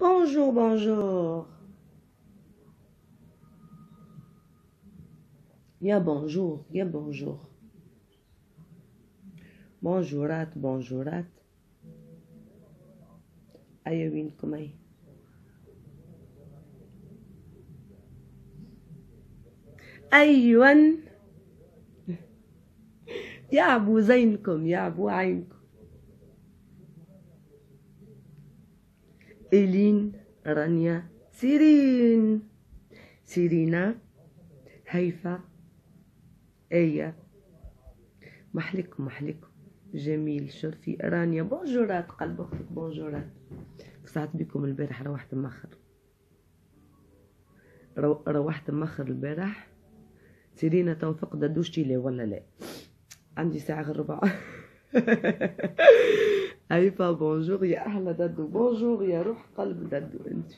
bonjour bonjour يا bonjour يا bonjour بونجورات بونجورات أيا وينكم أي أيوة يا أبو زينكم يا أبو عينكم إيلين رانيا سيرين. سيرينا هيفا آية محلكم محلكم جميل شرفي. رانيا بونجورات قلب أختك بونجورات ساعات بكم البارح روحت مخر. رو... روحت مخر البارح. سيرينا تو فقدة دوشتي لي ولا لا؟ عندي ساعة غير ربع هيفا bonjour يا أحلى ددو bonjour يا روح قلب ددو أنت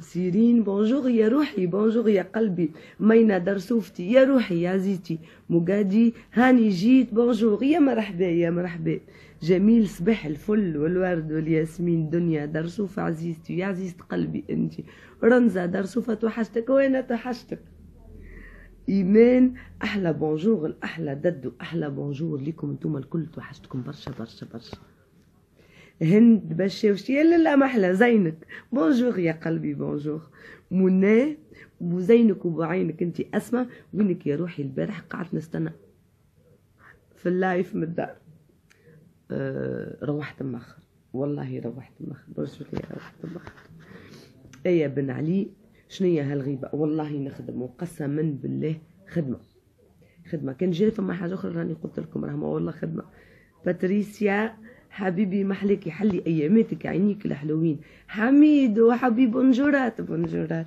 سيرين bonjour يا روحي bonjour يا قلبي مينا درسوفتي يا روحي يا عزيزتي مقادي هاني جيت bonjour يا مرحبا يا مرحبا جميل صباح الفل والورد والياسمين دنيا درسوفة عزيزتي يا عزيزة قلبي انت رمزة درسوفة توحشتك وأنا توحشتك ايمان أحلى bonjour الأحلى ددو أحلى bonjour ليكم أنتم الكل توحشتكم برشا برشا برشا. هند بشاوشتي لا لا ما أحلى. زينك. bonjour يا قلبي bonjour منى وزينك وبعينك أنت اسمع وينك يا روحي البارح؟ قعدت نستنى. في ال live من الدار. أه روحت مخر. والله روحت مخر. برشا روحت مخر. إيه بن علي؟ شنية هالغيبة؟ والله نخدم وقسما بالله خدمة. خدمة. كان جاي فما حاجة أخرى راني قلت لكم راهما والله خدمة. باتريسيا حبيبي محليكي حلي أياماتك عينيك الحلوين. حميد وحبيب بونجورات بونجورات.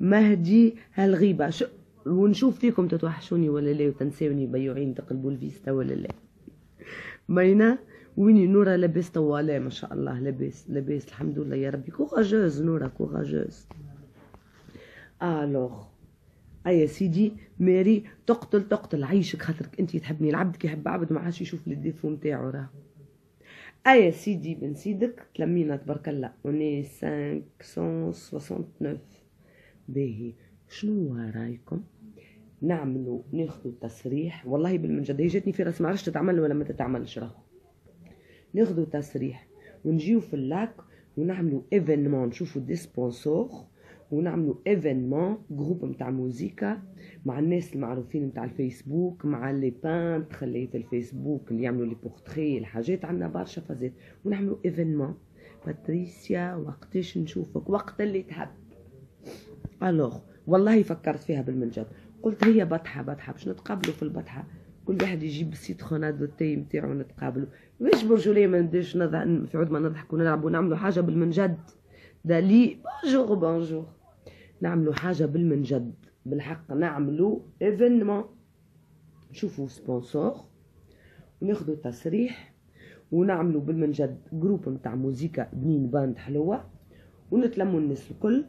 مهدي هالغيبة. شو ونشوف فيكم تتوحشوني ولا لا وتنساوني بيوعين تقلبوا الفيستا ولا لا. مينا ويني نورا لاباس طوالة ما شاء الله لاباس لاباس الحمد لله يا ربي. courageuse نورا courageuse alors أي سيدي ماري تقتل تقتل عيشك خاطرك انت تحبني العبد يحب عبد ما عادش يشوف ال défaut نتاعو راه. أي سيدي بن سيدك تلمينا تبارك الله اوني 569 باهي. شنو رأيكم؟ نعملوا ناخذوا تصريح والله بالمنجد هي جاتني في رأس ما عرفش تتعمل ولا ما تتعملش راهو ناخذوا تصريح ونجيو في ال Lac ونعملوا événement نشوفوا des sponsors ونعملوا événement groupe نتاع موزيكا مع الناس المعروفين نتاع الفيسبوك مع les peintres اللي في الفيسبوك اللي يعملوا les portraits الحاجات عندنا برشا فازات. ونعملوا événement باتريسيا وقتاش نشوفك؟ وقت اللي تحب. alors والله فكرت فيها بالمنجد. قلت هي بطحة بطحة. باش نتقابلوا في البطحة. كل واحد يجيب ال citronnade والتاي نتاعو نتقابلوا. باش برجولية ما نديرش نضح في عود ما نضحكوا ونلعبوا ونعملوا حاجة بالمنجد. دالي bonjour bonjour نعملوا حاجة بالمنجد. بالحق نعملوا événement نشوفوا sponsor وناخذوا تصريح ونعملوا بالمنجد groupe نتاع موزيكا بنين باند حلوة. ونتلموا الناس الكل.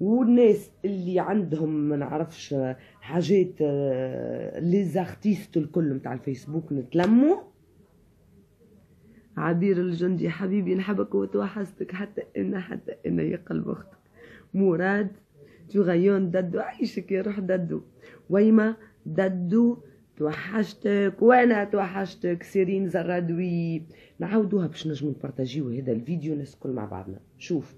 والناس اللي عندهم ما نعرفش حاجات les artistes الكل نتاع الفيسبوك نتلموا عبير الجندي حبيبي نحبك وتوحشتك حتى أنا حتى أنا يا قلب أختك. مراد. تغيون ددو عيشك يا روح ددو ويما ددو توحشتك وأنا توحشتك سيرين زرادوي. نعاودوها باش نجمو نبارتاجيو هذا الفيديو الناس الكل مع بعضنا. شوف.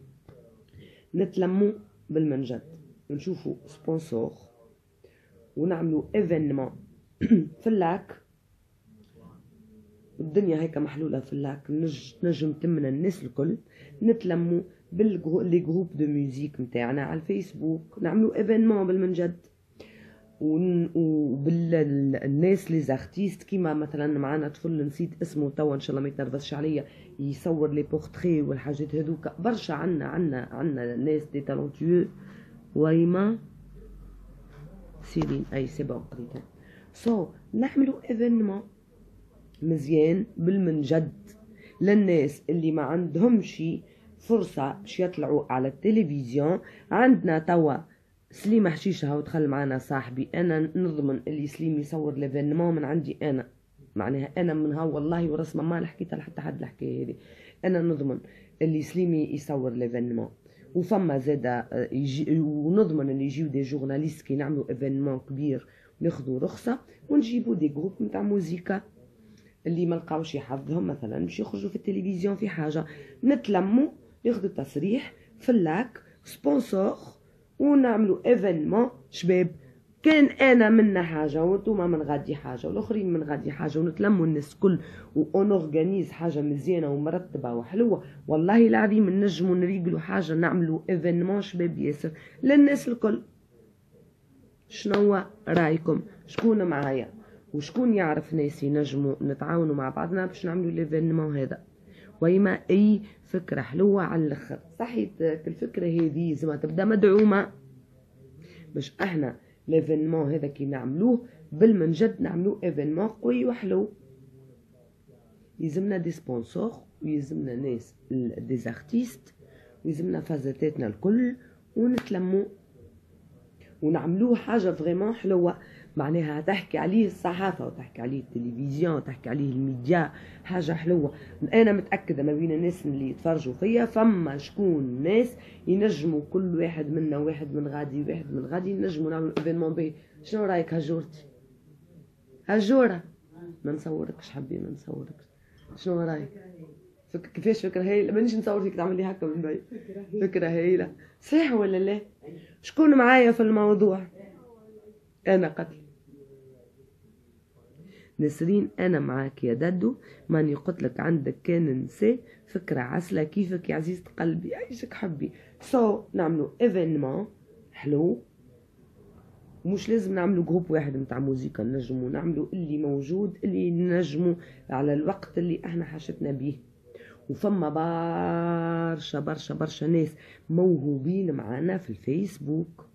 نتلمو بالمنجد نشوفوا sponsor. ونعملوا événement. في ال Lac. الدنيا هيك محلولة في ال Lac. نج... نجم تمنا الناس الكل. نتلموا ب les groupes de musique نتاعنا على الفيسبوك. نعملوا événement بالمنجد. وبالناس les artistes كيما مثلا معنا طفل نسيت اسمه توا إن شاء الله ما يتنرفزش عليا يصور les portraits والحاجات هذوك. برشا عنا عنا عنا ناس des talentueux ويما سيرين. أي c'est bon قريتها. so نعملوا événement مزيان بالمنجد. للناس اللي ما عندهمش فرصة باش يطلعوا على التلفزيون. عندنا توا سليم حشيشة هاو دخل معنا صاحبي. أنا نضمن اللي سليم يصور l'événement من عندي أنا. معناها أنا منها والله ورسمة ما حكيتها لحتى حد الحكاية هذه. أنا نضمن اللي سليمي يصور l'événement وفما زادا آه، ونضمن اللي يجيو des journalistes كي نعملوا événement كبير ناخذوا رخصة ونجيبوا des groupes نتاع موزيكا اللي ما لقاوش يحفظهم مثلا باش يخرجوا في التلفزيون في حاجة. نتلموا ناخذوا تصريح في اللاك sponsor ونعملوا événement. شباب كان أنا منا حاجة وانتوما من غادي حاجة والآخرين من غادي حاجة ونتلموا الناس كل on organise حاجة مزيانة ومرتبه وحلوة. والله العظيم نجموا نريقلوا حاجة نعملوا événement شباب ياسر. للناس الكل شنو رأيكم؟ شكون معايا؟ وشكون يعرف ناس ينجموا نتعاونوا مع بعضنا باش نعملوا l'événement هذا؟ ويما أي فكرة حلوة على الآخر. صحيح الفكرة هذه زعما تبدأ مدعومة. باش إحنا l'événement هذا كي نعملوه بالمنجد نعملوه événement قوي وحلو. يلزمنا des sponsors ويلزمنا ناس des artistes ويلزمنا فازاتاتنا الكل ونتلموا ونعملوه حاجة vraiment حلوة. معناها تحكي عليه الصحافة وتحكي عليه التلفزيون وتحكي عليه الميديا حاجة حلوة. أنا متأكدة ما بين الناس اللي يتفرجوا فيا فما شكون ناس ينجموا كل واحد منا واحد من غادي واحد من غادي ينجموا نعملوا événement به. شنو رأيك هجورتي؟ هجورة. ما نصوركش حبي ما نصوركش. شنو رأيك؟ فك... كيفاش فكرة هايلة؟ مانيش نصور فيك تعمل لي هكا من بعيد. فكرة هايلة. صحيح ولا لا؟ شكون معايا في الموضوع؟ أنا قتل نسرين أنا معاك يا ددو ماني قلت لك عندك كان نساء فكرة عسلة. كيفك يا عزيزة قلبي؟ عيشك حبي. so, نعملو événement حلو. مش لازم نعملو groupe واحد متاع موزيكا. نجمو نعملو اللي موجود اللي نجمو على الوقت اللي إحنا حاجتنا بيه. وفما برشا برشا برشا ناس موهوبين معانا في الفيسبوك.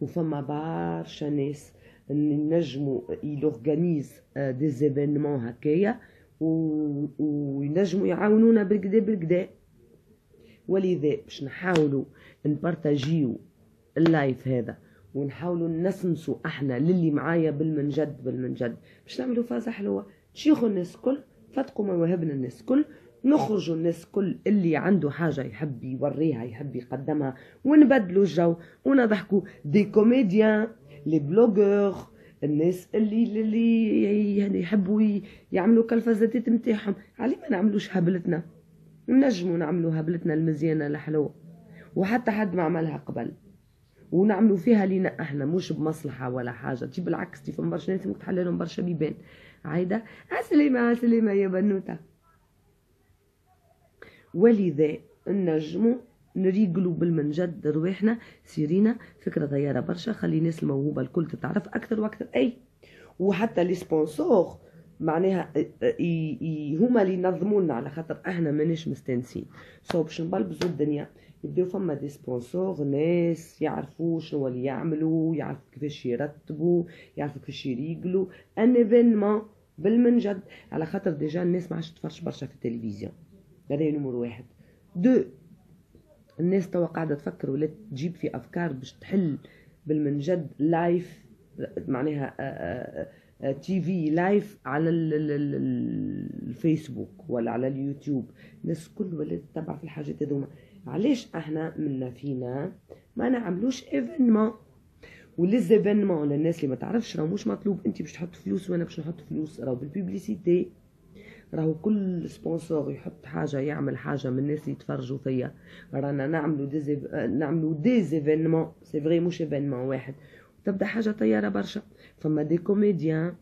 وفما برشا ناس نجموا ي l'organise des événements هكايا وينجموا يعاونونا بالكدا بالكدا ولذا باش نحاولوا نبارتاجيو ال live هذا ونحاولوا نسمسوا إحنا للي معايا بالمنجد بالمنجد. باش نعملوا فازة حلوة. تشيخوا الناس كل فتقوا مواهبنا الناس كل نخرجوا الناس كل اللي عنده حاجة يحب يوريها يحب يقدمها ونبدلوا الجو ونضحكوا des comédiens les blogueurs الناس اللي اللي يعني يحبوا يعملوا كالفازاتيت نتاعهم. علي ما نعملوش هبلتنا. نجموا نعملوا هبلتنا المزيانة الحلوة. وحتى حد ما عملها قبل. ونعملوا فيها لينا إحنا مش بمصلحة ولا حاجة. تجيب بالعكس فما برشا ناس تحل لهم برشا بيبان. عايدة؟ عسليمة عسليمة يا بنوتة. ولذا نجموا نريقلوا بالمنجد رواحنا. سيرينا فكرة طيارة برشا خلي الناس الموهوبة الكل تتعرف أكثر وأكثر. أي وحتى les sponsors معناها هما اللي ينظموا لنا على خاطر إحنا ماناش مستانسين. so باش نبلبزوا الدنيا يبداو فما des sponsors ناس يعرفوا شنو اللي يعملوا يعرفوا كيفاش يرتبوا يعرفوا كيفاش يريقلوا un événement بالمنجد على خاطر déjà الناس ما عادش تفرج برشا في التلفزيون. هذا نمر واحد. deux الناس توا قاعدة تفكر ولا تجيب في أفكار باش تحل بالمنجد live معناها تي في live على الفيسبوك ولا على اليوتيوب. الناس كل ولا تتبع في الحاجات هذوما. علاش أحنا منا فينا ما نعملوش événement و les événements للناس اللي ما تعرفش راه مش مطلوب. انت باش تحط فلوس وأنا باش نحط فلوس راه بال publicité راهو كل sponsor يحط حاجة يعمل حاجة من الناس يتفرجوا فيا. رانا نعملوا des نعملوا des événements c'est vrai مش événement واحد. تبدأ حاجة طيارة برشا. فما des comédiens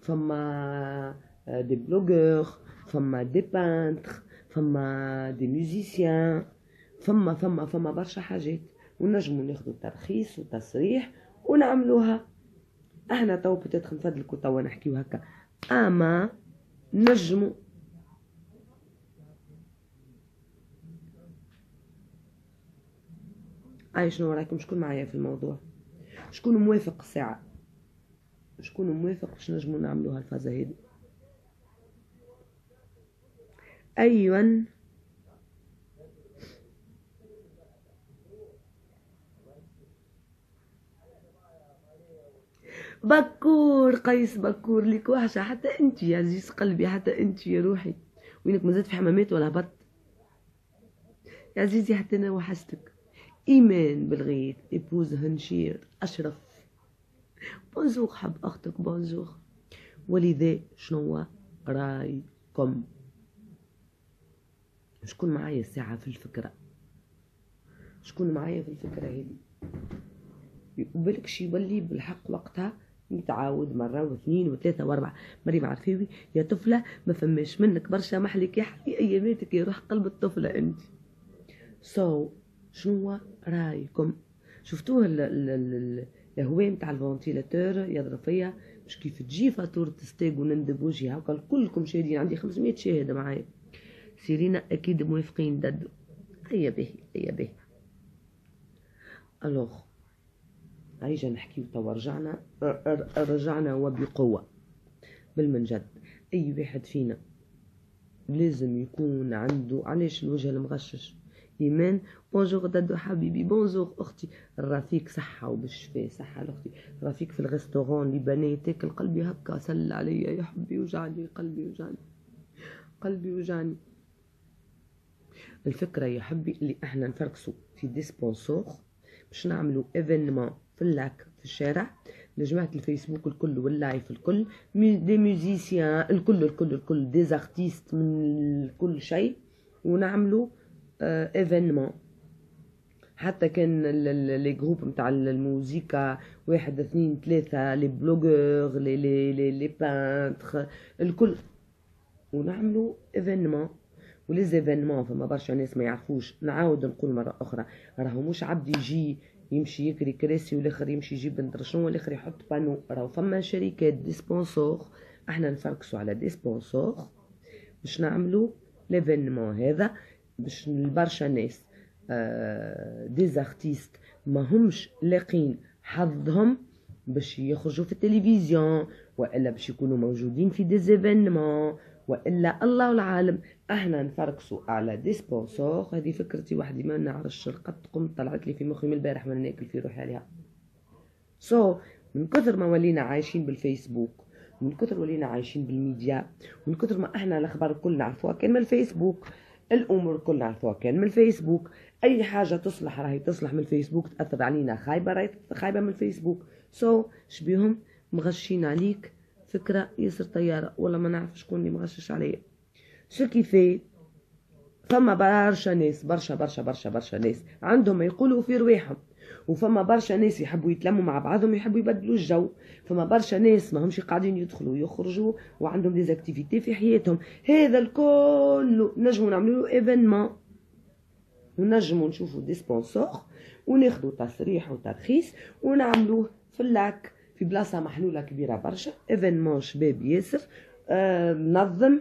فما des blogueurs فما des peintres فما des musiciens فما فما فما برشا حاجات. ونجموا ناخذوا ترخيص وتصريح ونعملوها. إحنا تو بتاتخ نفدلكوا توا نحكيو هكا. أما نجموا أي شنو رأيكم؟ شكون معايا في الموضوع؟ شكون موافق ساعة؟ شكون موافق باش نجمو نعملو هالفازة هادي أيوه بكور قيس بكور ليك وحشة حتى انت يا عزيز قلبي حتى انت يا روحي. وينك مازلت في حمامات ولا هبط يا عزيزي حتى أنا وحشتك. إيمان بالغيث ايبوز هنشير أشرف. بونجور حب أختك بونجور ولذا شنو رأيكم؟ شكون معايا الساعة في الفكرة؟ شكون معايا في الفكرة هذه؟ وبالك شي يولي بالحق وقتها؟ يتعاود مرة واثنين وثلاثة وأربعة. مريم عرفيوي يا طفلة ما فماش منك برشا محلك يا حبي أياماتك يا روح قلب الطفلة أنت. so, شنو رأيكم؟ شفتوه الهواء نتاع ال ventilateur يضرب فيا مش كيف تجي فاتورة STEG ونندب وجهي هاكا كلكم شاهدين عندي 500 شاهدة معايا. سيرينا أكيد موافقين ددو. هيا به هيا به alors هيجا نحكيو توا رجعنا رجعنا وبقوة. بالمنجد أي واحد فينا لازم يكون عنده علاش الوجه المغشش؟ إيمان bonjour دادو حبيبي bonjour أختي. الرفيق صحة وبالشفاء صحة لأختي. رفيق في ال restaurant لبنات تاكل قلبي هكا سل عليا يا حبي وجعني قلبي وجعني قلبي وجعني. الفكرة يا حبي اللي إحنا نفركسوا في des sponsors باش نعملوا événement في اللاك في الشارع. لجماعة الفيسبوك الكل وال live الكل. des musiciens الكل الكل الكل des artistes من كل شيء. ونعملوا événement حتى كان les groupes نتاع الموزيكا واحد اثنين ثلاثة les blogueurs les les les, les peintres الكل. ونعملوا événement و les événements فما برشا ناس ما يعرفوش. نعاود نقول مرة أخرى راهو مش عبد يجي يمشي يكري كراسي والاخر يمشي يجيب ندرشنو والاخر يحط panneau. راهو فما شركات des sponsors إحنا نفركسو على des sponsors باش نعملو l'événement هذا باش برشا ناس آه des artistes ما همش لاقين حظهم باش يخرجوا في التلفزيون والا باش يكونوا موجودين في des événements وإلا الله العالم. إحنا نفركسوا على des sponsors هذه فكرتي وحدي ما نعرفش قد قمت طلعت لي في مخي من البارح ما ناكل في روحي عليها. so, من كثر ما ولينا عايشين بالفيسبوك من كثر ولينا عايشين بالميديا من كثر ما إحنا الأخبار الكل نعرفوها كان من الفيسبوك. الأمور الكل نعرفوها كان من الفيسبوك. أي حاجة تصلح راهي تصلح من الفيسبوك تأثر علينا خايبة راهي خايبة من الفيسبوك. so, شبيهم مغشين عليك فكرة ياسر طيارة ولا ما نعرف شكون اللي مغشش عليا. شو كيفاه فما برشا ناس برشا برشا برشا برشا ناس عندهم ما يقولوا في رواحهم. وفما برشا ناس يحبوا يتلموا مع بعضهم يحبوا يبدلوا الجو. فما برشا ناس ما همش قاعدين يدخلوا ويخرجوا وعندهم des activités في حياتهم. هذا الكل نجموا نعملوا événement ونجموا نشوفوا des sponsors وناخذوا تصريح وترخيص ونعملوه في اللاك. في بلاصة محلولة كبيرة برشا événement شباب ياسر آه منظم.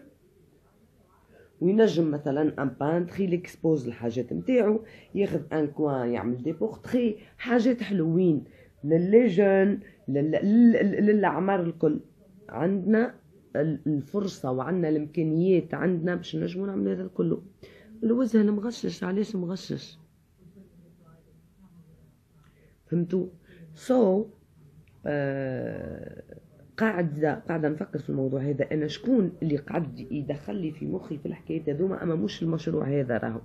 وينجم مثلا un peintre il expose الحاجات نتاعو ياخذ un coin يعمل des portraits حاجات حلوين. ل les jeunes للأعمار الكل. عندنا الفرصة وعندنا الإمكانيات عندنا باش نجمو نعمل هذا كله الوجه المغشش علاش مغشش؟ فهمتوا so, قاعدة قاعدة نفكر في الموضوع هذا. أنا شكون اللي قعد يدخل لي في مخي في الحكاية هذوما؟ أما مش المشروع هذا راهو.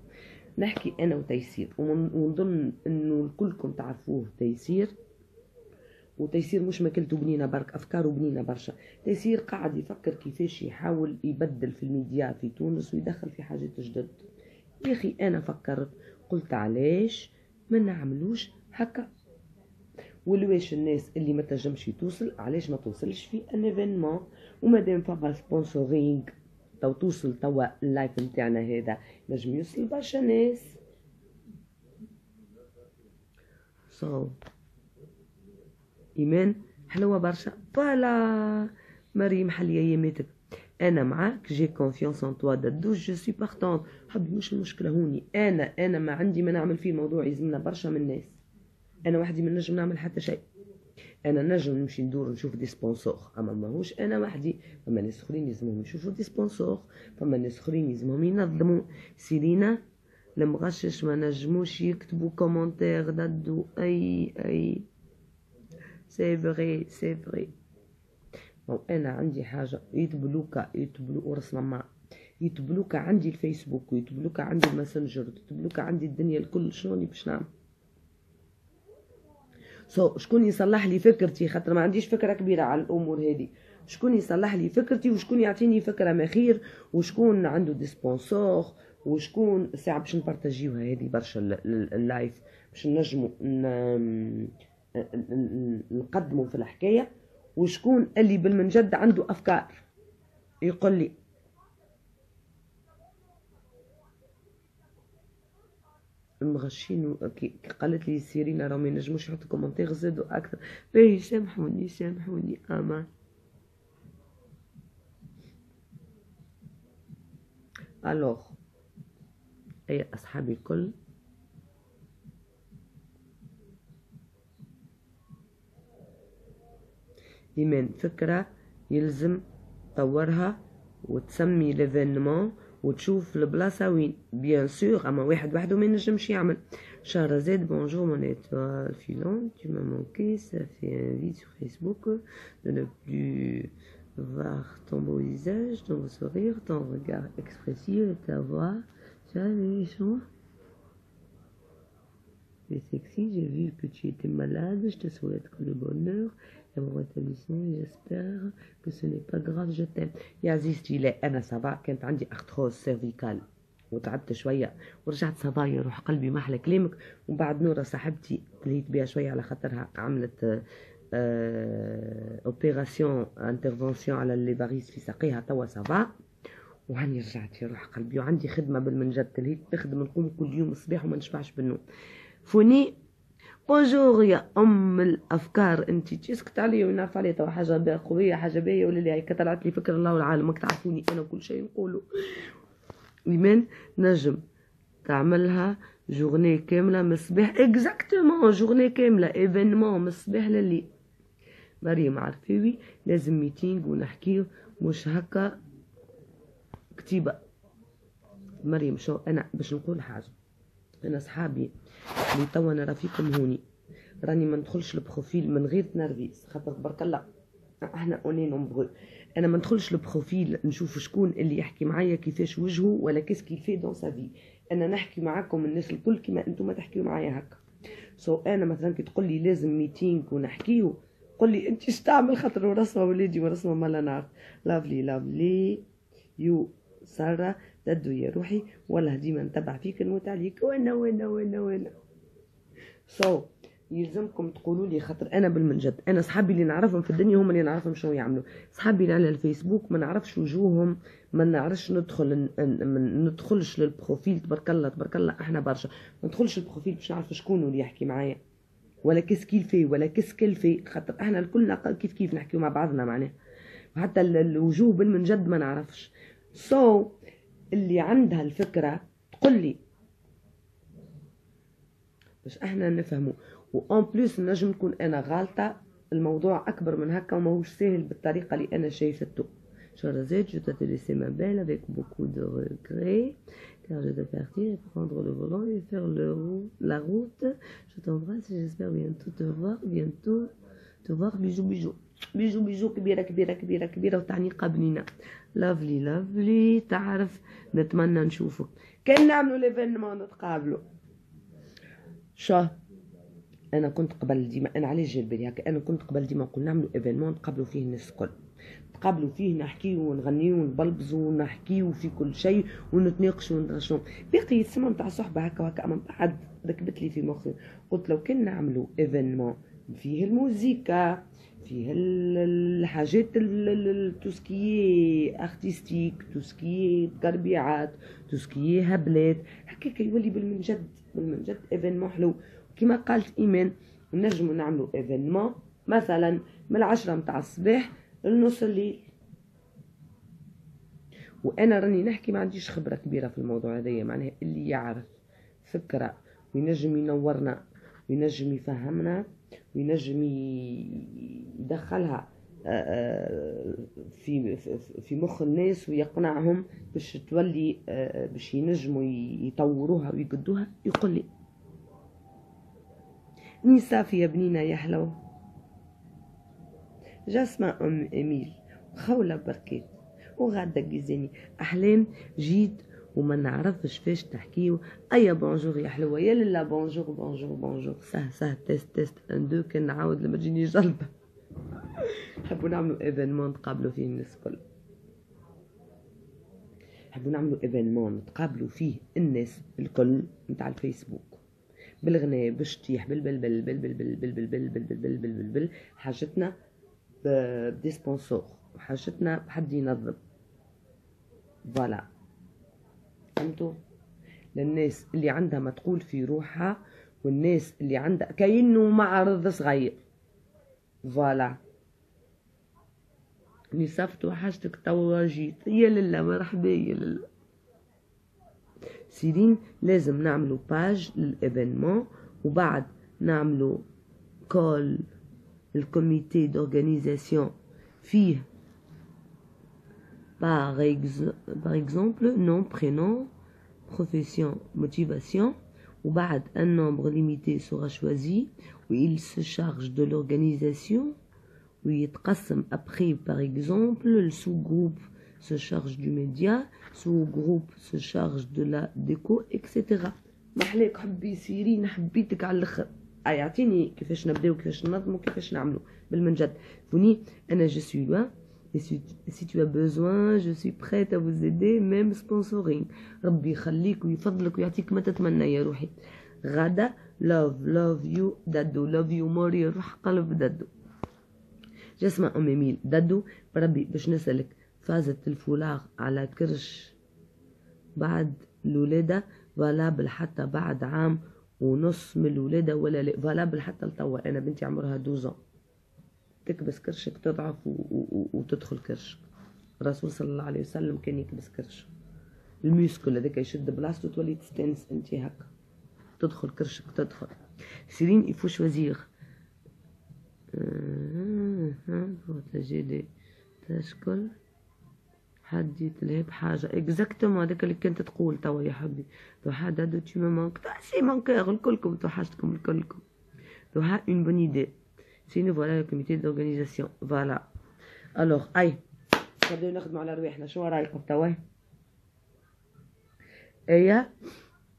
نحكي أنا وتيسير. ونظن إنه كلكم تعرفوه تيسير. وتيسير مش ماكلته بنينة برك أفكاره بنينة برشا. تيسير قاعد يفكر كيفاش يحاول يبدل في الميديا في تونس ويدخل في حاجات جدد. يا أخي أنا فكرت قلت علاش ما نعملوش هكا؟ ولواش الناس اللي ما تنجمش توصل علاش ما توصلش في un événement ومادام فما sponsoring تو توصل توا ال live نتاعنا هذا نجم يوصل برشا ناس. so. إيمان؟ حلوة برشا. voilà. مريم حلي اياماتك أنا معاك j'ai confiance en toi دادو je suis partante حبي مش المشكلة هوني. أنا أنا ما عندي ما نعمل فيه موضوع يلزمنا برشا من الناس. أنا وحدي ما نجم نعمل حتى شيء. أنا نجم نمشي ندور نشوف des sponsors. أما ماهوش أنا وحدي. فما ناس أخرين يلزمهم يشوفوا des sponsors. فما ناس أخرين يلزمهم ينظموا. سيرينا المغشش ما نجموش يكتبوا commentaires. دادو أي أي. c'est vrai c'est vrai أنا عندي حاجة. يتبلوكا يتبلو ورس ماما يتبلوكا عندي الفيسبوك ويتبلوكا عندي الماسنجر ويتبلوكا عندي الدنيا الكل. شلون باش نعمل؟ so, شكون يصلح لي فكرتي؟ خاطر ما عنديش فكرة كبيرة على الأمور هذه. شكون يصلح لي فكرتي وشكون يعطيني فكرة ما خير وشكون عنده des sponsors وشكون ساعة باش نبارتاجيوها هذه برشا ال live باش نجمو نقدموا في الحكاية وشكون اللي بالمنجد عنده أفكار. يقول لي المغشين قالت لي سيرين راهم ما ينجموش يحطوا commentaires زادوا أكثر. باهي سامحوني سامحوني آمان. alors أي اصحابي الكل؟ إيمان فكرة يلزم تطورها وتسمي l'événement وتشوف البلاصة وين بيان سور أما واحد وحده ما ينجمش يعمل زيد bonjour mon étoile filante, tu m'as manqué, ça fait un vide sur Facebook de ne plus voir ton beau visage, ton beau sourire, ton regard expressif et ta voix. Tu as les choses C'est sexy, j'ai vu que tu étais malade, je te souhaite que le bonheur mon rétablissement j'espère que ce n'est pas grave je t'aime. يا عزيزتي لا أنا ça va كانت عندي arthrose cervicale وتعبت شوية. ورجعت ça va يروح قلبي ما أحلى كلامك ومن بعد نورة صاحبتي تلهيت بها شوية على خاطرها عملت opération intervention على les varices في ساقيها. توا ça va وهاني رجعت يروح قلبي. وعندي خدمة بالمنجد. تلهيت نخدم نقوم كل يوم الصباح وما نشبعش بالنوم. فوني bonjour يا أم الأفكار. انت تسكت عليا ونعرف عليا؟ توا حاجة قوية حاجة باهيه ولا لا هيك طلعت لي فكر الله والعالم ماك تعرفوني أنا كل شيء نقوله. إيمان نجم تعملها journée كاملة من الصباح. exactement journée كاملة événement من الصباح لليل. مريم عرفيوي لازم meeting ونحكيه مش هكا كتيبة. مريم شو أنا باش نقول حاجة. أنا صحابي. اللي توا أنا فيكم هوني. راني ما ندخلش ال profil من غير تنرفيز. خاطر برك الله إحنا on est nombreux. أنا ما ندخلش ال profil نشوف شكون اللي يحكي معايا كيفاش وجهه ولا qu'est-ce qu'il fait dans sa vie أنا نحكي معاكم الناس الكل كيما أنتم تحكيو معايا هكا. so أنا مثلا كي تقول لي لازم meeting ونحكيو قول لي انت اش تعمل؟ خاطر ورسمة وليدي ورسمة ما لا نعرف. lovely lovely you ساره تدو يا روحي والله ديما نتبع فيك نموت عليك. وأنا وأنا وأنا وأنا so يلزمكم تقولوا لي خاطر أنا بالمنجد. أنا صحابي اللي نعرفهم في الدنيا هم اللي نعرفهم شنو يعملوا. صحابي اللي على الفيسبوك ما نعرفش وجوههم ما نعرفش ندخل ما ندخلش لل profil. تبارك الله تبارك الله إحنا برشا. ما ندخلش ال profil باش نعرف شكون اللي يحكي معايا. ولا qu'est-ce qu'elle fait ولا qu'est-ce qu'elle fait. خاطر إحنا الكل كيف كيف نحكيو مع بعضنا معناها. وحتى الوجوه بالمنجد ما نعرفش. so, اللي عندها الفكرة تقول لي. باش إحنا نفهمه و en plus نجم نكون أنا غالطة الموضوع أكبر من هكا وما هوش سهل بالطريقة اللي أنا شايفته. شارزات je te laisse ma belle avec beaucoup de regrets car je dois partir et prendre le volant et faire le rou la route. Je t'embrasse j'espère bientôt te voir bientôt te voir. Bisous bisous. bisou bisou كبيرة كبيرة كبيرة كبيرة وتعني بنينة lovely lovely تعرف نتمنى نشوفك. كان نعملوا l'événement نتقابلوا. شو؟ أنا كنت قبل ديما أنا علاش جا هكا؟ أنا كنت قبل ديما نقول نعملوا événement نتقابلوا فيه الناس الكل. نتقابلوا فيه نحكيو ونغنيو ونبلبزوا ونحكيو في كل شيء ونتناقشوا ونتغشوا باقي السما نتاع صحبة هكا وهكا من بعد ركبت لي في مخي. قلت لو كان نعملوا événement فيه الموزيكا فيه الحاجات توسكي أرتستيك توسكي تربيعات توسكي هبلات هكاك يولي بالمنجد بالمنجد événement حلو. كما قالت إيمان نجمو نعملو إيفينمون مثلا من العشرة متاع الصباح لنص الليل. وأنا راني نحكي ما عنديش خبرة كبيرة في الموضوع هذايا معناها اللي يعرف فكرة وينجم ينورنا وينجم يفهمنا. وينجم يدخلها آه، آه، في في مخ الناس ويقنعهم باش تولي آه، باش ينجموا يطوروها ويقدوها. يقول لي ني يا بنينة يا حلو. جاسمة أم اميل خولة بركات وغادة جيزاني أحلام جيت وما نعرفش فاش تحكيو ايا بونجور يا حلوة يا لالا بونجور بونجور بونجور سه سه تيست تيست ان دو كان نعاود لما تجيني جلبه نحبوا نعملوا ايفينمون نتقابلوا فيه الناس الكل نحبوا نعملوا événement نتقابلوا فيه الناس الكل نتاع الفيسبوك بالغناء بالبلبل بالبل بالبل بالبل بالبل بالبل بالبل حاجتنا بدي sponsor حاجتنا بحد ينظم voilà فهمتوا للناس اللي عندها ما تقول في روحها والناس اللي عندها كأنه معرض صغير. voilà. نصفتوا حاجتك توا جيت يا لله مرحبا يا لله. سيرين لازم نعملوا page لل événement وبعد نعملوا كول ال comité d'organisation فيه par, ex par exemple nom, prénom, profession, motivation. Ou بعد un nombre limité sera choisi où il se charge de l'organisation où il يتقسم après par exemple le sous-groupe se charge du média sous-groupe se charge de la déco etc محلاك حبي سيرين حبيتك على الاخر اعطيني كيفاش نبداو كيفاش ننظموا كيفاش نعملوا بالمنجد فوني انا جو سوي لوان Et si, si tu as besoin je suis prête à vous aider même sponsoring. ربي يخليك ويفضلك ويعطيك ما تتمنى يا روحي غدا love love you دادو love you more يا روح قلب دادو جسمة أم ميل دادو بربي باش نسألك فازت الفولاغ على كرش بعد الولادة valable حتى بعد عام ونص من الولادة ولا لا valable حتى لتوا أنا بنتي عمرها deux ans تكبس كرشك تضعف و... و... وتدخل كرشك. الرسول صلى الله عليه وسلم كان يكبس كرش. الميسكل هذاك يشد بلاصتو تولي تستأنس أنت هكا. تدخل كرشك تدخل. سيرين يفو شوازيغ بروتيجي لي تشكل. حد يتلهي حاجة اكزاكتومون هذاك اللي كنت تقول توا يا حبي تو حد هذا تو مي مانك سي مانكيغ الكلكم تو حاجتكم تو ها اون بون ايدي سينو فوالا le comité d'organisation. Voilà. Alors اي نبداو نخدموا على رواحنا شو رايكم توا ايا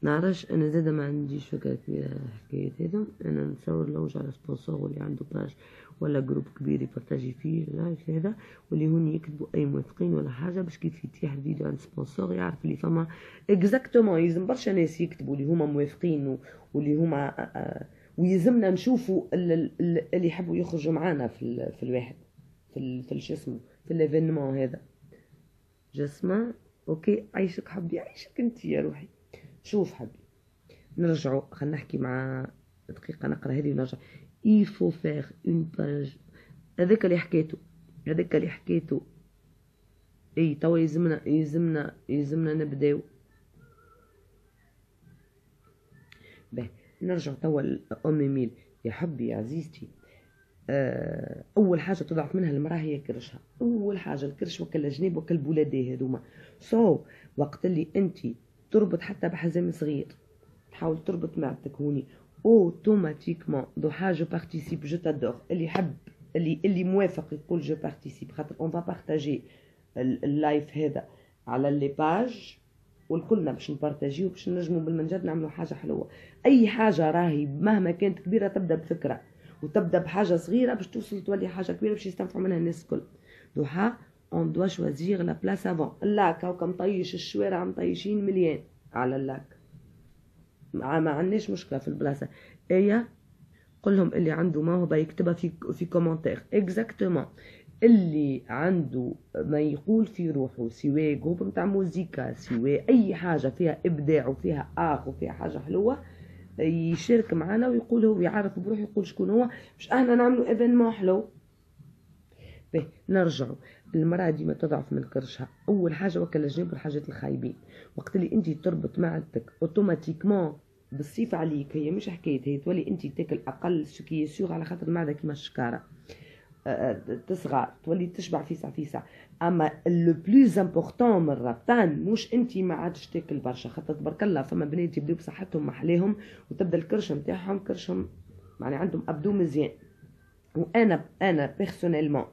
نعرفش أنا زادا ما عنديش فكره كبيره حكايه هذا أنا نتصور لو على sponsor واللي عنده page ولا groupe كبير يpartagi فيه ال live هذا واللي هون يكتبوا اي موافقين ولا حاجة باش كيف يتيح الفيديو عند sponsor يعرف اللي فما exactement يلزم برشا ناس يكتبوا اللي هما موافقين واللي هما ويلزمنا نشوفوا اللي يحبوا يخرجوا معانا في في الواحد في في شو اسمه في ال événement هذا. جسمة okay عيشك حبي عيشك أنت يا روحي. شوف حبي نرجعوا خلينا نحكي مع دقيقة نقرأ هذه ونرجع. Il faut faire une page. هذاك اللي حكيته هذاك اللي حكيته. إي توا يلزمنا يلزمنا يلزمنا نبداو باهي نرجع توا لأم ميل. يا حبي يا عزيزتي آه، أول حاجة تضعف منها المرأة هي كرشها. أول حاجة الكرش وكل جنيب وكل بولادي هذوما. so, وقت اللي أنت تربط حتى بحزام صغير تحاول تربط معدتك هوني automatiquement دو حاجة participe je t'adore اللي يحب اللي اللي موافق يقول je participe خاطر on va partager ال live هذا على les pages والكلنا باش نpartagiو باش نجمو بالمنجد نعملو حاجة حلوة. أي حاجة راهي مهما كانت كبيرة تبدأ بفكرة وتبدأ بحاجة صغيرة باش توصل تولي حاجة كبيرة باش يستنفعوا منها الناس الكل. دوحا اون دوا شوازيغ لا بلاس افون اللاك هاكا مطيش الشوارع مطيشين مليان. على اللاك ما عندناش مشكلة في البلاصة. ايا قل لهم اللي عنده موهبه يكتبها في في كومنتير اكزاكتومون اللي عنده ما يقول في روحه سواء جروب نتاع موزيكا سواء أي حاجة فيها إبداع وفيها اخ وفيها حاجة حلوة يشارك معنا ويقول هو يعرف بروحه يقول شكون هو باش إحنا نعملوا événement حلو. باهي نرجعوا. المرأة ديما تضعف من كرشها أول حاجة وكل جنب الحاجات الخايبين. وقت اللي أنت تربط معدتك automatiquement بالصيف عليك هي مش حكاية هي تولي أنت تاكل أقل ce qui est sûr على خاطر المعدة كيما الشكارة. تصغر تولي تشبع فيسع فيسع. أما le plus important من الربطان مش انت ما عادش تاكل برشا خاطر تبارك الله فما بنات يبداو بصحتهم محليهم وتبدا الكرش نتاعهم كرشهم يعني عندهم أبدو مزيان. وأنا أنا personnellement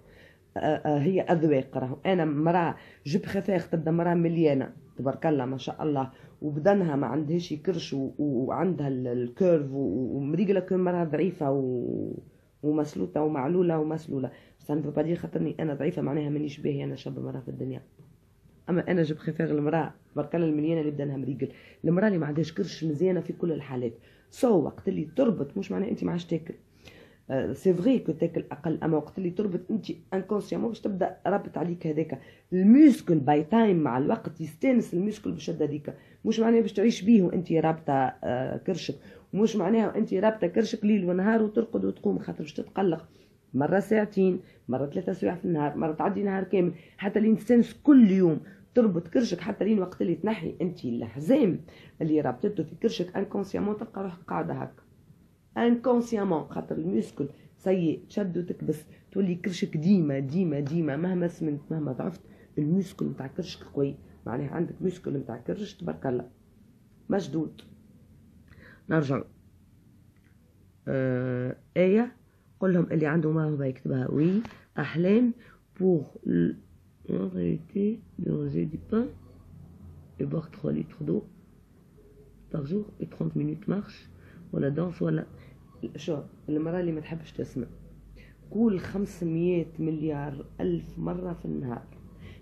هي أذواق راهو. أنا مراه je préfère تبدا مراه مليانة تبارك الله ما شاء الله. وبدنها ما عندهاش كرش وعندها les courbes ومريقلة كون مراه ضعيفة و... ومسلوطة ومعلولة ومسلولة. بس أنا با خاطرني أنا ضعيفة معناها مانيش باهية أنا شاب مراه في الدنيا. أما أنا je préfère المرأة الله المليانه اللي بدنها مريقل. المرأة اللي ما عندهاش كرش مزيانة في كل الحالات. so وقت اللي تربط مش معناها أنت ما عادش تاكل. c'est vrai que تاكل أقل أما وقت اللي تربط أنت inconsciemment باش تبدأ رابط عليك هذاك. ال muscle by time مع الوقت يستانس ال muscle بالشده هذيك. مش معناها باش تعيش بيه وأنت رابطة آه، كرشك. ومش معناها انت رابطة كرشك ليل ونهار وترقد وتقوم خاطر باش تتقلق. مرة ساعتين مرة ثلاثة سوايع في النهار مرة تعدي نهار كامل. حتى لين تستانس كل يوم تربط كرشك حتى لين وقت اللي تنحي أنت الحزام اللي رابطته في كرشك inconsciemment تلقى روحك قاعدة هكا. inconsciemment خاطر ال muscle سي تشد وتكبس تولي كرشك ديما ديما ديما مهما سمنت مهما ضعفت ال muscle نتاع كرشك قوي. معناها عندك muscle نتاع كرش تبارك الله. مشدود. نرجع. آه آية. قل لهم اللي عنده موهبة يكتبها. Oui. أحلام. Pour en réalité manger du pain et boire 3 litres d'eau par jour et 30 minutes marche. ولا دانس ولا شو المرأة اللي ما تحبش تسمع. قول 500 مليار ألف مرة في النهار.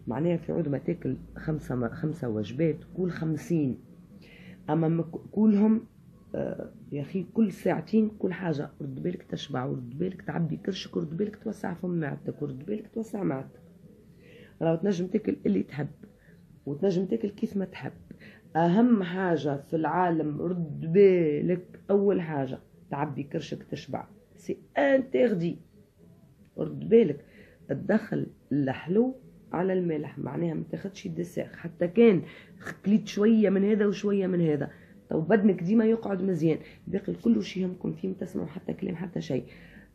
معناها في عود ما تاكل خمسة خمسة وجبات قول خمسين. أما كلهم آه يا أخي كل ساعتين كل حاجة. رد بالك تشبع ورد بالك تعبي كرشك ورد بالك توسع فم معدتك ورد بالك توسع معدتك راهو تنجم تاكل اللي تحب وتنجم تاكل كيف ما تحب. أهم حاجة في العالم رد بالك أول حاجة. تعبي كرشك تشبع. C'est interdit رد بالك تدخل الحلو على الملح معناها ما تاخدش dessert حتى كان كليت شوية من هذا وشوية من هذا. تو بدنك ديما يقعد مزيان. باقي كل شيء يهمكم فيه ما تسمعوا حتى كلام حتى شيء.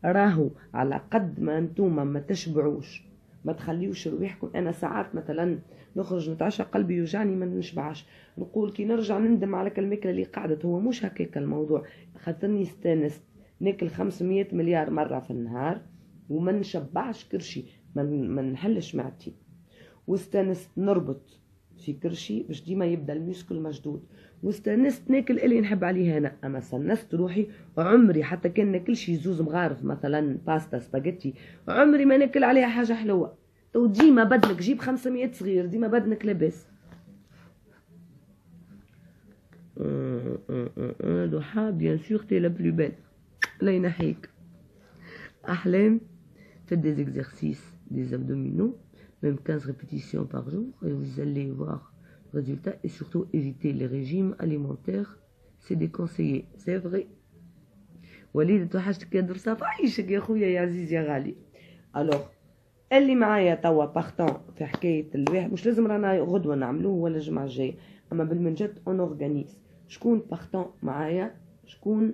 راهو على قد ما انتوما ما تشبعوش ما تخليوش رواحكم. أنا ساعات مثلا نخرج نتعشى قلبي يوجعني ما نشبعش. نقول كي نرجع نندم على الماكله اللي قعدت هو مش هكاك الموضوع. خاطرني استانست ناكل 500 مليار مرة في النهار وما نشبعش كرشي ما نحلش معدتي واستانست نربط في كرشي باش ديما يبدأ ال muscle مشدود. واستانست ناكل اللي نحب عليه أنا أما سنست روحي عمري حتى كان ناكل شي زوز مغارف مثلا باستا سباجيتي عمري ما ناكل عليها حاجة حلوة. تو ديما بدنك جيب 500 صغير ديما بدنك لاباس ضحى بيان سور تي لا بلو بيل لا ينحيك احلام faites des exercices des abdominaux même 15 répétitions par jour, et vous allez voir le résultat, et surtout éviter les régimes alimentaires, c'est déconseillé, c'est vrai. وليد اللي معايا توا partante في حكاية الواحد مش لازم رانا غدوة نعملوه ولا الجمعة الجاية أما بالمنجد on organise شكون partant معايا؟ شكون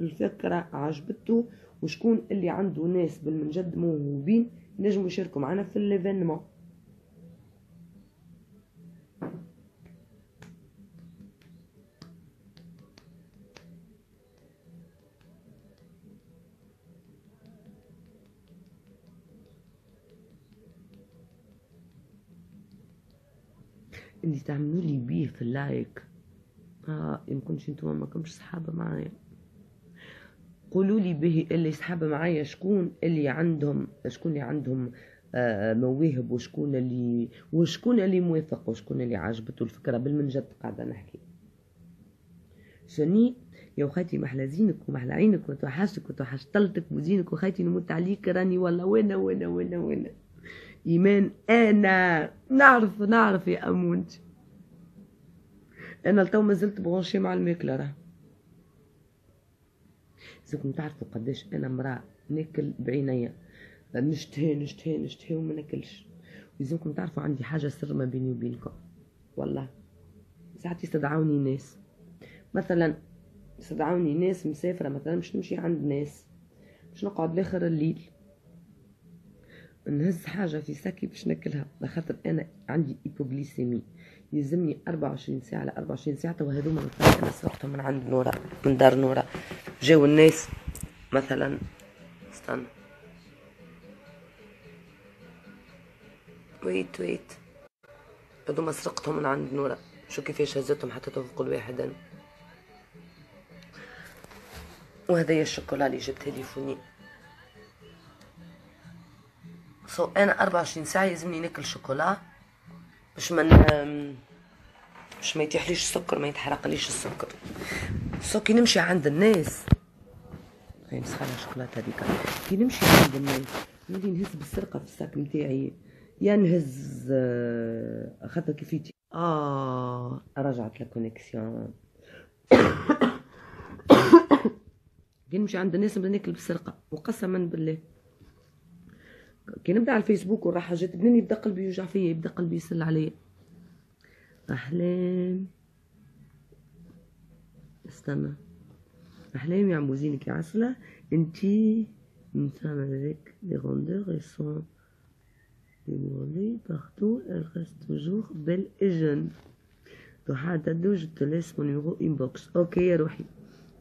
الفكرة عجبته؟ وشكون اللي عنده ناس بالمنجد موهوبين؟ نجموا يشاركوا معنا في ال événement اللي تعملوا لي بيه في اللايك. آه يمكنش أنتم ما كنتش صحابة معايا. قولوا لي به اللي صحابة معايا شكون اللي عندهم شكون اللي عندهم آه، مواهب وشكون اللي وشكون اللي موافق وشكون اللي عجبته الفكرة. بالمنجد قاعدة نحكي. شني؟ يا وخيتي محلى زينك ومحلى عينك وتوحشتك وتوحش طلتك وزينك وخيتي نموت عليك راني والله وين وين وين وين إيمان. أنا نعرف نعرف يا أمونت. أنا لتو مازلت بغونشي مع الماكلة راه. لازمكم تعرفوا قداش أنا مراه ناكل بعينيا نشتهي نشتهي نشتهي وما ناكلش. لازمكم تعرفوا عندي حاجة سر ما بيني وبينكم. والله. ساعات يستدعوني ناس. مثلا يستدعوني ناس مسافرة مثلا مش نمشي عند ناس. باش نقعد لآخر الليل. نهز حاجة في sac ي باش ناكلها لخاطر أنا عندي hypoglycémie يلزمني 24 ساعة على 24 ساعة وهذوما أنا سرقتهم من عند نورا من دار نورا جاو الناس مثلا استنى. wait wait هذوما سرقتهم من عند نورا شو كيفاش هزتهم؟ حطيتهم في كل واحد. أنا وهذايا الشوكولا اللي جبتها لي فوني. so أنا 24 ساعه يلزمني ناكل شوكولا باش ما باش ما يتيحليش السكر ما يتحرقليش السكر. so كي نمشي عند الناس هاي نسخة الشوكولاتة هذيك. كي نمشي عند الناس نولي نهز بالسرقة في ال sac نتاعي يا نهز آه، خاطر كيفيتي آه رجعت لا كي نمشي عند الناس نبدأ ناكل بالسرقة. وقسما بالله. كي نبدأ على الفيسبوك وراح حاجات بنين يبدأ قلبي يوجع فيا يبدأ قلبي يسل عليا. أحلام. استنى. أحلام يا عموزينك عسلة. انتي une femme avec des rondeurs et son dévoilée partout. Elle reste toujours belle et jeune تدو je te laisse mon inbox. OK يا روحي.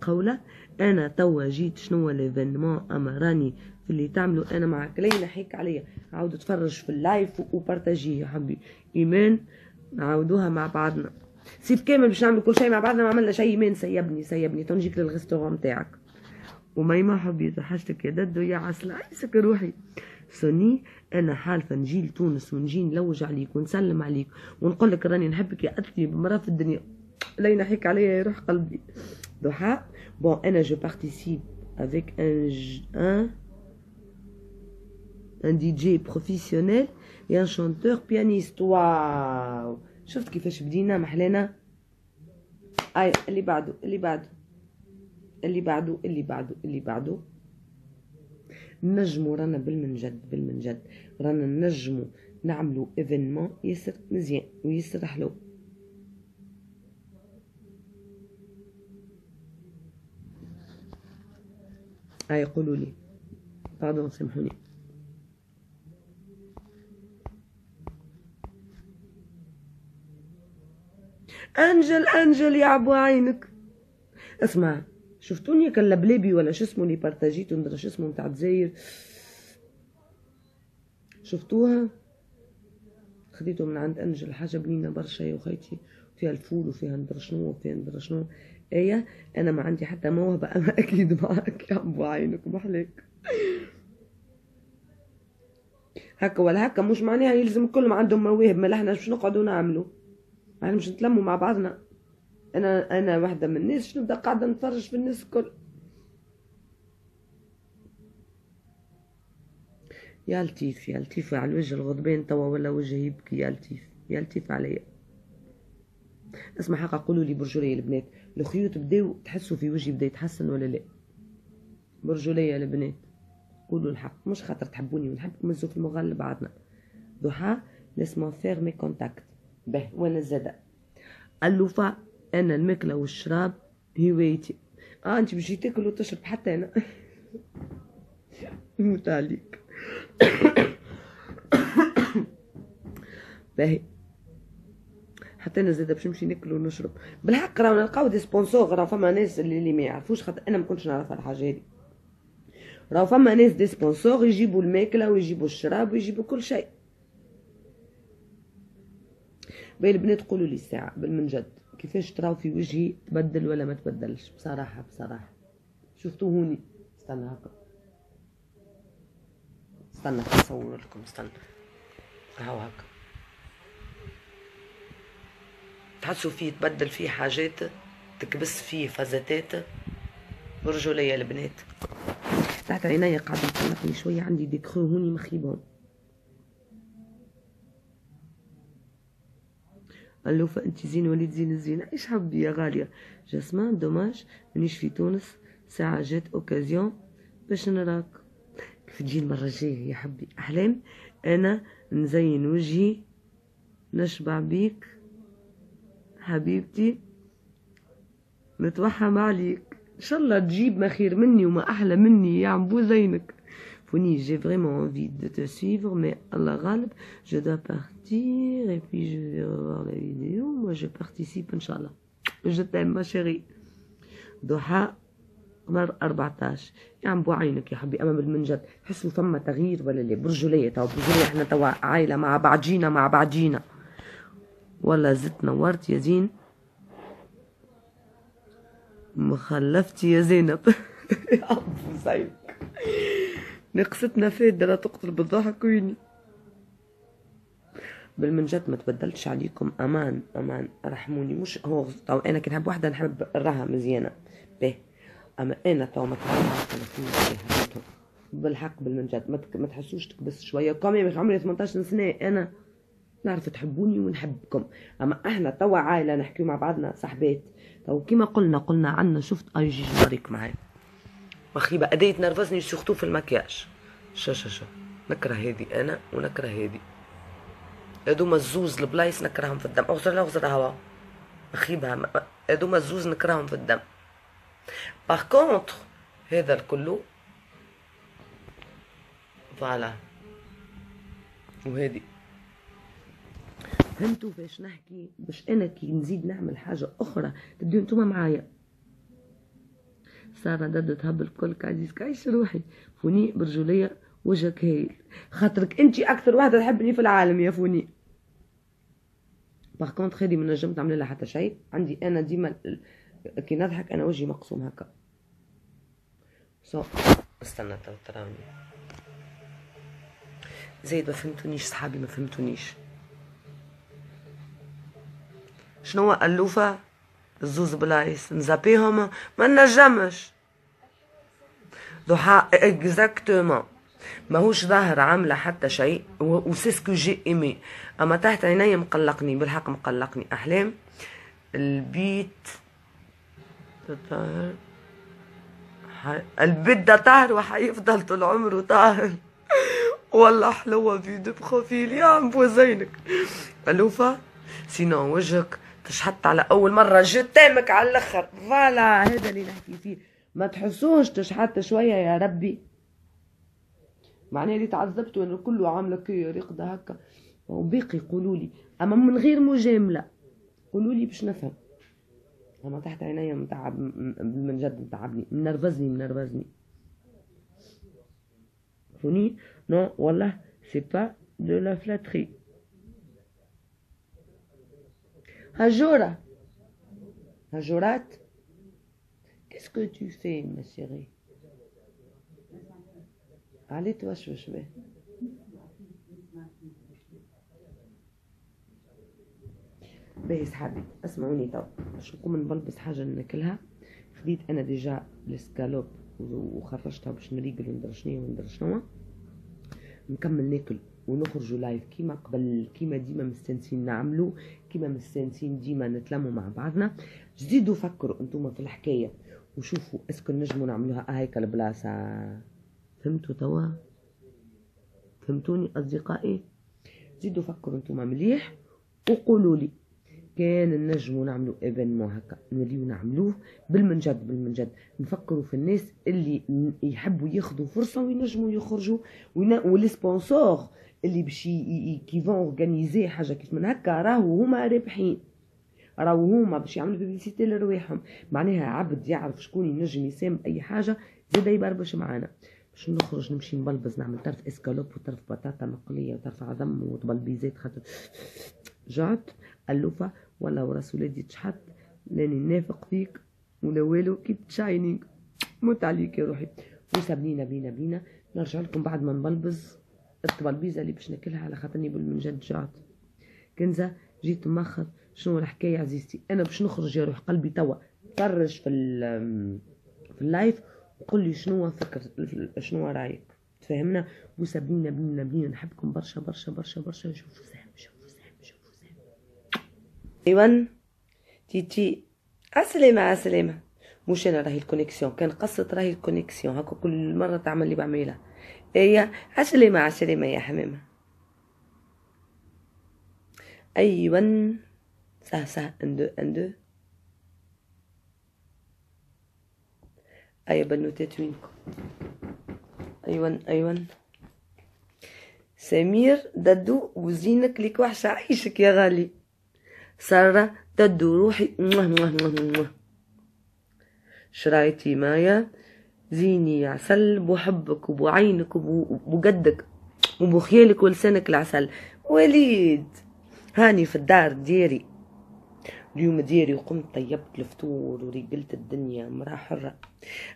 قولة أنا توا جيت شنو l'événement اما راني في اللي تعملوا أنا معاك. لي نحيك عليا؟ عاود تفرج في ال live وبارتاجيه يا حبي إيمان؟ نعاودوها مع بعضنا. سيف كامل باش نعمل كل شيء مع بعضنا ما عملنا شيء. إيمان سيبني سيبني. تو نجيك تاعك وميمة حبيبتي حاجتك يا ددو يا عسلة عيسك روحي. سوني أنا حالفه نجي لتونس ونجي نلوج عليك ونسلم عليك ونقول لك راني نحبك يا اطيب مرة في الدنيا. لا ينحيك عليا؟ يا روح قلبي. ضحى bon أنا je participe avec un un un DJ professionnel et un chanteur pianiste. واو شفت كيفاش بدينا محلانا اي اللي بعده اللي بعده اللي بعده اللي بعده اللي بعده نجمو رانا بالمنجد بالمنجد رانا نجمو نعملو événement ياسر مزيان وياسر حلو هاي قولوا لي pardon سامحوني أنجل أنجل يا عبو عينك. اسمع شفتوني كان بليبي ولا شو اسمه اللي بارتاجيتو ندري شو اسمه نتاع دزاير شفتوها؟ خديته من عند أنجل حاجة بنينة برشا يا وخيتي فيها الفول وفيها ندري شنو وفيها ندري شنو. إيه أنا ما عندي حتى موهبة أنا أكيد معاك يا عبو عينك محليك هكا ولا هكا مش معناها يلزم كلهم عندهم مواهب ما إحنا باش نقعدوا نعملوا؟ إحنا مش نتلموا مع بعضنا. أنا أنا واحدة من الناس شنو نبدأ قاعدة نتفرج في الناس الكل؟ يا لطيف يا لطيف على الوجه الغضبان توا ولا وجه يبكي يا لطيف يا لطيف عليا. اسمع حقا قولوا لي برجولية البنات. الخيوط بداو تحسوا في وجهي بدأ يتحسن ولا لا؟ برجولية البنات. قولوا الحق مش خاطر تحبوني ونحبكم مزوا في المغال بعضنا. ضحى لسما فيغ مي كونتاكت به. وأنا زاده اللوفا أنا الماكلة والشراب هوايتي. آه أنت بجي تاكل وتشرب حتى أنا. موت عليك. باهي. حتى أنا زاده باش نمشي ناكل ونشرب. بالحق راهو نلقاو des sponsors راه فما ناس اللي, اللي ما يعرفوش خاطر أنا ما كنتش نعرف الحاجة هذه راهو فما ناس des sponsors يجيبوا الماكلة ويجيبوا الشراب ويجيبوا كل شيء. باهي البنات قولوا لي الساعة بالمنجد كيفاش تراو في وجهي تبدل ولا ما تبدلش؟ بصراحة بصراحة. شفتوا هوني. استنى هكا. استنى نصور لكم استنى. هاو هكا. تحسوا فيه تبدل فيه حاجات تكبس فيه فزتات برجولية البنات. تحت عيني قاعدة تقلقني شوية. عندي دي كرو هوني مخيبون. قال فأنت زين وليد زين الزينة. إيش حبي يا غالية جاسمان دوماج مانيش في تونس ساعة جات أوكازيون باش نراك. كيف تجي المرة الجاية يا حبي. أحلام أنا نزين وجهي نشبع بيك حبيبتي نتوحم عليك. إن شاء الله تجيب ما خير مني وما أحلى مني يا عمبو زينك. Founi, j'ai vraiment envie de te suivre, mais Allah Ghalb, je dois partir et puis je vais revoir la vidéo. Moi, je participe, Inch'Allah. Je t'aime, ma chérie. Doha, قمر 14 يا عم بو عينك يا حبي اما بالمنجد تحسوا ثم تغيير ولا لا برجوليه تو برجوليه إحنا توا عائله مع بعضينا مع بعضينا والله زدت نورت يا زين مخلفتي يا زينب يا عبو زيك نقصتنا فادة لا تقتل بالضحك ويني بالمنجد ما تبدلتش عليكم أمان أمان. رحموني مش هو تو أنا كي نحب وحدة نحب نراها مزيانة. به. أما أنا تو ما بالحق بالمنجد ما, ما تحسوش تكبس شوية. كمان عمري 18 سنة. أنا نعرف تحبوني ونحبكم. أما إحنا توا عائلة نحكي مع بعضنا صحبات تو كيما قلنا قلنا عنا شفت أي جي جواريك معايا. مخيبة. اديت نرفزني سورتو في المكياج. شا شا شا. نكره هذه أنا ونكره هذه هذوما الزوز البلايص نكرههم في الدم. اغزر اغزر هوا. مخيبها هذوما الزوز نكرههم في الدم. par contre هذا الكل voilà. وهذه فهمتوا باش نحكي باش أنا كي نزيد نعمل حاجة أخرى تبدو انتوما معايا. سارة ضد تهب الكل عزيز كعيش روحي. فوني برجولية وجهك هايل. خاطرك انت أكثر واحدة تحبني في العالم يا فوني باغ كونت خيري من نجم تعمل لها حتى شيء عندي أنا ديما كي نضحك أنا وجهي مقسوم هكا. سو استنى تراوني زيد ما فهمتونيش. صحابي ما فهمتونيش. شنو ألوفة؟ الزوز بلايص نزابيهم ما نجمش. ضحى exactement. ماهوش ظاهر عاملة حتى شيء و c'est ce que j'ai aimé أما تحت عيني مقلقني بالحق مقلقني. أحلام؟ البيت. طاهر البيت ده طاهر وحيفضل طول عمره طاهر. والله حلوة في de profil يا عم بوزينك. ألوفة؟ سينو وجهك. تشحط على أول مرة جتامك على الأخر. voilà هذا اللي نحكي فيه. ما تحسوش تشحط شوية يا ربي. معناها اللي تعذبت وأنا كله عاملة كي رقدة هكا. وباقي قولوا لي. أما من غير مجاملة قولوا لي باش نفهم. أما تحت عينيا متعب من جد متعبني منرفزني منرفزني. فوني نو والله سي با دو لا فلاتري Hajora. Hajorat. Qu'est-ce que tu fais, ma chérie Allez, toi, je vais. باهي صحابي اسمعوني تو باش نقوم نبلبس حاجة ناكلها خديت أنا déjà ال escalope وخرجتها باش نريقل وندر شنو وندر نكمل ناكل ونخرجوا live كيما قبل كيما ديما مستانسين نعملوا كيما مستانسين ديما نتلموا مع بعضنا. زيدوا فكروا أنتم في الحكاية وشوفوا est-ce que نجموا نعملوها هيك البلاصة. فهمتوا توا؟ فهمتوني أصدقائي؟ زيدوا فكروا أنتم مليح وقولوا لي كان نجموا نعملوا événement هكا نوليو نعملوه بالمنجد بالمنجد. نفكروا في الناس اللي يحبوا ياخذوا فرصة وينجموا يخرجوا ولي اللي باش qui vont organiser حاجة كيف من هكا راهو هما رابحين. راهو هما باش يعملوا publicité لرواحهم. معناها عبد يعرف شكون ينجم يسام أي حاجة زاد يبربش معانا. باش نخرج نمشي نبلبز نعمل طرف إسكالوب وطرف بطاطا مقلية وطرف عظم وطبلبيزات خاطر. جعت اللوفة ولا وراسو ولادي تشحط لاني نافق فيك ولا والو كيب شاينينغ موت عليك يا روحي. وسا بنينا بنينا بنينا نرجع لكم بعد ما نبلبز. الطبلبيزه اللي باش ناكلها على خاطرني بالمنجد جات كنزة جيت مخر شنو الحكاية عزيزتي؟ أنا باش نخرج يا روح قلبي توا فرج في في اللايف وقول لي شنو فكر شنو رأيك؟ تفهمنا؟ بوسه بنينا بنينا بنينا نحبكم برشا برشا برشا برشا شوفوا سام شوفوا سام شوفوا سام إيوان تيتي عسلامة عسلامة مش أنا راهي الكونيكسيون كان قصة راهي الكونيكسيون هكا كل مرة تعمل اللي بعملها. هي عسلامة عسلامة يا حمامة أيوة سه سه أندو أندو. أيوة بنوتات وينكم أيوة أيوة سمير ددو وزينك ليك وحشة عيشك يا غالي. سارة ددو روحي. شرايتي مايا. زيني عسل بحبك وبعينك وبقدك وبخيالك ولسانك العسل. وليد هاني في الدار ديري. اليوم ديري وقمت طيبت الفطور وريقلت الدنيا مرا حرة.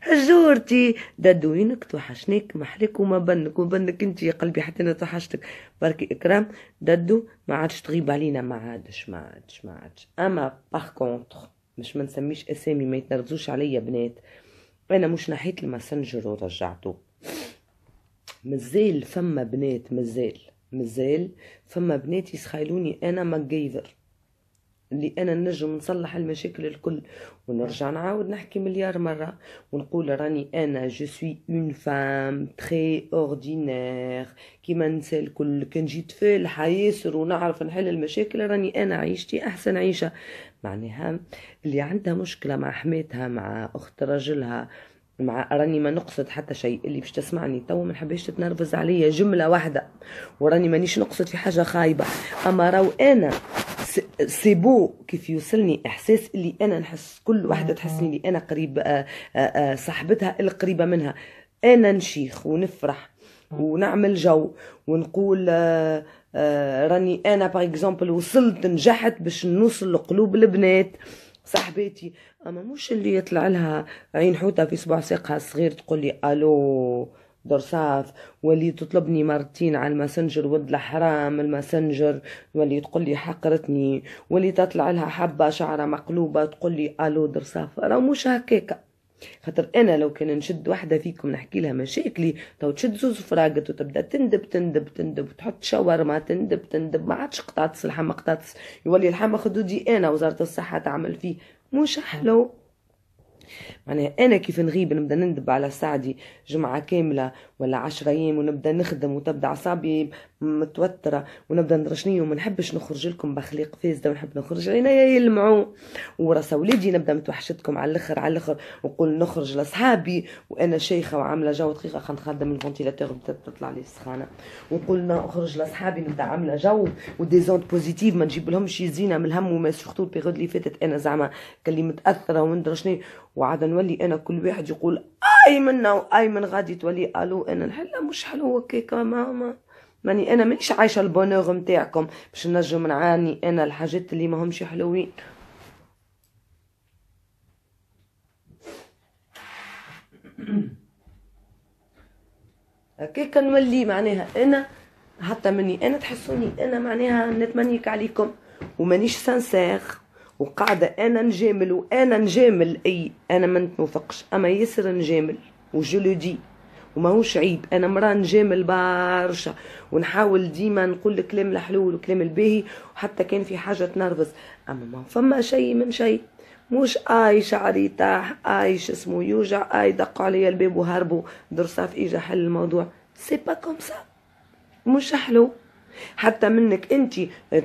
هجورتي دادو وينك توحشنيك محلك وما بنك وبنك انت يا قلبي حتى أنا توحشتك. بركي إكرام دادو ما عادش تغيب علينا ما عادش ما عادش ما عادش. أما par contre مش ما نسميش أسامي ما يتنرفزوش عليا بنات. أنا مش نحيت ال Messenger ورجعته. مازال فما بنات مازال مازال فما بنات يسخايلوني أنا ماكيفر اللي أنا نجم نصلح المشاكل الكل. ونرجع نعاود نحكي مليار مرة ونقول راني أنا je suis une femme très ordinaire كيما النساء الكل كان جيت فالحه ياسر ونعرف نحل المشاكل راني أنا عيشتي أحسن عيشة. معناها اللي عندها مشكلة مع حماتها مع أخت راجلها مع راني ما نقصد حتى شيء. اللي باش تسمعني تو ما نحبش تتنرفز عليا جملة واحدة. وراني مانيش نقصد في حاجة خايبة. أما راو أنا سي بو كيف يوصلني إحساس اللي أنا نحس كل واحدة تحسني اللي أنا قريب آه، آه، آه، صاحبتها القريبة منها. أنا نشيخ ونفرح ونعمل جو ونقول راني أنا par exemple وصلت نجحت باش نوصل لقلوب البنات. صاحباتي أما مش اللي يطلع لها عين حوتة في صباع ساقها الصغير تقول لي ألو درساف واللي تطلبني مرتين على الماسنجر ود الحرام الماسنجر. واللي تقول لي حقرتني. واللي تطلع لها حبة شعره مقلوبة تقول لي ألو درساف راه مش هكاكا. خاطر أنا لو كان نشد واحدة فيكم نحكي لها مشاكلي تو تشد زوز فراقت وتبدا تندب تندب تندب وتحط شاورما تندب تندب ما عادش قطعت الحما قطعت يولي الحما خدودي أنا وزارة الصحة تعمل فيه. مش حلو معناها أنا كيف نغيب نبدأ نندب على سعدي جمعة كاملة ولا عشرة أيام ونبدأ نخدم وتبدأ أعصابي متوترة ونبدأ نرشني وما نحبش نخرج لكم باخلاق فاسده ونحب نخرج عينيا يلمعوا. وراسا وليدي نبدأ متوحشتكم على الأخر على الأخر. ونقول نخرج لأصحابي وأنا شيخة وعاملة جو دقيقة خلينا نخدم ال ventilateur تطلع لي السخانة. ونقول نخرج لأصحابي نبدأ عاملة جو و des ondes positives ما نجيب لهمش زينة من الهم وما surtout ال période اللي فاتت. أنا زعما كلي متأثرة ومندرشني وعاد نولي أنا كل واحد يقول اي منا واي من غادي تولي ألو. أنا نحلها مش حلوة كيكا ماما ماني أنا مانيش عايشة البونور نتاعكم باش نجم نعاني أنا الحاجات اللي ما همش حلوين. هكاك نولي معناها أنا حتى مني أنا تحسوني أنا معناها نتمنيك عليكم. ومانيش sincère وقاعدة أنا نجامل وأنا نجامل. أي أنا ما نتوفقش أما يسر نجامل. و je dis وماهوش عيب. أنا مراه نجامل برشا ونحاول ديما نقول الكلام الحلو والكلام الباهي وحتى كان في حاجة تنرفز. أما ما فما شيء من شيء. مش اي شعري تاح اي اسمه يوجع اي دقوا عليا الباب وهربوا. درصاف اجا حل الموضوع. c'est pas comme ça مش حلو. حتى منك انت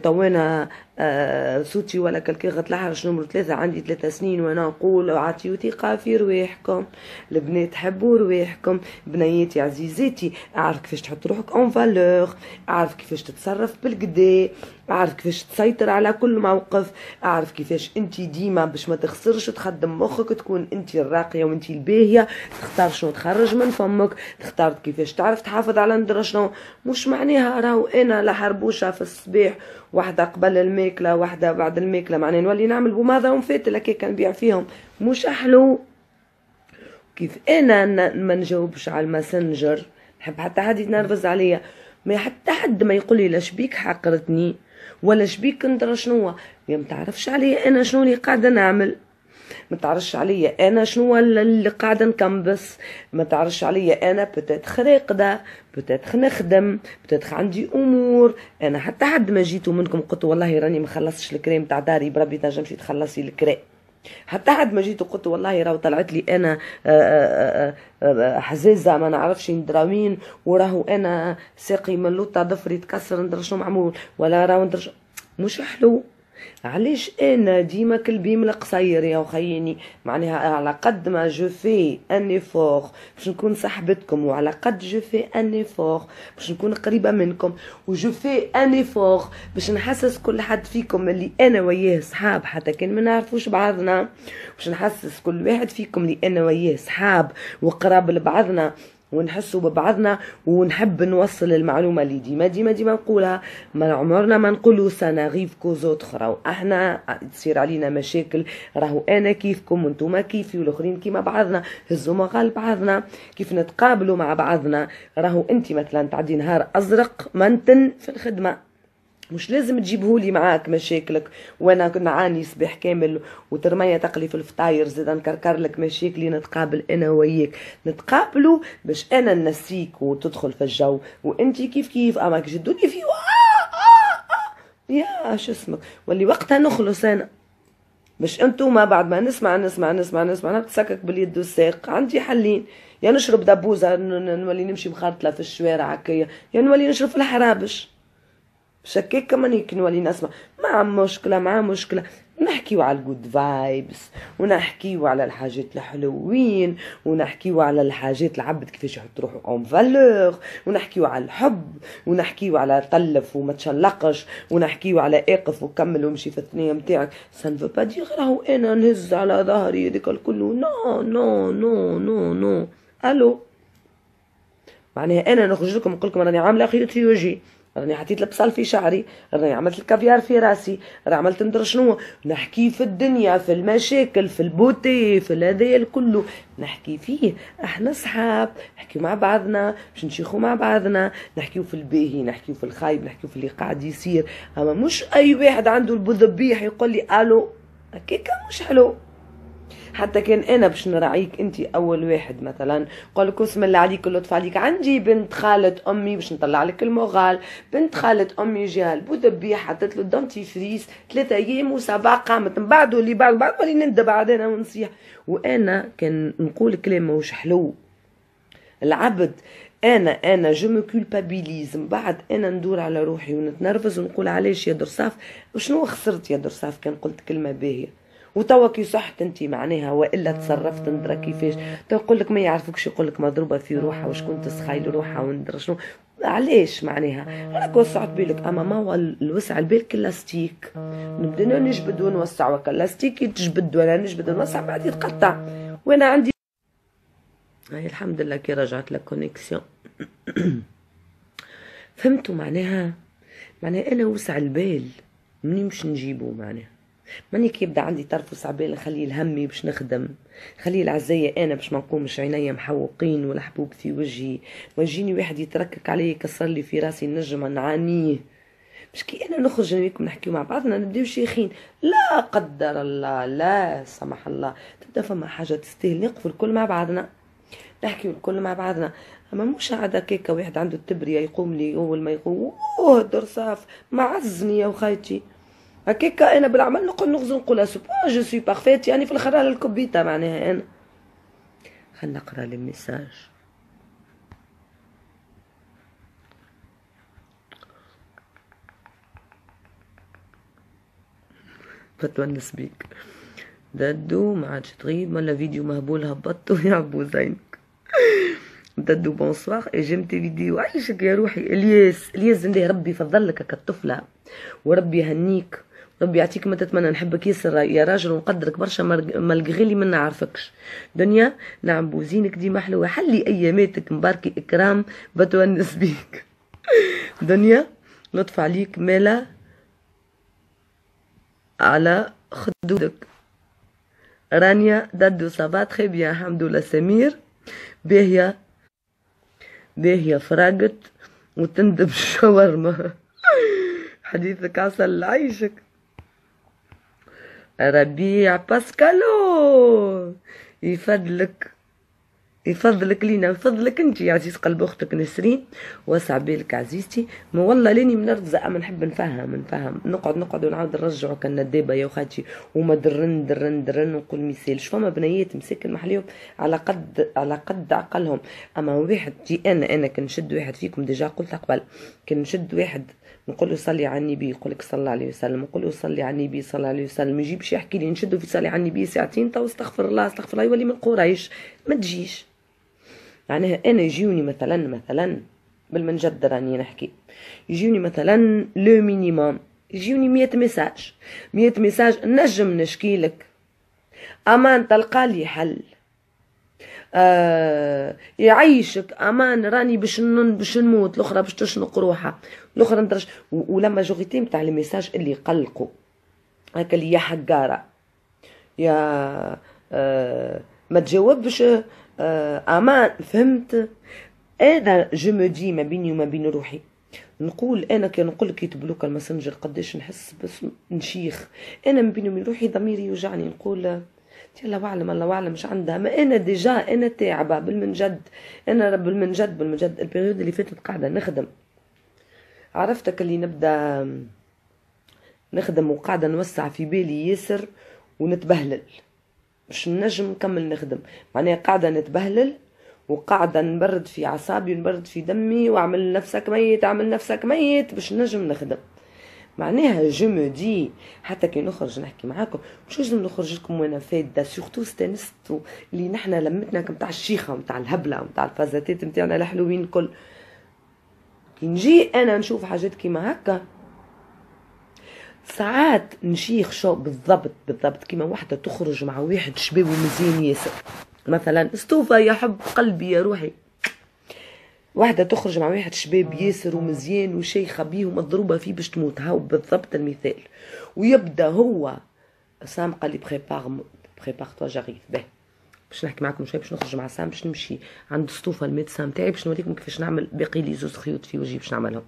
طوانا آه صوتي ولا كالكيغة الحرش نمر ثلاثة عندي ثلاثة سنين وأنا نقول اعطيو ثقة في رواحكم البنات حبوا رواحكم بنياتي عزيزاتي أعرف كيفاش تحط روحك en valeur أعرف كيفاش تتصرف بالكدا أعرف كيفاش تسيطر على كل موقف أعرف كيفاش أنت ديما باش ما تخسرش تخدم مخك تكون أنت الراقية وأنت الباهية تختار شنو تخرج من فمك تختار كيفاش تعرف تحافظ على ندرة شنو. مش معناها راهو أنا لا حربوشة في الصباح واحدة قبل الماكلة واحدة بعد الماكلة معناها نولي نعمل pommade ومفاتلة كي نبيع فيهم. مش أحلو. كيف أنا ما نجاوبش على الماسنجر نحب حتى حد يتنرفز عليا. ما حتى حد ما يقول لي بيك حقرتني. ولا شبيك انت شنو ما تعرفش عليا أنا شنو اللي قاعدة نعمل. ما تعرفش عليا أنا شنو اللي قاعدة نكمبس. ما تعرفش عليا أنا بتات راقده بتات نخدم بتات عندي أمور. أنا حتى حد ما جيتوا منكم قلت والله راني ما خلصتش الكريم تاع داري بربي تنجمش تخلصي الكريم. حتى حد ما جيت وقلت والله راهو طلعت لي أنا آه، آه، آه، حزازه ما نعرفش ندرا مين وراهو أنا ساقي من لوطة ضفري تكسر ندرا شنو معمول ولا راهو ندرا مش حلو. علاش أنا ديما كلبي من القصير يا وخيني؟ معناها على قد ما je fais un effort باش نكون صاحبتكم وعلى قد je fais un effort باش نكون قريبة منكم. و je fais un effort باش نحسس كل حد فيكم اللي أنا وياه صحاب حتى كان ما نعرفوش بعضنا. باش نحسس كل واحد فيكم اللي أنا وياه صحاب وقراب لبعضنا. ونحسوا ببعضنا ونحب نوصل المعلومة اللي ديما ديما ديما نقولها ما عمرنا ما نقولوا سنغيف كوزوت راهو أحنا تصير علينا مشاكل. راهو أنا كيفكم؟ وأنتم كيفي؟ والآخرين كيما بعضنا. هزوا مغال بعضنا. كيف نتقابلوا مع بعضنا؟ راهو انت مثلا تعدي نهار أزرق منتن في الخدمة. مش لازم تجيبهولي معاك مشاكلك. وأنا نعاني صباح كامل وترمية تقلي في الفطاير زيد نكركر لك مشاكلي نتقابل أنا وياك. نتقابلوا باش أنا نسيك وتدخل في الجو. وأنت كيف كيف؟ أما جدوني في آه آه آه. يا شو اسمك؟ واللي وقتها نخلص أنا. مش انتوما بعد ما نسمع نسمع نسمع نسمع نتسكك باليد والساق. عندي حلين. يا نشرب دبوزة نولي نمشي مخرطلة في الشوارع هكايا. يا نولي نشرب في الحرابش. شكيك كمان يمكن ولي نسمع مع مشكلة مع مشكلة. نحكيو على الجود فايبس ونحكيو على الحاجات الحلوين ونحكيو على الحاجات العبد كيفاش يحط روحو en valeur ونحكيو على الحب ونحكيو على طلف وما تشلقش ونحكيو على اقف وكمل وامشي في الثنية متاعك. ça ne veut pas dire راهو أنا نهز على ظهري هذاك الكل. non non non non non ألو معناها أنا نخرج لكم نقول لكم راني عاملة خيوطي وجهي. راني حطيت البصل في شعري راني عملت الكافيار في راسي راني عملت ندر شنو؟ نحكي في الدنيا في المشاكل في البوتي في هذايا الكل نحكي فيه إحنا صحاب نحكي مع بعضنا باش نشيخوا مع بعضنا نحكيو في الباهي نحكيو في الخايب نحكيو في اللي قاعد يصير أما مش أي واحد عنده البذبيح يقول لي ألو؟ هكاكا مش حلو. حتى كان أنا باش نراعيك أنت أول واحد مثلا. قول لك بسم الله عليك اللطف عليك. عندي بنت خالة أمي باش نطلع لك الموغال بنت خالة أمي جاها البودبي حطت له الدونتي فريس ثلاثة أيام وسبع قامت. من بعده اللي بعد بعد ولي نندب أنا ونصيح. وأنا كان نقول كلام ماهوش حلو. العبد أنا أنا جو مو من بعد أنا ندور على روحي ونتنرفز ونقول علاش يا درصاف وشنو خسرت يا درصاف كان قلت كلمة باهية. وتوا كي صحت انت معناها وإلا تصرفت ندرى كيفاش؟ تقول لك ما يعرفوكش يقول لك مضروبة في روحها وشكون تسخايل روحها وندرى شنو؟ علاش معناها؟ راك وسعت بالك أما ما هو الوسع البال كلاستيك. نبدأ نجبد ونوسع وكلاستيك يتجبد ولا نجبد ونوسع بعد يتقطع. وأنا عندي هاي الحمد لله كي رجعت لك connexion فهمتوا معناها؟ معناها أنا وسع البال منين باش نجيبه معناها؟ ماني كي يبدأ عندي طرف وصعبان نخليه لهمي باش نخدم؟ خليه العزية أنا باش ما نقومش عينيا محوقين والحبوب في وجهي. ويجيني واحد يتركك علي يكسر لي في راسي نجم نعانيه. باش كي أنا نخرج أنا وياكم نحكيو مع بعضنا نبداو شيخين. لا قدر الله لا سمح الله. تبدأ فما حاجة تستاهل نقفوا الكل مع بعضنا. نحكيو الكل مع بعضنا. أما مش عاد هكاكا واحد عنده التبريه يقوم لي أول ما يقوم أوه درصاف معزني يا وخيتي هكاكا أنا بالعمل نقول نغزو نقول جو سوي بارفيت يعني في الآخر على الكوبيتا معناها أنا. خلينا نقرأ les messages بتونس بيك ددو ما عادش تغيب. ولا فيديو مهبول هبطتو يا أبو زينك. ددو bonsoir tes vidéos عيشك يا روحي. الياس. الياس زندي ربي يفضلك كطفلة. وربي يهنيك. ربي يعطيك ما تتمنى. نحبك ياسر يا راجل ونقدرك برشا malgré لي ما نعرفكش. دنيا نعم بوزينك ديما حلوة. حلي أياماتك مباركي إكرام بتونس بيك. دنيا لطف عليك مالا على خدودك. رانيا دادو ça va très bien الحمد لله سمير. باهية باهية فراقت. وتندب شاورما. حديثك عسل. عيشك ربيع باسكالو يفضلك يفضلك لينا يفضلك انت يا عزيز قلب أختك نسرين واسع بالك عزيزتي ما والله لاني منرفزه أما نحب نفهم نفهم. نقعد نقعد ونعاود نرجعو كالندابه يا خالتي وما درن درن درن ونقول مثال. فما بنيات مساكن محليهم على قد على قد عقلهم. أما واحد جي أنا أنا كنشد واحد فيكم déjà قلت قبل. كنشد واحد نقول له صلي على النبي يقول لك صلى عليه وسلم. نقول له صلي على النبي صلى الله عليه وسلم. ما يجيبش يحكي لي نشدو في صلي على النبي ساعتين تو استغفر الله استغفر الله يولي من قريش. ما تجيش. معناها أنا يجيوني مثلا مثلا بالمنجد راني نحكي. يجيوني مثلا le minimum يجيوني مية message مية message نجم نشكي لك. أمان تلقى لي حل. آه يعيشك أمان راني باش باش نموت. الأخرى باش تشنق روحها. الأخرى ندرج و la majorité نتاع ال message اللي يقلقوا هكا اللي يا حقارة. يا آه ما تجاوبش آه أمان. فهمت؟ أنا je me dis ما بيني وما بين روحي. نقول أنا كي نقول لك يتبلوك الماسنجر قداش نحس بس نشيخ. أنا ما بيني وبين روحي ضميري يوجعني. نقول الله اعلم الله اعلم مش عندها. ما أنا déjà أنا تاعبة بالمنجد. أنا بالمنجد بالمنجد. ال période اللي فاتت قاعدة نخدم. عرفتك اللي نبدأ نخدم وقاعدة نوسع في بالي ياسر ونتبهلل. مش نجم نكمل نخدم. معناها قاعدة نتبهلل وقاعدة نبرد في أعصابي ونبرد في دمي وأعمل نفسك ميت أعمل نفسك ميت. باش نجم نخدم. معناها je me dis حتى كي نخرج نحكي معاكم مش لازم نخرج لكم وأنا فاده surtout استانست اللي نحنا لمتنا كمتاع الشيخة ومتاع الهبلة ومتاع الفازاتات نتاعنا الحلوين الكل. كي نجي أنا نشوف حاجات كيما هكا ساعات نشيخ شو بالضبط بالضبط كيما وحدة تخرج مع واحد شباب ومزيان ياسر. مثلا استوفى يا حب قلبي يا روحي. واحدة تخرج مع واحد شباب ياسر ومزيان وشيخة بيه ومضروبة فيه باش تموت. هاو بالضبط المثال. ويبدأ حسام قال لي prépare prépare توا j'arrive به. باش نحكي معكم شوي باش نخرج مع سام باش نمشي عند سطوفة ال médecin تاعي باش نوريكم كيفاش نعمل. باقي لي زوز خيوط في وجهي باش نعملهم.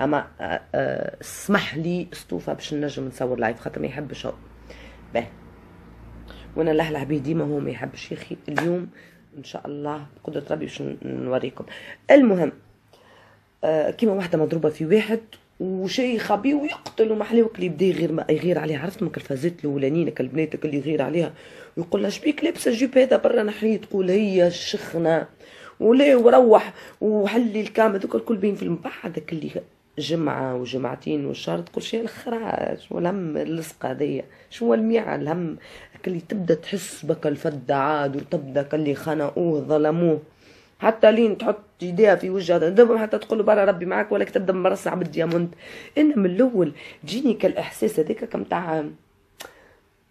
أما اسمح لي سطوفة باش نجم نصور live خاطر ما يحبش هو. به. وأنا لهله بيه ديما هو ما يحبش. يخي اليوم إن شاء الله بقدرة ربي باش نوريكم. المهم آه كيما واحدة مضروبة في واحد وشي خبي ويقتل ومحلاوك اللي بدا يغير ما يغير عليها. عرفت من الفازات الأولانيين البنات اللي يغير عليها. ويقول لها شبيك لابسة الجيب هذا برا؟ نحيه تقول هي شخنه ولا وروح وحلي الكاميرا دوك الكل بين في بعد اللي جمعة وجمعتين والشهر تقول شي الخراج والهم اللصقة هذيا شو الميعة الهم اللي تبدأ تحس بك الفد عاد وتبدأ اللي خنقوه ظلموه حتى لين تحط يديها في وجهها حتى تقول برا ربي معك ولا تبدا مرصع بالديامونت أنا من الأول جيني كالإحساس هذاك كم تاع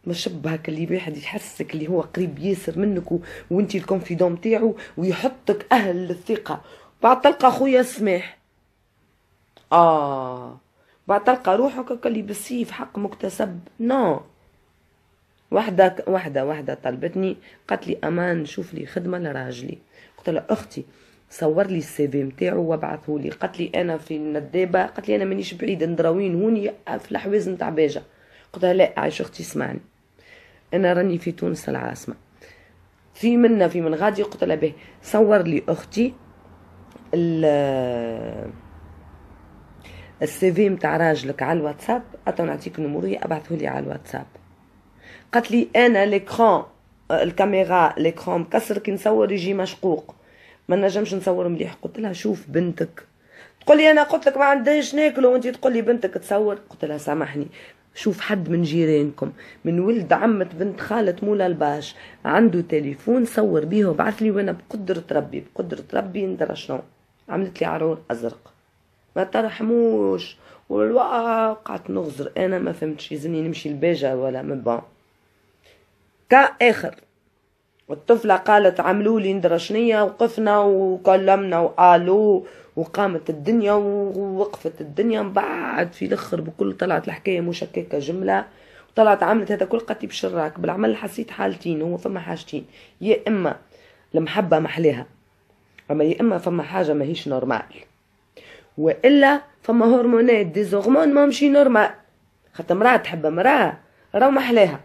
ما شبهك اللي واحد يحسك اللي هو قريب ياسر منك و... وانت الكونفيدون تاعو ويحطك أهل للثقة. بعد تلقى خويا سماح. آه. بعد تلقى روحك اللي بالسيف حق مكتسب. نو. وحدة وحدة وحدة طلبتني قالت لي أمان شوف لي خدمة لراجلي. قلت لها أختي صور لي ال CV نتاعو وابعثه لي قالت لي أنا في الندابة. قالت لي أنا مانيش بعيد ندراوين هوني في الحواز نتاع باجة. قلت لها لا عايش أختي اسمعني. أنا راني في تونس العاصمة. في منا في من غادي. قلت لها به صور لي أختي ال CV نتاع راجلك على الواتساب. أتو نعطيك نموري ابعثه لي على الواتساب. قالت لي أنا ليكرون الكاميرا ليكرون مكسر كي نصور يجي مشقوق. ما نجمش نصور مليح. قلت لها شوف بنتك. تقول لي أنا قلت لك ما عنديش ناكل وانت تقول لي بنتك تصور. قلت لها سامحني. شوف حد من جيرانكم من ولد عمة بنت خالة مولا الباش عنده تليفون صور بيه وبعث لي وأنا بقدرة ربي بقدرة ربي ندرى شنو؟ عملت لي عرور أزرق. ما ترحموش. والوقع قعدت نغزر. أنا ما فهمتش. يزني نمشي الباجة ولا مبان كآخر. والطفلة قالت عملوا لي ندرشنية وقفنا وكلمنا وقالوا وقامت الدنيا ووقفت الدنيا. من بعد في الأخر بكل طلعت الحكاية مشككة جملة. وطلعت عملت هذا كل قتي بشراك بالعمل حسيت حالتين هو فما حاجتين. يا إما المحبة محلاها. أما يا إما فما حاجة ماهيش normal. وإلا فما هرمونات. des hormones ما مشي normal. خاطر مرأة تحب مرأة راهو محلاها.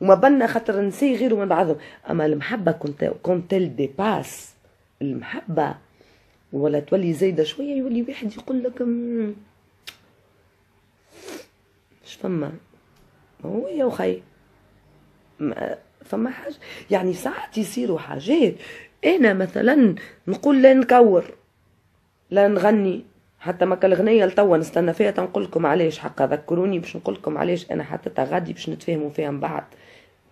وما بنا خاطر نسي غيره من بعضهم أما المحبة كنت كنت dépasse المحبة. ولا تولي زايدة شوية يولي واحد يقول لك مش فما. هو يا وخي فما حاجة. يعني ساعات يصيروا حاجات. أنا مثلا نقول لا نكور لا نغني. حتى ما كالغنية لتوا نستنى فيها تنقول لكم علاش؟ حقا ذكروني باش نقول لكم علاش أنا حطيتها غادي باش نتفاهموا فيها من بعد.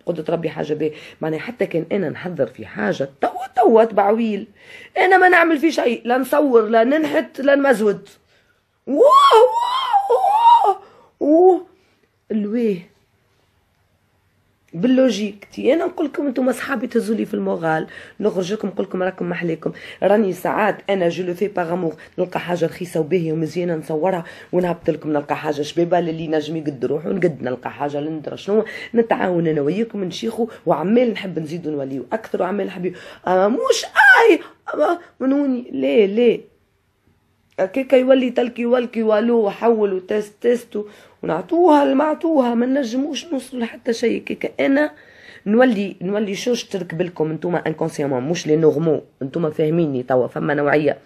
قدرة ربي حاجة بيه معناها حتى كان أنا نحضر في حاجة توا توا تبعويل أنا ما نعمل في شيء لا نصور لا ننحت لا نمزود. واه واه واه. الويه. باللوجيك. تي أنا نقول لكم أنتم أصحابي تهزوا لي في الموغال نخرج لكم نقول لكم راكم محليكم. راني ساعات أنا جو لو في باغ نلقى حاجة رخيصة وباهية ومزيانة نصورها ونهبط لكم. نلقى حاجة شبيبة اللي نجم يقد روحه. ونقد نلقى حاجة ندرى شنو؟ نتعاون أنا وياكم نشيخوا وعمال نحب نزيدوا نوليو أكثر وعمال نحب اما مش أي! اما منوني. ليه ليه؟ كيكا يولي تلكي ولكي والو وحول وتست تست ونعطوها المعطوها ما نجموش نوصلوا لحتى شيء. كيكا أنا نولي نولي شوش تركب لكم انتوما انكونسيامون مش لي نورمو انتوما فاهميني توا فما نوعية.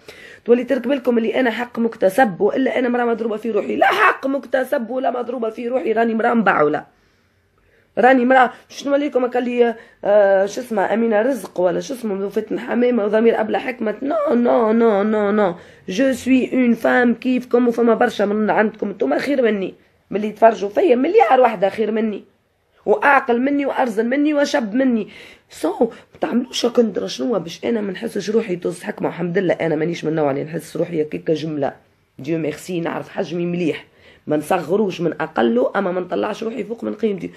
تولي تركب لكم اللي أنا حق مكتسب وإلا أنا مرا مضروبة في روحي. لا حق مكتسب ولا مضروبة في روحي. راني مرا مبعوله راني مرا شنو ليكم قال لي آه شو اسمه أمينة رزق ولا شو اسمه فتن حمامه وضمير ابله حكمة. نو نو نو نو نو je suis une femme كيفكم وفما برشا من عندكم. أنتم خير مني. ملي يتفرجوا فيا مليار واحدة خير مني واعقل مني وارزن مني وشب مني. so ما تعملوش كندرة شنو؟ باش أنا ما نحسش روحي توز حكمة. الحمد لله أنا مانيش من النوع اللي نحس روحي هكاك جملة. Dieu merci نعرف حجمي مليح. ما نصغروش من اقله أما ما نطلعش روحي فوق من قيمتي.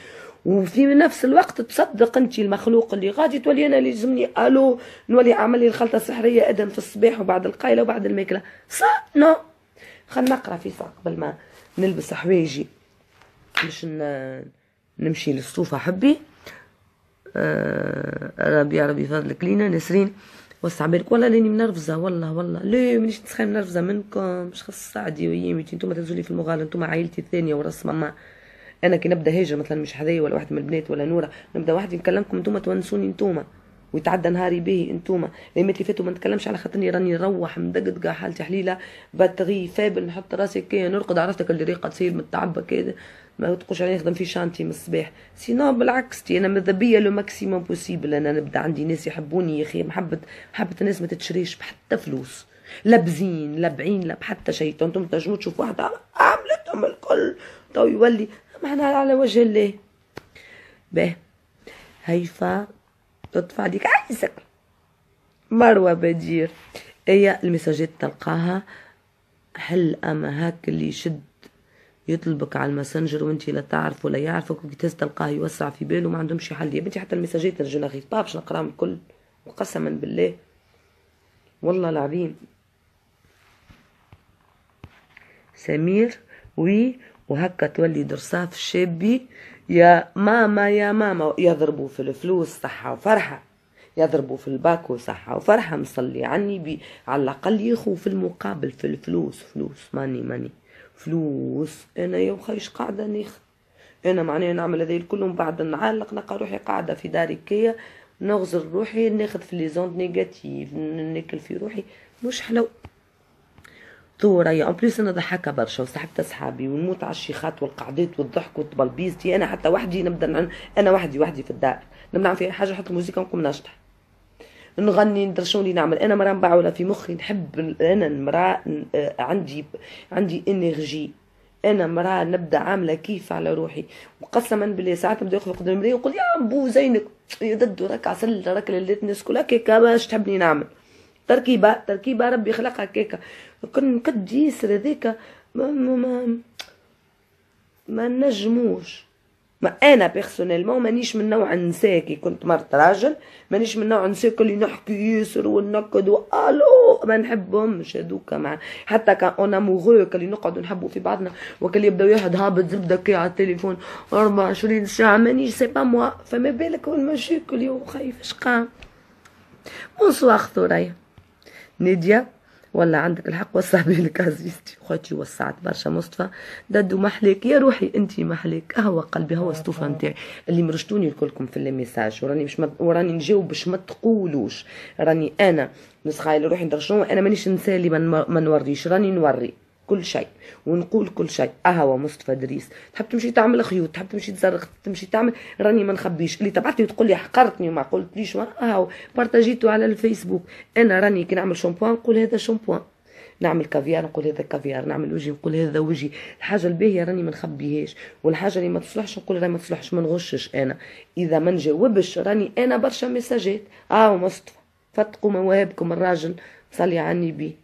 وفي نفس الوقت تصدق انت المخلوق اللي غادي تولي أنا لازمني ألو نولي اعمل لي الخلطة السحرية إذن في الصباح وبعد القايلة وبعد الماكله صح non خلينا نقرأ في ساق قبل ما نلبس حوايجي باش نمشي لسطوفة حبي آه ربي ربي فضلك لينا. نسرين وسع بالك. والله لأني منرفزة والله والله. لا مانيش نسخن منرفزة منكم. مش خص سعدي ويامتي أنتم تهزوا لي في ال moral أنتم عائلتي الثانية ورأس ماما. أنا كي نبدأ هاجر مثلا مش حذايا ولا واحد من البنات ولا نورة. نبدأ وحدي نكلمكم أنتم تونسوني أنتم ويتعدى نهاري به انتوما. الايامات اللي فاتوا ما نتكلمش على خاطرني راني نروح مدقدقة حالتي حليله batterie faible نحط راسي كي نرقد عرفتك اللي ريقة تصير متعبة كده. ما تقولش عليه نخدم في chantier من الصباح. sinon بالعكس تي أنا ماذا بيا le maximum possible أنا نبدأ عندي ناس يحبوني يا أخي محبة محبة الناس ما تتشريش بحتى فلوس. لا بزين لا بعين لا بحتى شيء. أنتم تنجموا تشوفوا واحدة عملتهم الكل. تو يولي معنا على وجه الله. به هيفا تدفع لك عايزك مروة بدير هي المساجات تلقاها. حل اما هاك اللي يشد يطلبك على الماسنجر وانت لا تعرف ولا يعرفك وكي تلقاه يوسع في باله ما عندهمش حل. يا بنتي حتى المساجات الرجال غير باش نقراهم الكل وقسما بالله. والله العظيم. سمير oui وهكا تولي درصاف شابي يا ماما يا ماما. يضربوا في الفلوس صحة وفرحة. يضربوا في الباكو صحة وفرحة. مصلي عني بي على الأقل يخو في المقابل في الفلوس. فلوس ماني ماني. فلوس. أنا يا خيش قاعدة ناخذ أنا معناها نعمل هذا الكل ومن بعد نعلق نلقى روحي قاعدة في داري كيا. نغزر روحي ناخذ في les ondes négatives ناكل في روحي. مش حلو. ثورة يا en plus أنا ضحكة برشا وصاحبت أصحابي ونموت على الشيخات والقعدات والضحك والتبلبيزتي أنا حتى وحدي نبدأ أنا وحدي وحدي في الدار. نبدأ نعمل في حاجة نحط الموسيقى ونقوم نشطح. نغني ندير شنو نعمل. أنا مرة مبعولة في مخي نحب أنا المرأة عندي عندي énergie. أنا مرأة نبدأ عاملة كيف على روحي. وقسما بالله ساعات نبدأ يقف قدام المرايه ويقول يا بو زينك يا ددو راك عسل راك ليلة الناس كلها كيكا باش تحبني نعمل. تركيبة تركيبة ربي خلقها كيكا كن قد ياسر هذاك ما ما ما, ما نجموش. ما أنا personnellement مانيش من نوع النساء كي كنت مرت راجل مانيش من نوع النساء اللي نحكي ياسر ونكد والو ما نحبهمش هذوك مع حتى كان en amoureux اللي نقعدوا نحبوا في بعضنا وكل يبدا واحد هابط زبدة كي على التليفون 24 ساعة مانيش c'est pas moi فما بالك والمشاكل يا خايف اش قام؟ bonsoir ثريا نيديا ولا عندك الحق وسع بالك عزيزتي خوتي وسعت برشا مصطفى. ددو محليك يا روحي انت محليك هو قلبي هو ستوفا نتاعي. اللي مرشتوني لكلكم في ال message. وراني مش مد... وراني نجاوب باش ما تقولوش. راني أنا نسخايل روحي ندير أنا مانيش نسالي ما نوريش. راني نوري. كل شيء ونقول كل شيء. اهو مصطفى دريس تحب تمشي تعمل خيوط تحب تمشي تزرق تمشي تعمل راني ما نخبيش. اللي تبعت لي تقول لي حقرتني وما قلتليش اهو بارتاجيتو على الفيسبوك. أنا راني كي نعمل شامبوان نقول هذا شامبوان. نعمل كافيار نقول هذا كافيار. نعمل وجهي نقول هذا وجهي. الحاجة الباهية راني ما نخبيهاش والحاجة اللي ما تصلحش نقول راهي ما تصلحش ما نغشش أنا. إذا ما نجاوبش راني أنا برشا ميساجات آه مصطفى فتقوا مواهبكم الراجل صلي على النبي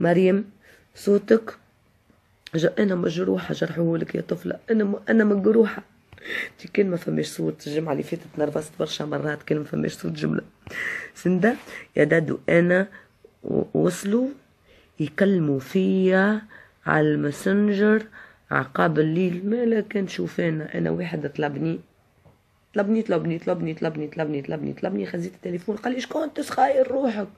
مريم. صوتك. أنا مجروحة جرحوهولك يا طفلة. أنا م... أنا مجروحة. دي كان ما فماش صوت. الجمعة اللي فاتت نرفزت برشا مرات. كان ما فماش صوت جملة. سندا يا دادو أنا وصلوا يكلموا فيا على الماسنجر عقاب الليل. ما كان شوفانا. أنا واحد طلبني. طلبني طلبني طلبني طلبني طلبني طلبني طلبني. خزيت التليفون. قال لي شكون تسخاير روحك؟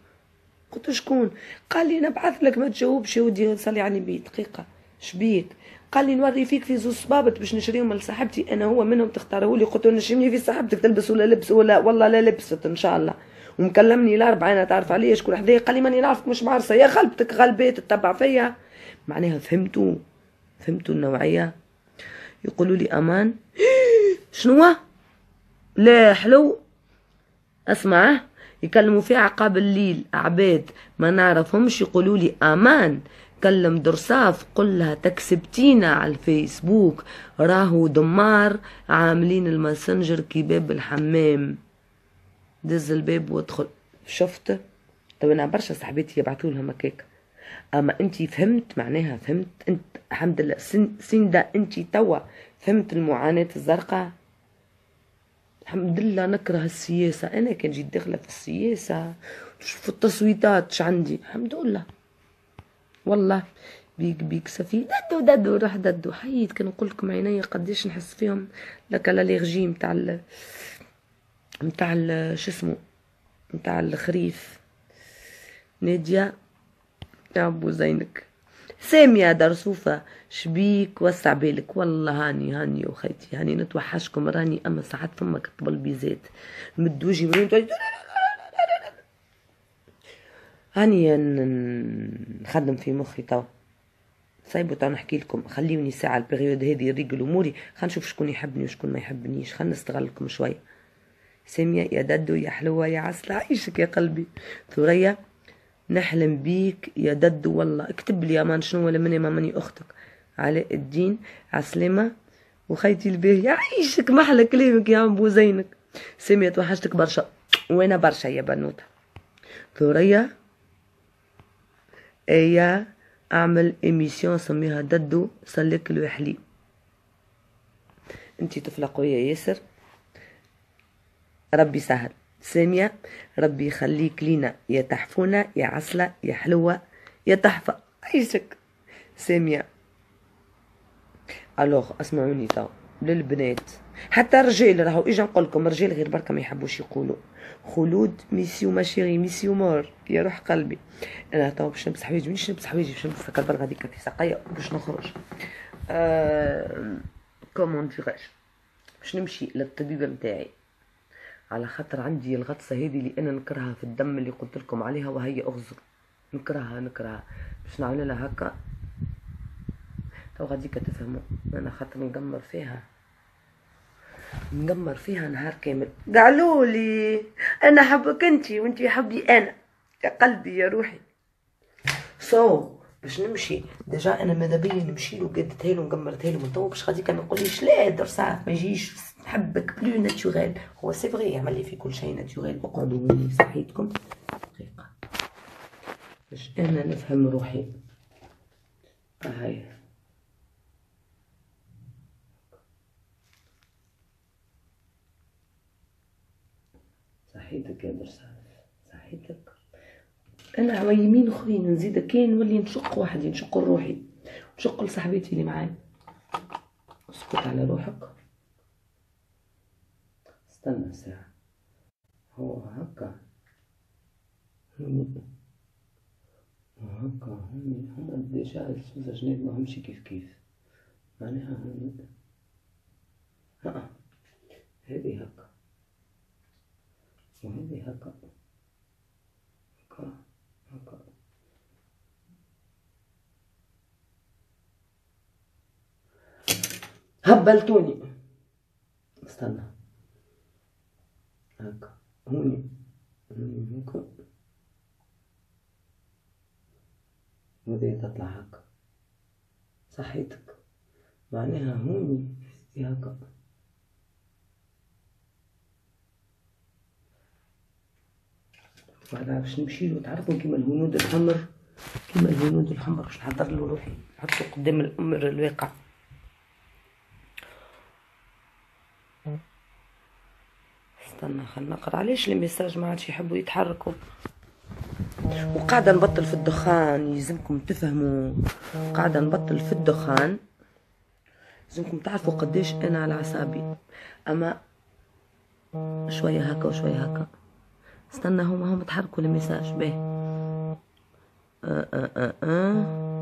قلت شكون؟ قال لي نبعث لك ما تجاوبش يا ودي صلي على النبي دقيقة. شبيك قال لي نوري فيك في زوج صبابط باش نشريهم لصاحبتي. أنا هو منهم تختاره لي. قلت له نشريني في صاحبتك تلبس ولا لبس ولا والله لا لبست إن شاء الله. ومكلمني الأربعة أنا تعرف عليا شكون حدايا. قال لي ماني نعرفك مش معرسه يا غلبتك غلبات تتبع فيا. معناها فهمتوا؟ فهمتوا النوعية؟ يقولوا لي أمان. شنو؟ لا حلو. أسمع. يكلموا في عقاب الليل عباد ما نعرفهمش يقولوا لي أمان. كلم درصاف قل لها تكسبتينا على الفيسبوك. راهو دمار عاملين الماسنجر كباب الحمام. دز الباب وادخل. شفت؟ تو أنا برشا صاحباتي يبعثوا لها مكاك أما انت فهمت معناها فهمت أنت الحمد لله سن سندا انت توا فهمت المعاناة الزرقاء؟ الحمد لله نكره السياسة. أنا كان جيت داخلة في السياسة. في التصويتات ش عندي. الحمد لله. والله. بيك بيك سفي ددو ددو روح ددو حييت. كان نقول لكم عيني قديش نحس فيهم. لك الالرجي نتاع ال نتاع شو اسمه. نتاع الخريف. نادية. يا أبو زينك. سامية درسوفة شبيك وسع بالك. والله هاني هاني وخيتي هاني نتوحشكم. راني أما ساعات فمك طبل بيزات مد وجهي هاني نخدم في مخي توا صايبو توا نحكي لكم. خليوني ساعة ال période هذه نريقل أموري. خلينا نشوف شكون يحبني وشكون ما يحبنيش. خلينا نستغلكم شوية. سامية يا ددو يا حلوة يا عسلة. عيشك يا قلبي. ثريا نحلم بيك يا ددو. والله اكتب لي يا مان شنو ولا مني ما ماني أختك. علاء الدين عسلامة وخيتي الباهية عيشك محلى كلامك يا عم بوزينك سامية توحشتك برشا. وأنا برشا يا بنوتة. ثريا أيا أعمل émission سميها ددو سلك الوحلي أنتي طفلة قوية ياسر. ربي سهل. سامية ربي يخليك لينا يا تحفونة يا عسلة يا حلوة يا تحفة. عيشك. سامية alors اسمعوني تو للبنات. حتى الرجال راهو إجا نقول لكم رجال غير بركة ما يحبوش يقولوا. خلود merci ma chérie merci amour. يا روح قلبي. أنا تو باش نلبس حوايجي مانيش نلبس حوايجي باش نلبس الكربل غاديك في ساقية باش نخرج. أه... comment dirai-je باش نمشي للطبيبة متاعي. على خاطر عندي الغطسة هذه اللي أنا نكرهها في الدم اللي قلت لكم عليها وهي أغزر نكرهها نكرهها. باش نعمل لها هكا. تو غاديك تفهموا أنا خاطر نقمر فيها. نقمر فيها نهار كامل. قالوا لي أنا حبك أنتي وأنتي حبي أنا. يا قلبي يا روحي. سو so, باش نمشي ديجا أنا ماذا بيا نمشي له قدتها له نقمرتها له. من تو باش غادي كان نقول ليش لا در ساعات ما يجيش. نحبك بلو ناتوريل هو سي فغي يعمل لي في كل شيء ناتوريل اقعدوا مني صحيتكم. دقيقة. باش أنا نفهم روحي. هاي. صحيتك يا درسان صحيتك. أنا على يمين اخرين نزيد كاين نولي نشق وحدي نشق روحي نشق لصاحبتي اللي معايا. اسكت على روحك. استنى ساعة. هو هكا. هكا. هوني هما ديجا السوزة جنيد ما همشي كيف كيف. معناها هوني ها. هذه هكا. وهذه هكا. هكا. هكا. هبلتوني. استنى. هكا. هوني. هوني هكا وبدأت تطلع هكا. صحيتك. معناها هوني. هكا. بعدها باش نمشي له تعرفوا كيما الهنود الحمر كيما الهنود الحمر باش نحضر له روحي نحطه قدام الأمر الواقع. استنى خلنا نقرأ. علاش الميساج ما عادش يحبوا يتحركوا؟ وقاعدة نبطل في الدخان يلزمكم تفهموا. قاعدة نبطل في الدخان لازمكم تعرفوا قديش أنا على أعصابي. أما شوية هكا وشوية هكا. استنى هما هم تحركوا ال message به أه أه أه أه.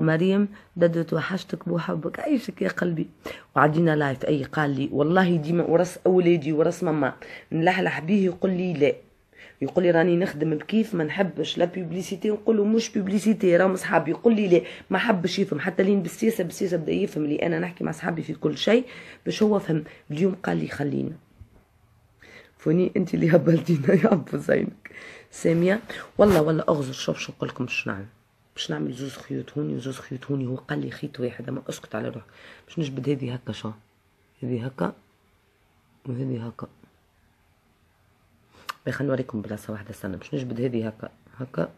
مريم ددت وحشتك بحبك عيشك يا قلبي. وعدينا live أي قال لي والله ديما ورس اولادي ورس ماما. نلحلح بيه يقول لي لا. يقول لي راني نخدم بكيف ما نحبش la publicité نقول له مش publicité راهم صحابي يقول لي لا ما حبش يفهم. حتى لين بالسياسة بالسياسة بدأ يفهم لي أنا. نحكي مع صحابي في كل شيء. باش هو فهم. اليوم قال لي خلينا. فوني انت اللي هبلتينا يا عبو زينك سامية والله والله أغزر شوف شو نقول لكم باش نعمل باش نعمل زوز خيوط هوني وزوز خيوط هوني هو قال لي خيط واحد أما أسكت على روح باش نجبد هذه هكا شو؟ هذه هكا وهذه هكا. خلينا نوريكم بلاصة واحدة استنى باش نجبد هذه هكا هكا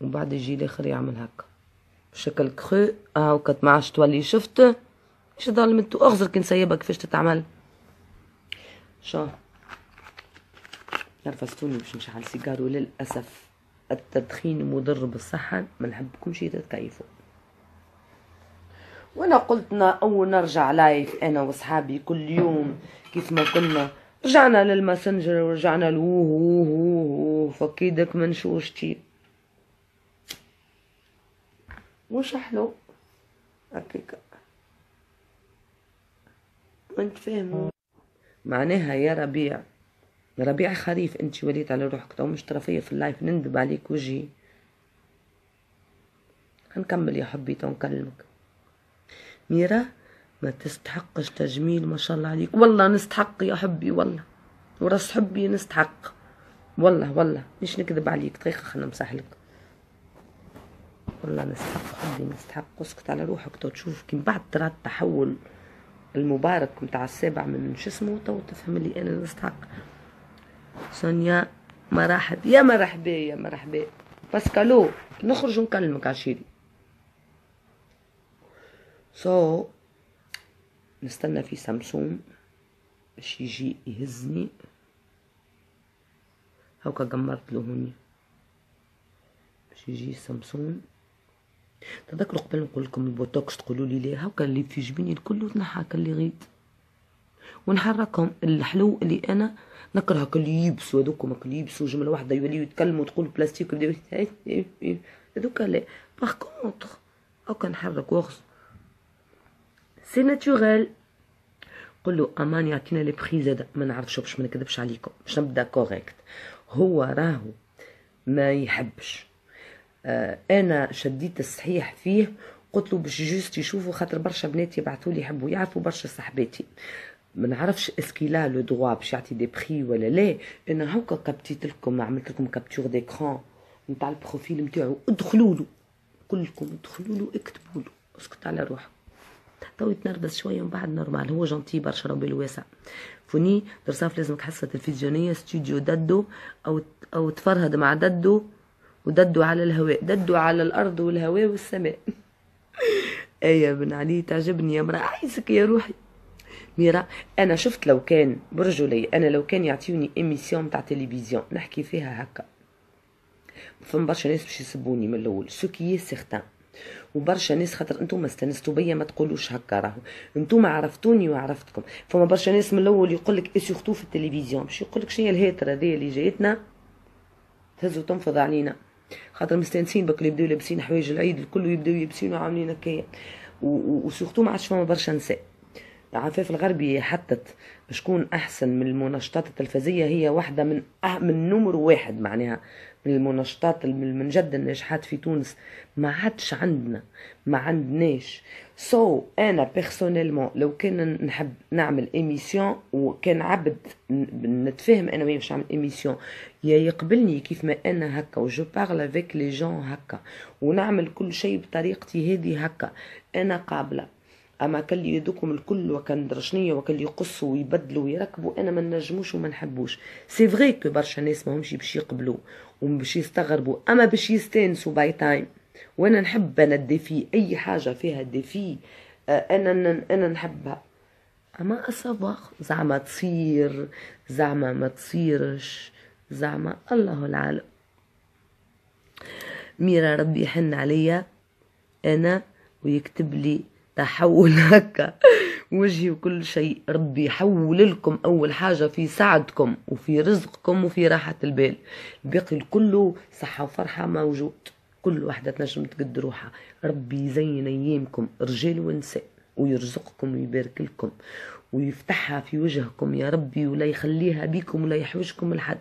ومن بعد يجي الآخر يعمل هكا. بشكل كخو آه وكت تولي شفت؟ إيش ظلمت أغزر كي نسيبها كيفاش تتعمل؟ شو؟ نرفزتوني باش نشعل سيجار وللأسف التدخين مضر بالصحة ما نحبكمش تتكيفوا وأنا قلت أو نرجع live أنا وأصحابي كل يوم كيف ما كنا رجعنا للماسنجر ورجعنا لوه فكيدك من شوشتي مش حلو؟ هكيكا انت فاهم معناها يا ربيع ربيع خريف انت وليت على روحك. تو مش طرفية في ال live نندب عليك وجهي. هنكمل يا حبي تو نكلمك. ميرا ما تستحقش تجميل ما شاء الله عليك. والله نستحق يا حبي والله. ورأس حبي نستحق. والله والله. مش نكذب عليك. دقيقة خلنا نمسح والله نستحق حبي نستحق. اسكت على روحك تو تشوف كي بعد ترى التحول المبارك متاع السابع من شو اسمه تو تفهم اللي أنا نستحق. سونيا مرحب يا مرحبا يا مرحبا parce que نخرج ونكلمك عشيري so so, نستنى في سامسونج باش يجي يهزني. هاكا قمرت له هوني. باش يجي سامسونج تذكروا قبل نقول لكم البوتوكس تقولوا لي ليه؟ هاكا اللي في جبيني الكل وتنحى les rides. ونحركهم الحلو اللي أنا نكره كل يبسوا هذوك كل يبسوا جمله واحدة يوليو يتكلموا تقول بلاستيك هذوك لا باغ كونتر هاكا نحرك وغز. سي ناتوريل قل له أمان يعطينا لي بخي زاد ما نعرفش باش ما نكذبش عليكم. باش نبدأ كوريكت هو راهو ما يحبش. آه أنا شديت الصحيح فيه. قلت له باش juste يشوفوا خاطر برشا بنات يبعثوا لي يحبوا يعرفوا برشا صاحباتي. ما نعرفش est-ce qu'il a le droit باش يعطي des prix ولا لا. أنا هكا كبتيت لكم عملت لكم capture d'écran نتاع ال profil نتاعو ادخلوا له. كلكم ادخلوا له اكتبوا له. اسكت على روحك. تو يتنرفز شوية ومن بعد normal هو gentil برشا ربي الواسع. فوني درصاف لازمك حصة تلفزيونية استوديو ددو أو أو تفرهد مع ددو وددو على الهواء. ددو على الأرض والهواء والسماء. إيه بن علي تعجبني يا مرا عايزك يا روحي. ميرا أنا شفت لو كان برجولي أنا لو كان يعطيوني émission تاع تلفزيون نحكي فيها هكا. فما برشا ناس باش يسبوني من الأول ce qui est certain. وبرشا ناس خاطر أنتم استنستوا بيا ما تقولوش هكا راهو. أنتم عرفتوني وعرفتكم. فما برشا ناس من الأول يقول لك surtout في التلفزيون باش يقول لك شنو الهاتر هذه اللي جايتنا تهز وتنفض علينا. خاطر مستانسين بك اللي يبداو لابسين حوايج العيد الكل يبداو يلبسين وعاملين هكايا. و surtout ما عادش فما برشا نساء. عفاف الغربي حطت شكون أحسن من المنشطات التلفزية هي واحدة من أه من نمر واحد معناها من المنشطات من جد الناجحات في تونس. ما عادش عندنا ما عندناش. so so, أنا personnellement لو كان نحب نعمل émission وكان عبد نتفاهم أنا وياه باش نعمل émission يا يقبلني كيف ما أنا هكا. و je parle avec les gens هكا. ونعمل كل شيء بطريقتي هذه هكا. أنا قابلة. أما كان يدوكم الكل وكان درشنية وكان يقصوا ويبدلوا ويركبوا أنا ما نجموش وما نحبوش. c'est vrai que برشا ناس ماهمش باش يقبلوا وباش يستغربوا أما باش يستانسوا by time وأنا نحب أنا ال défi أي حاجة فيها défi آه، أنا أنا نحبها. أما اصبغ زعما تصير زعما ما تصيرش زعما الله العالم. ميرا ربي يحن عليا أنا ويكتب لي تحول هكا وجهي وكل شيء. ربي يحول لكم أول حاجة في سعدكم وفي رزقكم وفي راحة البال. الباقي الكل صحة وفرحة موجود. كل واحدة تنجم تقد روحها. ربي يزين أيامكم رجال ونساء ويرزقكم ويبارك لكم ويفتحها في وجهكم يا ربي ولا يخليها بيكم ولا يحوجكم لحد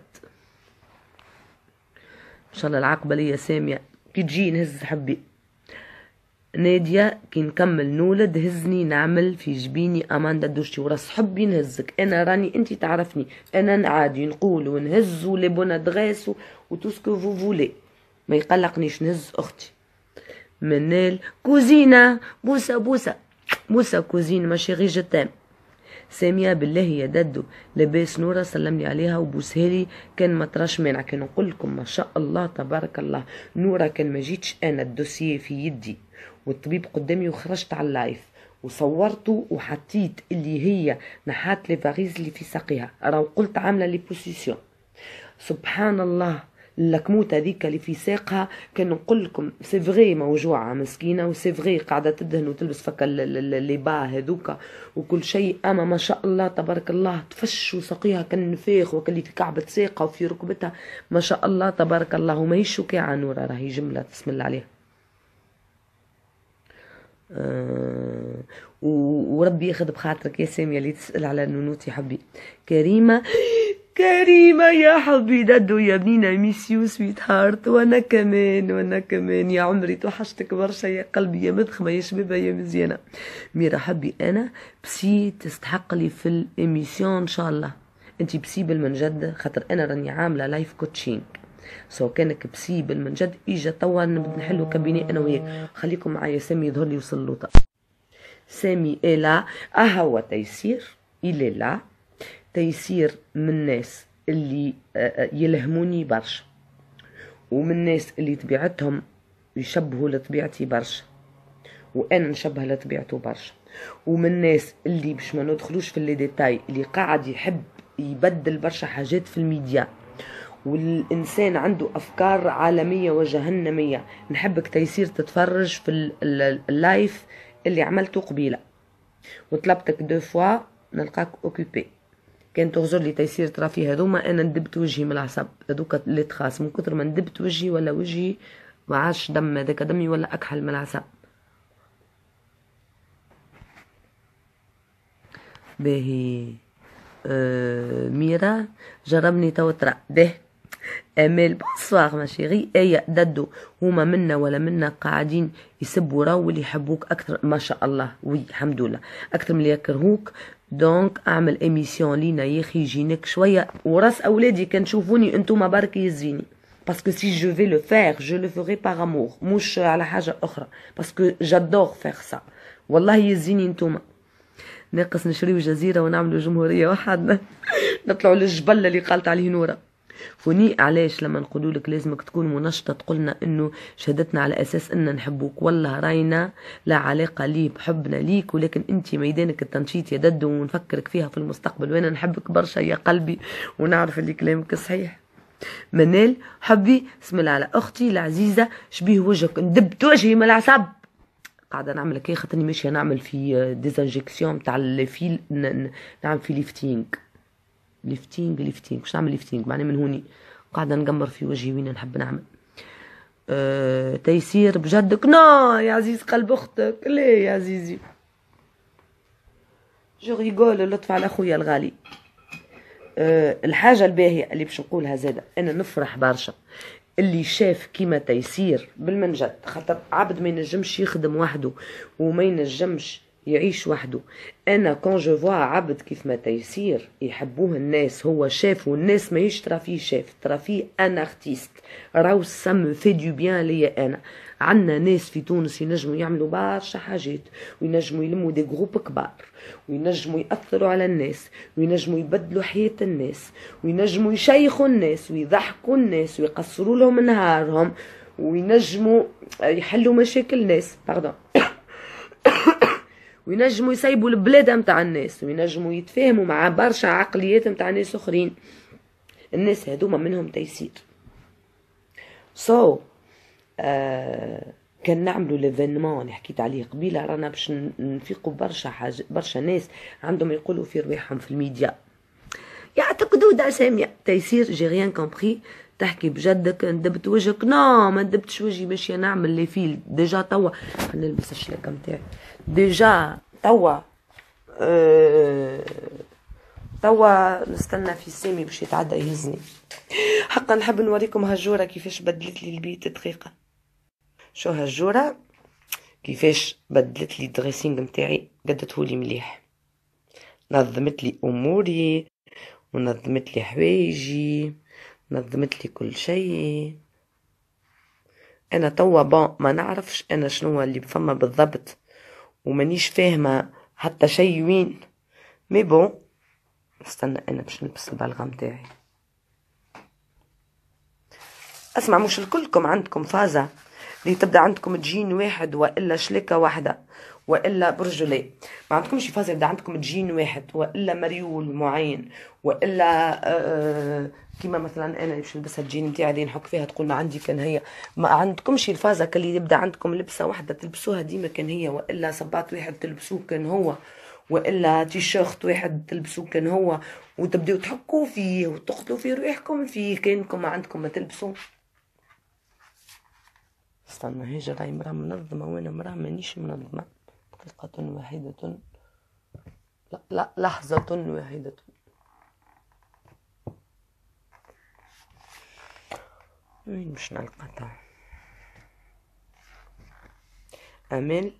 إن شاء الله العاقبة ليا سامية. كي تجي نهز حبي. نادية كي نكمل نولد هزني نعمل في جبيني. أماندا دوشي وراس حبي نهزك. أنا راني أنت تعرفني. أنا عادي نقول ونهز ولي بونادغيس و tout ce que vous voulez. ما يقلقنيش نهز أختي. منال كوزينة. بوسة بوسة. بوسة cousine ma chérie je t'aime سامية بالله يا ددو. لاباس نورة سلمني عليها وبوسها لي. كان ما تراش مانع. كان نقول لكم ما شاء الله تبارك الله. نورة كان ما جيتش أنا ال dossier في يدي. والطبيب قدامي وخرجت على ال live. وصورته وحطيت اللي هي نحات les varices اللي في ساقيها. راهو قلت عاملة لي position سبحان الله اللكموت هذيك اللي في ساقها كان نقول لكم سي فغي موجوعة مسكينة وسي فغي قاعدة تدهن وتلبس فك لي با هذوك. وكل شيء أما ما شاء الله تبارك الله تفش وسقيها كالنفاخ وكلي في كعبة ساقها وفي ركبتها. ما شاء الله تبارك الله وما هيش شكاعه نوره راهي جملة بسم الله عليها. آه وربي ياخذ بخاطرك يا سامية اللي تسأل على النونوت حبي. كريمة كريمة يا حبي ددو يا بنينا miss you sweetheart وأنا كمان وأنا كمان. يا عمري توحشتك برشا يا قلبي يا مدخمة يا شبابة يا مزيانة. ميرا حبي أنا psy تستحق لي في ال émission إن شاء الله. أنتي psy بالمنجد خاطر أنا راني عاملة life coaching so كانك psy بالمنجد إجا توا نبدأ نحلو cabinet أنا وياك. خليكم معايا سامي يظهر لي وصل لوطا سامي الا اهو تيسير الي لا. تيسير من الناس اللي آه، آه، يلهموني برشا. ومن الناس اللي طبيعتهم يشبهوا لطبيعتي برشا. وأنا نشبه لطبيعته برشا. ومن الناس اللي باش ما ندخلوش في les détails اللي قاعد يحب يبدل برشا حاجات في الميديا. والإنسان عنده أفكار عالمية وجهنمية. نحبك تيسير تتفرج في ال live اللي عملته قبيلة. وطلبتك deux fois نلقاك occupé. كان تغزر لي تيسير ترى في هذوما أنا ندبت وجهي من العصب هذوك اللي تخاص. من كثر ما ندبت وجهي ولا وجهي ما عادش دم. هذاك دمي ولا أكحل من العصب باهي. آه ميرا جربني تو ترى. به امال bonsoir ma chérie et ددو هما منا ولا منا قاعدين يسبوا راو واللي يحبوك أكثر ما شاء الله oui الحمد لله أكثر من اللي يكرهوك donc اعمل émission لينا يا أخي يجينك شوية وراس اولادي كان تشوفوني انتوما برك يزيني parce que si je vais le faire je le ferai par amour مش على حاجة أخرى parce que j'adore faire ça والله يزيني انتوما ناقص نشريو جزيره ونعملوا جمهوريه وحدنا نطلعوا للجبل اللي قالت عليه نوره فني علاش لما نقولوا لك لازمك تكون منشطة تقولنا إنه شهدتنا على أساس إن نحبوك. والله راينا لا علاقة لي بحبنا ليك ولكن أنت ميدانك التنشيط يا دد ونفكرك فيها في المستقبل. وأنا نحبك برشا يا قلبي ونعرف اللي كلامك صحيح. منال حبي اسم الله على أختي العزيزة شبيه وجهك ندبت وجهي من العصب. قاعدة نعمل هكا خاطرني ماشية نعمل في des injections تاع ال fil نعمل في lifting lifting lifting باش نعمل lifting معناه من هوني قاعدة نقمر في وجهي وين نحب نعمل. أه تيسير بجدك. non يا عزيز قلب أختك. ليه يا عزيزي؟ je rigole لطف على خويا الغالي. أه الحاجة الباهية اللي باش نقولها زادة أنا نفرح برشا. اللي شاف كيما تيسير بالمنجد خاطر عبد ما ينجمش يخدم وحده وما ينجمش يعيش وحده. أنا quand je vois عبد كيف ما تيسير يحبوه الناس هو شاف والناس ما يشترى فيه شاف. ترى فيه أنا artiste راهو ça me fait du bien ليا أنا. عندنا ناس في تونس ينجموا يعملوا برشا حاجات وينجموا يلموا des groupes كبار وينجموا يأثروا على الناس وينجموا يبدلوا حياة الناس وينجموا يشيخوا الناس ويضحكوا الناس ويقصروا لهم نهارهم وينجموا يحلوا مشاكل الناس. pardon وينجموا يسيبوا البلاد متاع الناس وينجموا يتفاهموا مع برشا عقليات متاع ناس أخرين. الناس هذوما منهم تيسير. so so, آه كان نعملوا l'événement اللي حكيت عليه قبيلة رانا باش نفيقوا برشا حاجة برشا ناس عندهم يقولوا في رواحهم في الميديا. يعتقدوا دا سامية. تيسير j'ai rien compris تحكي بجدك ندبت وجهك. non ما ندبتش وجهي ماشي نعمل les fils déjà توا نلبس الشلاكه نتاعي déjà توا أه توا نستنى في سامي باش يتعدى يهزني. حقا نحب نوريكم هالجورة كيفاش بدلت لي البيت دقيقة. شو هالجورة؟ كيفاش بدلت لي ال dressing نتاعي؟ قدته مليح. نظمت لي أموري ونظمت لي حوايجي نظمت لي كل شيء أنا توا bon ما نعرفش أنا شنو اللي فما بالضبط. ومانيش فاهمة حتى شيء وين mais bon استنى أنا باش نلبس البلغم تاعي. أسمع مش الكلكم عندكم فازة؟ اللي تبدأ عندكم تجين واحد وإلا شلكة واحدة. وإلا برجلي. ما عندكمش فازة يبدا عندكم تجين واحد وإلا مريول معين وإلا آه كيما مثلا أنا باش نلبسها الجين نتاعي اللي نحك فيها تقول ما عندي كان هي. ما عندكمش الفازة اللي يبدأ عندكم لبسة واحدة تلبسوها ديما كان هي وإلا صباط واحد تلبسوه كان هو وإلا تيشيرت واحد تلبسوه كان هو وتبداو تحكوا فيه وتقتلوا في روحكم فيه كانكم ما عندكم ما تلبسوا. استنى هاجر راهي مراه منظمة وأنا مراه مانيش منظمة. دقيقة واحدة. لا لحظة واحدة. وين باش نلقى امل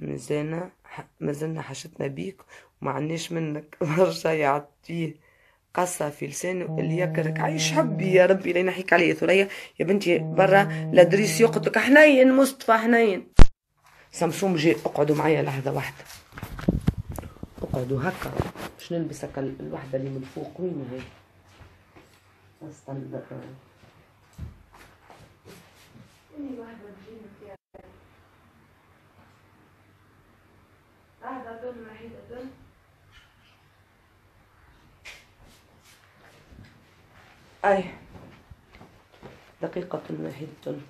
مازلنا مازلنا حشتنا بيك وما عناش منك برشا يعطيه قصة في لسانه اللي يكرك عايش حبي يا ربي لا ينحيك علي ثريا. يا بنتي برا لا دريس يقتلك حنين مصطفى حنين. سمسوم جي اقعدوا معايا لحظة واحدة. اقعدوا هكا. باش نلبس هكا الوحدة اللي من فوق. وين هي؟ استنى أي. دقيقة واحدة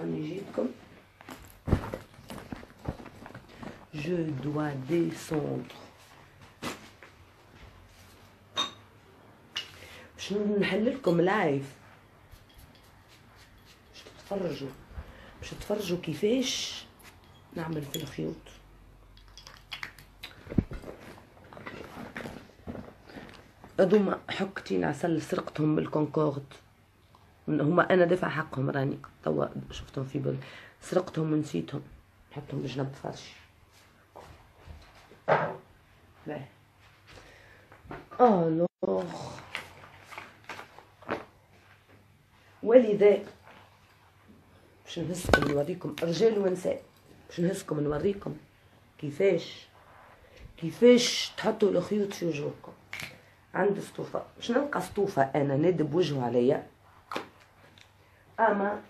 أني جيتكم. Je dois descendre. باش نحللكم لايف باش تتفرجوا. باش تتفرجوا كيفاش نعمل في الخيوط. هذوما حكتين عسل سرقتهم بالكونكورد. هما أنا دافع حقهم راني. توا شفتهم في بال سرقتهم ونسيتهم. نحطهم بجنب باهي. ألوغ. ولذا باش نهزكم نوريكم. رجال ونساء باش نهزكم نوريكم كيفاش كيفاش تحطوا الخيوط في وجوهكم. عند سطوفة باش نلقى سطوفة أنا نادب وجهه عليا. أما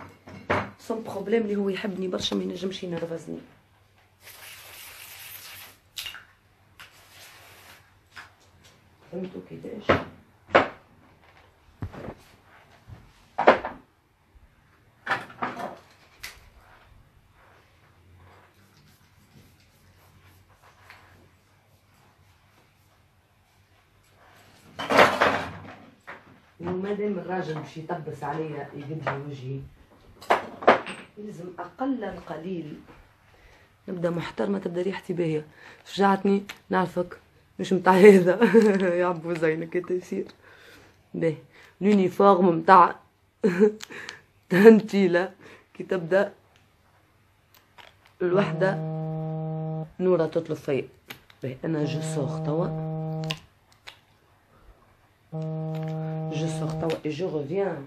son problème اللي هو يحبني برشا ما ينجمش ينرفزني فهمتوا كيفاش ومادام الراجل باش يطبس عليا يقد وجهي يلزم أقل القليل. نبدأ محترمة تبدا ريحتي باهية. شجعتني نعرفك مش متاع هذا. يا عبو زينك يصير باهي. l'uniforme متاع تنتيلة. كي تبدأ الوحدة نورة تطلب فيا. باهي. أنا جو سوغ توا. جو سوغ توا. اي je reviens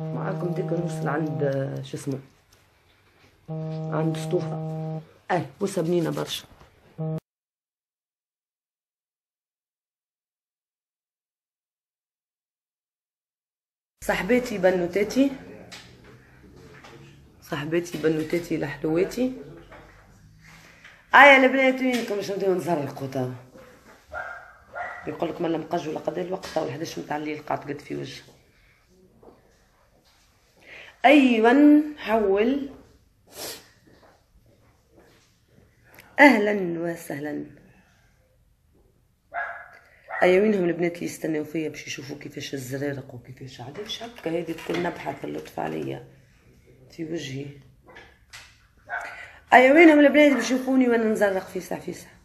معاكم dès que نوصل عند شو اسمه عند سطوفة اي بوسة بنينة برشا. صاحباتي بنوتاتي صاحباتي بنوتاتي لحلواتي. آية البنات وينكم باش نبداو نزرقوا توا يقول لك ملا مقج ولا قضى الوقت توا 11 متاع الليل قعدت قد في وجهي ايوا حول؟ أهلا وسهلا. ايوا وينهم البنات اللي يستناو فيا باش يشوفوا كيفاش الزرارق وكيفاش علاش هكا هذه تكون نبحث اللطف عليا. في وجهي. ايوا وينهم البنات باش يشوفوني وأنا نزرق في ساعه في ساعه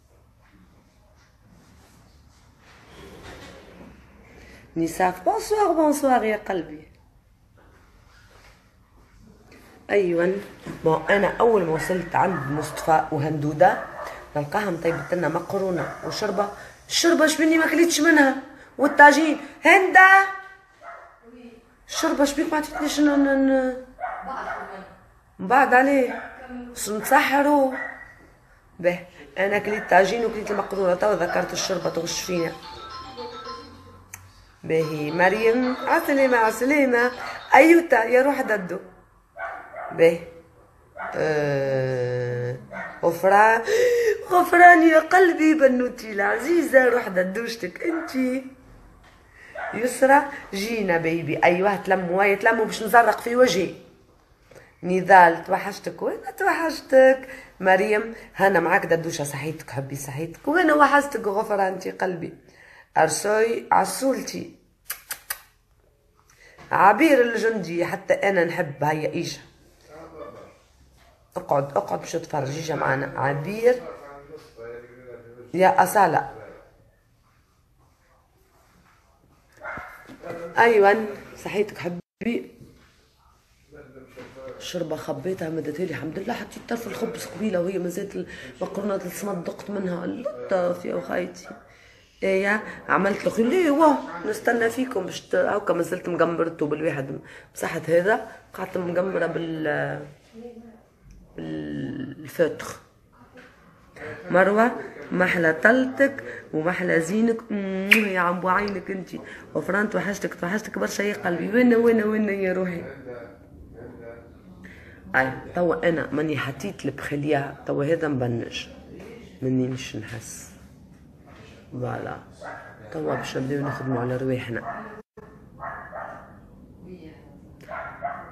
نساف bonsoir bonsoir يا قلبي. ايوا. bon أنا أول ما وصلت عند مصطفى وهندودة نلقاها مطيبت لنا مقرونة وشربة. الشربه شبني ما كليتش منها. والطاجين هندا الشربه شبيك ما عطيتنيش من بعد عليه. نتسحروا. به أنا كليت طاجين وكليت المقرونة. توا ذكرت الشربة تغش فينا. باهي مريم عسلامة عسلامة أيوتا يا روح ددو. باهي أه... غفران. غفران يا قلبي بنوتي العزيزة روح ددوشتك انتي. يسرى جينا بيبي. أيوه تلموا تلموا باش نزرق في وجهي. نضال توحشتك. وين توحشتك؟ مريم هنا معاك ددوشة صحيتك حبي صحيتك. وين وحشتك غفرانتي قلبي؟ أرسوي عسولتي. عبير الجندي حتى أنا نحب هيا إيشا اقعد اقعد باش تفرج اجا معانا عبير. يا أصالة. أيوة صحيتك حبيبي. شربة خبيتها مدتها لي الحمد لله. حطيت طرف الخبز قبيلة وهي مازالت المقرونة الصمت دقت منها. اللطف يا وخايتي. إيه عملت له ليه؟ واه نستنى فيكم. باش هاكا مازلت مقمرته بالواحد. بصحة هذا قعدت مقمرة بال بالفتخ مروة محلى طلتك ومحلى زينك. يا عم عينك انت. وفران توحشتك توحشتك برشا يا قلبي. وين وين وين يا روحي. أي توا أنا ماني حطيت البخليه توا هذا مبنج مني مش نحس. فوالا. توا باش نبداو نخدمو على رواحنا.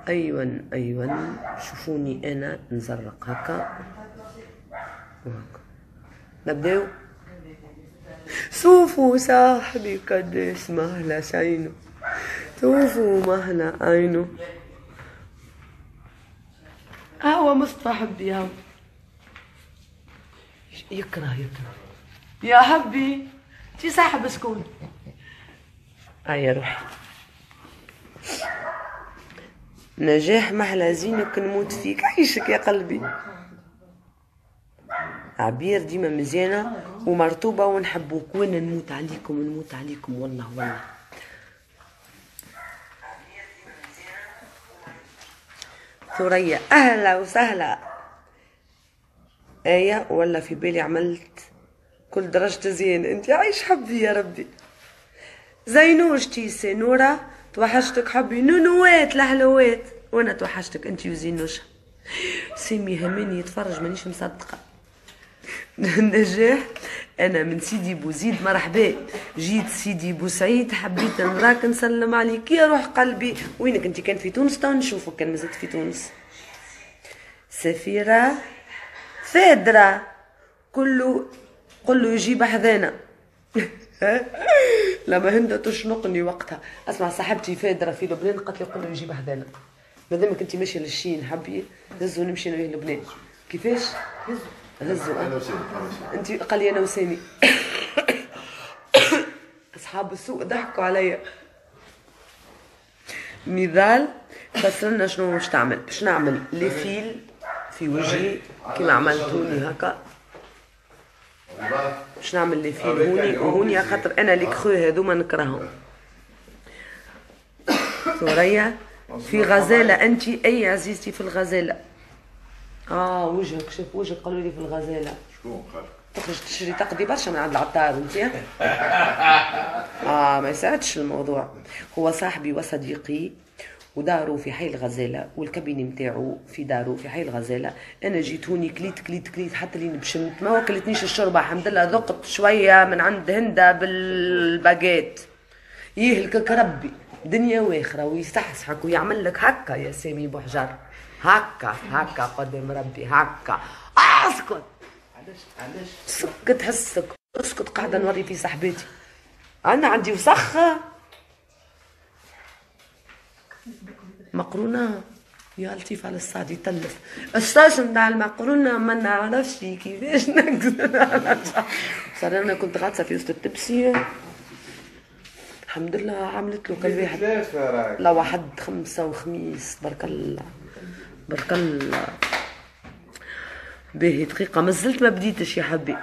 ايوا ايوا. شوفوني أنا نزرق هكا. وهكا نبدأو. شوفوا صاحبي قداش مهلا عينه شوفوا مهلا عينه. هو مصطفى حبي هو يكره يكره. يا حبي تي صاحب شكون هيا روحي نجاح محلى زينك نموت فيك. عيشك يا قلبي؟ عبير ديما مزيانة ومرطوبة ونحبوك. وين نموت عليكم؟ نموت عليكم. والله والله. ثريا أهلا وسهلا. آية ولا في بالي عملت كل درجة زين. أنت عايش حبي يا ربي. زينوش تيسي نورة. توحشتك حبي نونوات لحلوات وأنا توحشتك انت وزينوش سيمي هماني يتفرج مانيش مصدقة. نجاح أنا من سيدي بوزيد مرحبا. جيت سيدي بوسعيد حبيت نراك نسلم عليك. يا روح قلبي. وينك انت كان في تونس؟ تو نشوفك كان مازلت في تونس. سفيرة فادرة. كله قل له يجيب حذانا لما هند تشنقني وقتها. أسمع صاحبتي فادرة في لبنان قالت لي قل له يجيب حذانا مادامك انت ماشيه للشين حبي نهزو نمشي نروح لبنان. كيفاش؟ هزوا هزوا أنا وسيم أنت قال لي أنا وسامي. أصحاب السوق ضحكوا عليا. نضال فسرنا شنو باش تعمل؟ باش نعمل les fils في وجهي كيما عملتوني هكا. باش نعمل les fils هوني وهوني خاطر أنا les creux هذوما نكرههم. ثريا في غزالة. أنت أي عزيزتي في الغزالة؟ آه وجهك. شوف وجهك قالوا لي في الغزالة. شكون قال؟ تخرج تشري تقضي برشا من عند العطار أنت؟ آه ما يساعدش الموضوع. هو صاحبي وصديقي. وداره في حي الغزالة وال cabinet متاعو في داره في حي الغزالة. أنا جيت هوني كليت كليت كليت حتى لين بشمت ما وكلتنيش الشوربة الحمد لله ذقت شوية من عند هندة بالباجيت يهلكك ربي دنيا واخرة ويستحسحك ويعمل لك هكا يا سامي بوحجر. هكا هكا قدام ربي هكا. اسكت. علاش علاش؟ سكت حسك اسكت قاعدة نوري في صاحبتي أنا عندي وسخة. مقرونة. يا لطيف على الصعد يتلف. الصاص نتاع المقرونة ما نعرفش كيفاش نقدر صار أنا كنت غاطسة في وسط التبسي الحمد لله عملت له كل واحد. لا واحد خمسة وخميس. برك الله. برك الله. باهي دقيقة. ما زلت ما بديتش يا حبي.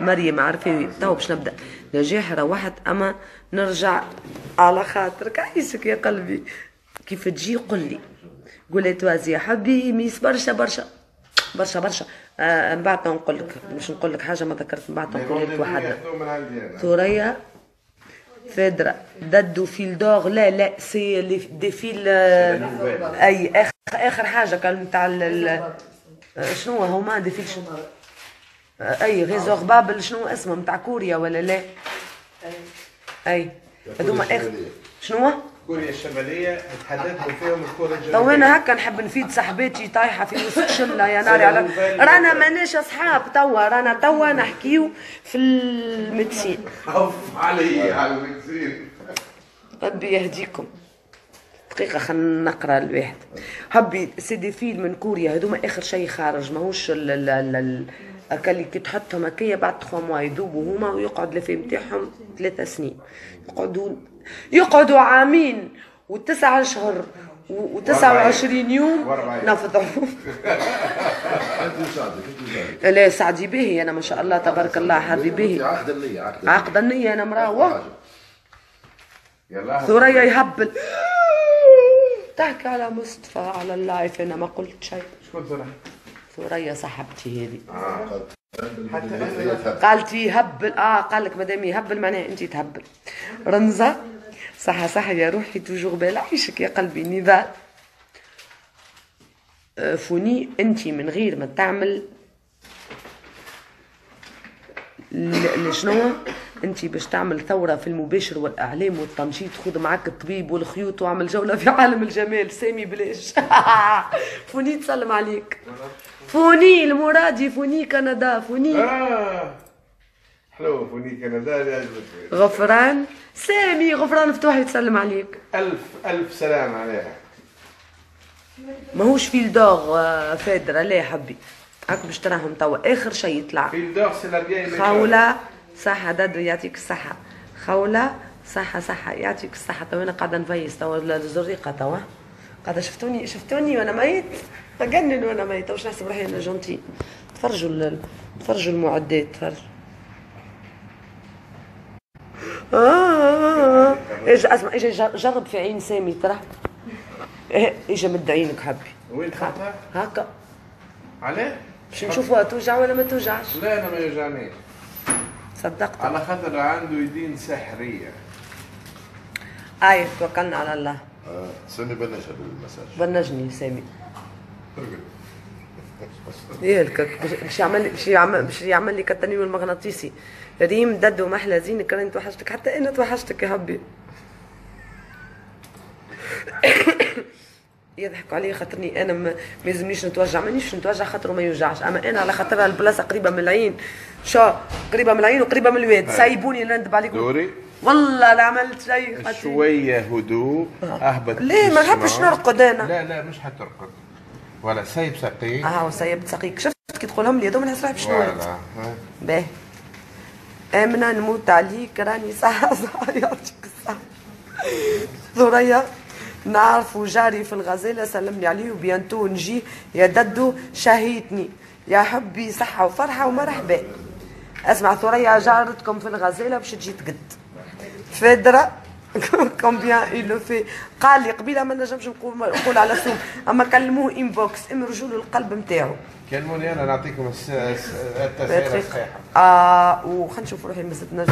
مريم عارفة؟ تو باش نبدأ. نجاح روحت أما نرجع على خاطرك. عيشك يا قلبي. كيف تجي؟ قل لي. قول توازي يا حبي ميس برشا برشا. برشا برشا. آه من بعد نقول لك مش نقول لك حاجة ما ذكرت من بعد نقول لك واحدة. ثريا فيدرا ددو فيل دور لا لا سي دي فيل آه، أي اخر آخر حاجة كان ال- آه، شنو هما دي فيل شنو؟ آه، أي غيزور بابل شنو اسمه؟ نتاع كوريا ولا لا؟ أي. هذوما اخر شنو كوريا الشمالية تحدثوا فيهم الكوريا الجنوبية. تو أنا هكا نحب نفيد صاحباتي طايحة في وسط شلة يا ناري على رانا ماناش أصحاب توا رانا توا نحكيو في الميدسين أوف علي على المكسين. ربي يهديكم. دقيقة خلينا نقرأ الواحد. حبي c'est des fils من كوريا هذوما آخر شيء خارج ماهوش ال ال ال ال هكا اللي كي تحطهم هكايا بعد trois mois يذوبوا هما ويقعد ال effet نتاعهم ثلاثة سنين. يقعدوا يقعدوا عامين وتسعة اشهر و- وتسعة وعشرين يوم وأربعين. نفضوا. لا سعدي باهي أنا ما شاء الله تبارك الله حظي باهي عقد النية عقد النية. أنا مراوح يلا. ثريا يهبل. تحكي على مصطفى على ال live أنا ما قلت شيء. شكون ثرى؟ ثريا صاحبتي هذه. أنا قالت يهبل آه قال لك مادام يهبل معناها أنت تهبل. رمزة. صح صح يا روحي toujours belle عيشك يا قلبي. نضال آه، فوني انت من غير ما تعمل لشنو؟ انت باش تعمل ثورة في المباشر والإعلام والتنشيط خذ معك الطبيب والخيوط واعمل جولة في عالم الجمال. سامي بلاش. فوني تسلم عليك. فوني المرادي فوني كندا. فوني. آه حلو فوني كندا يعجبك غفران. سامي غفران فتوح يتسلم عليك. الف ألف سلام عليها. ماهوش fils d'or آه، فادرة لا يا حبي. هاك باش تراهم توا. آخر شيء يطلع. في الدور سي خولة صحة دادو يعطيك الصحة. خولة صحة صحة يعطيك الصحة. تو أنا قاعدة نفيس توا الزريقة توا. قاعدة شفتوني شفتوني وأنا ميت؟ تجنن وأنا ميت واش نحسب روحي أنا جونتي تفرجوا تفرجوا المعدات تفرجوا آه. إيش أسمع جر- جرب في عين سامي ترى. إيه، إيش مد عينك حبي. وين تحطها؟ هكا. عليه؟ باش نشوفوها توجع ولا ما توجعش؟ لا أنا ما يوجعنيش صدقت. على خاطر عنده يدين سحرية اي توكلنا على الله. آه، سامي بلشها بالمساج بنجني سامي. يهلكك باش- باش يعمل باش يعمل باش يعمل لي كالتنويم المغناطيسي ريم دد ومحلى زينك راني توحشتك. حتى أنا توحشتك يا حبي. يضحكوا علي خاطرني أنا ما يلزمنيش نتوجع. مانيش نتوجع خاطر ما يوجعش. أما أنا على خاطر البلاصة قريبة من العين. شو؟ قريبة من العين وقريبة من الواد. سايبوني نندب عليكم. دوري. والله لا عملت شيء. شوية هدوء. أهبط ليه؟ ما نحبش. نرقد أنا. لا لا مش حترقد. ولا سيب سقي آه وسيب سقيك شفت كي تقولهم لي؟ هذوما نحس روحي بشنو. باهي. امنه نموت عليك راني ساعه ساعه يعطيك الصحه ثريا نعرف وجاري في الغزاله سلمني عليه و bientôt نجي يا ددو شهيتني يا حبي صحه وفرحه ومرحبا اسمع ثريا جارتكم في الغزاله باش تجي تقد فدرة combien le fait قال لي قبيله ما نجمش نقول على سوم اما كلموه inbox امرجوا له القلب نتاعو كلموني أنا نعطيكم التسعيره الصحيحه آه وخلينا نشوف روحي ما زدناش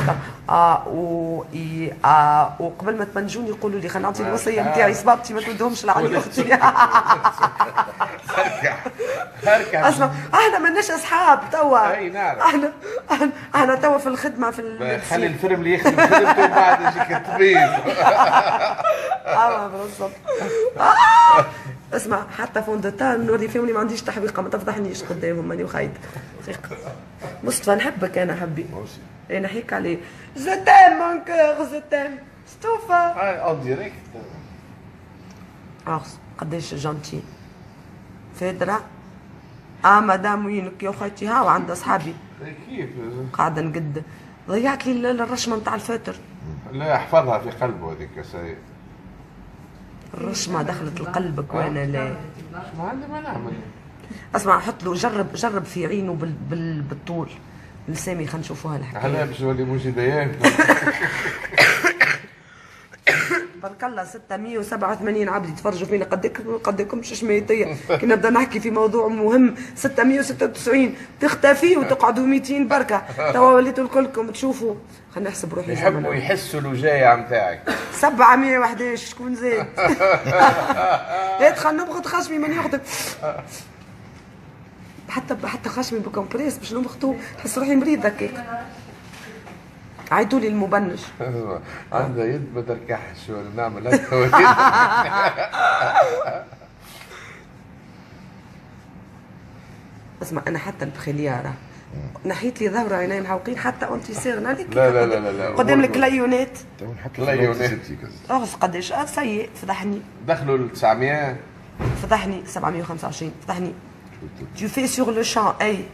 آه و إي آه وقبل ما تمنجوني يقولوا لي خلينا نعطي الوصية نتاعي. صبابتي ما تودهمش لعلي أختي. هركع اسمع إحنا ماناش أصحاب توا. أي نعرف. إحنا إحنا إحنا توا في الخدمة في خلي. الفيلم اللي يخدم خدمته وبعد يجيك الطبيب. آه بالضبط. آه. اسمع حتى فون دو تان نوري فيهم اللي ما عنديش تحويقه ما تفضحنيش قدامهم ماني دقيقه مصطفى نحبك أنا حبي. أنا نحيك عليه. زتام مون كور زتام ستوفا اون ديريكت آه قداش جونتي فادرة آه مدام وينك يا خالتي هاو عند أصحابي. كيف؟ قاعدة نقد. ضيعت لي الرشمة نتاع الفاتر لا احفظها في قلبه هذيك سي الرشمه دخلت لقلبك وأنا لا ما عندي ما نعمل اسمع حط له جرب جرب في عينه بال بال بالطول. لسامي خلينا نشوفوها هلا الحكاية باش نولي موجي ديان بارك الله 687 عبد يتفرجوا فينا. قدك قدكم شميتية كي نبدا نحكي في موضوع مهم. 696 تختفي وتقعدوا 200 بركة. توا وليتوا الكلكم تشوفوا. خلينا نحسب روحي يحبوا. يحسوا الوجاية نتاعك 711 شكون زاد؟ ادخل نبغض خشمي من ياخذك حتى حتى خشمي بكمبريس باش نبغضو. نحس روحي مريض هكاك. عيطوا لي المبنج. عندها يد ما تركحش ولا نعمل هكا اسمع أنا حتى البخيليارة. نحيت لي ظهر عيني محوقين حتى انت سير عليك لا لا لا لا لا. قدام الكليونات تو في كذا. اغف قداش آه سيء. فضحني. دخلوا ال 900 فضحني. 725 فضحني. Tu fais sur le champ. اي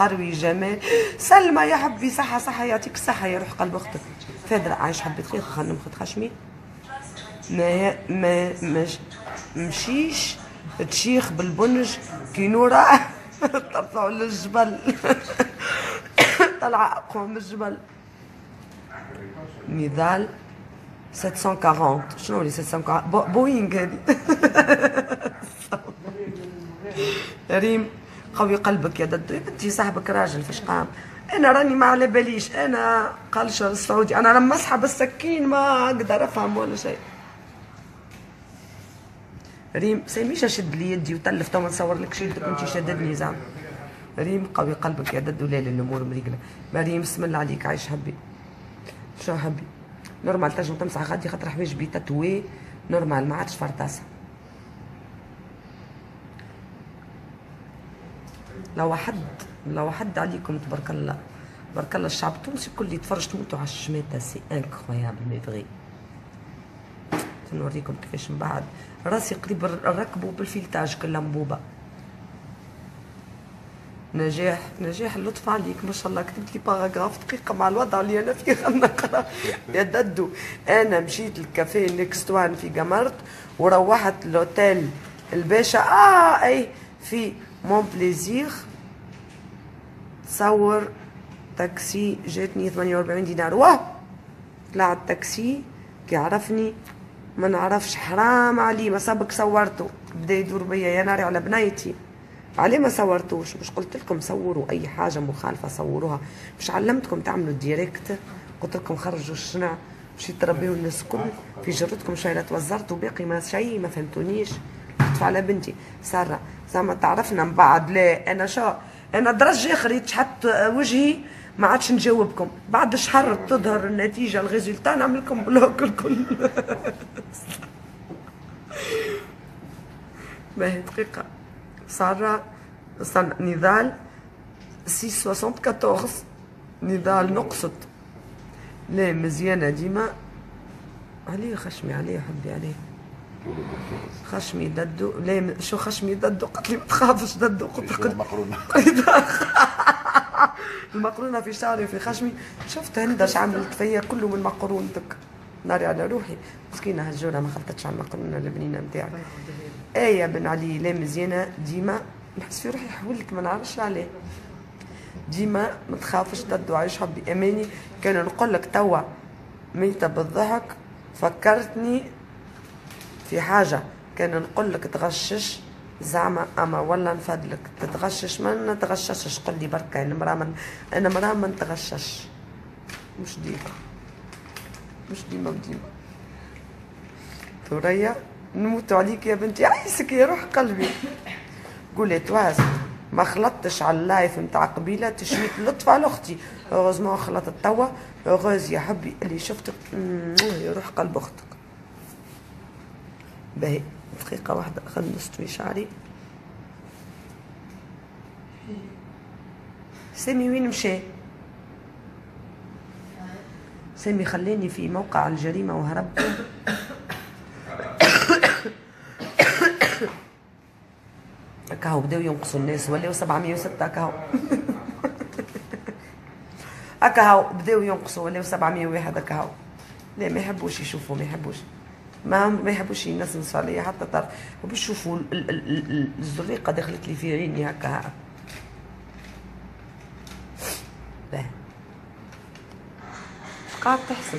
قروي جمال سلمى يا حبي صحة صحة يعطيك الصحة يا روح قلب أختك. فادرة عايش حبي دقيقة خلينا ناخد خشمي. ما ما مش مشيش تشيخ بالبنج كي نورا طلعوا للجبل. طلع أقوى من الجبل. نضال 740 شنو اللي 740 بو- بوينغ هذه ريم. قوي قلبك يا ددو. يا بنتي صاحبك راجل فاش قام. أنا راني ما على باليش. أنا قلشر السعودي أنا لما اسحب السكين ما أقدر أفهم ولا شيء. ريم ساميش اشد لي يدي وتلف. تو نصور لك شدك وانت شددني زعما. ريم قوي قلبك يا ددو. لا لا الأمور مريقله مريم بسم الله عليك. عايش حبي. شو حبي؟ normal تنجم تمسح غادي خاطر حوايج tatoués normal ما عادش فرطاسة. لو حد لو حد عليكم تبارك الله. تبارك الله الشعب التونسي الكل يتفرج تموتوا على الشماتة c'est incroyable mais vrai نوريكم كيفاش من بعد. راسي قريب نركبوا بالفيلتاج كلها مبوبه نجاح نجاح اللطف عليك ما شاء الله. كتبت لي paragraphe دقيقة مع الوضع اللي أنا فيه. نقرا يا ددو. أنا مشيت ال café Next One في قمرت وروحت الأوتيل الباشا. آه أي في Montplaisir تصور تاكسي جاتني 48 دينار واه طلع التاكسي كي عرفني ما نعرفش حرام عليه ما سبق صورته بدا يدور بيا يا ناري على بنيتي عليه ما صورتوش مش قلت لكم صوروا اي حاجة مخالفه صوروها مش علمتكم تعملوا direct قلت لكم خرجوا الشنع مشيت تربيوا الناس الكل في جرتكم شايله توزرتوا باقي ما شيء ما فهمتونيش على بنتي ساره زعما تعرفنا من بعد. لا أنا شو أنا درج آخر يتشحط وجهي ما عادش نجاوبكم. بعد شهر تظهر النتيجة ال résultat نعمل لكم bloque الكل. باهي دقيقة. سارة صن... نضال 674 نضال نقصد. لا مزيانة ديما. عليه خشمي عليه حبي عليه خشمي ددو. لا شو خشمي ددو؟ قالت لي ما تخافش ددو. قلت شوية قلت مقرونة المقرونة في شعري وفي خشمي. شفت هندش عملت فيا كله من مقرونتك ناري على روحي. مسكينة هالجورة ما خلطتش على المقرونة البنينة نتاعي. إيه يا بن علي لا مزيانة. ديما نحس في روحي حولك ما نعرفش عليه. ديما ما تخافش ضد عايش حبي. أماني كان نقول لك توا ميتة بالضحك فكرتني في حاجة كان نقول لك تغشش زعما أما ولا نفدلك تتغشش ما نتغششش قل لي بركة أنا مرا من أنا مرا ما نتغشش. مش ديما. مش ديما بديما. ثريا نموت عليك يا بنتي. عايشك يا روح قلبي. قولي توا ما خلطتش على ال live نتاع قبيلة تشميت لطف على أختي. heureusement خلطت توا. heureuse يا حبي اللي شفتك. مم، يا روح قلب أختك. باهي. دقيقة واحدة خلينا نستوي شعري. سامي وين مشى؟ سامي خلاني في موقع الجريمة وهرب كاهو بداو ينقصوا الناس ولاو 706 كاهو هكا بداو ينقصوا ولاو 701 هكا لا ما يحبوش يشوفوا ما يحبوش. ما ما يحبوش ينسنسوا عليا حتى طرف. باش يشوفوا ال- ال- ال- ال- الزريقة دخلت لي في عيني هكا. اش قاعد تحسب.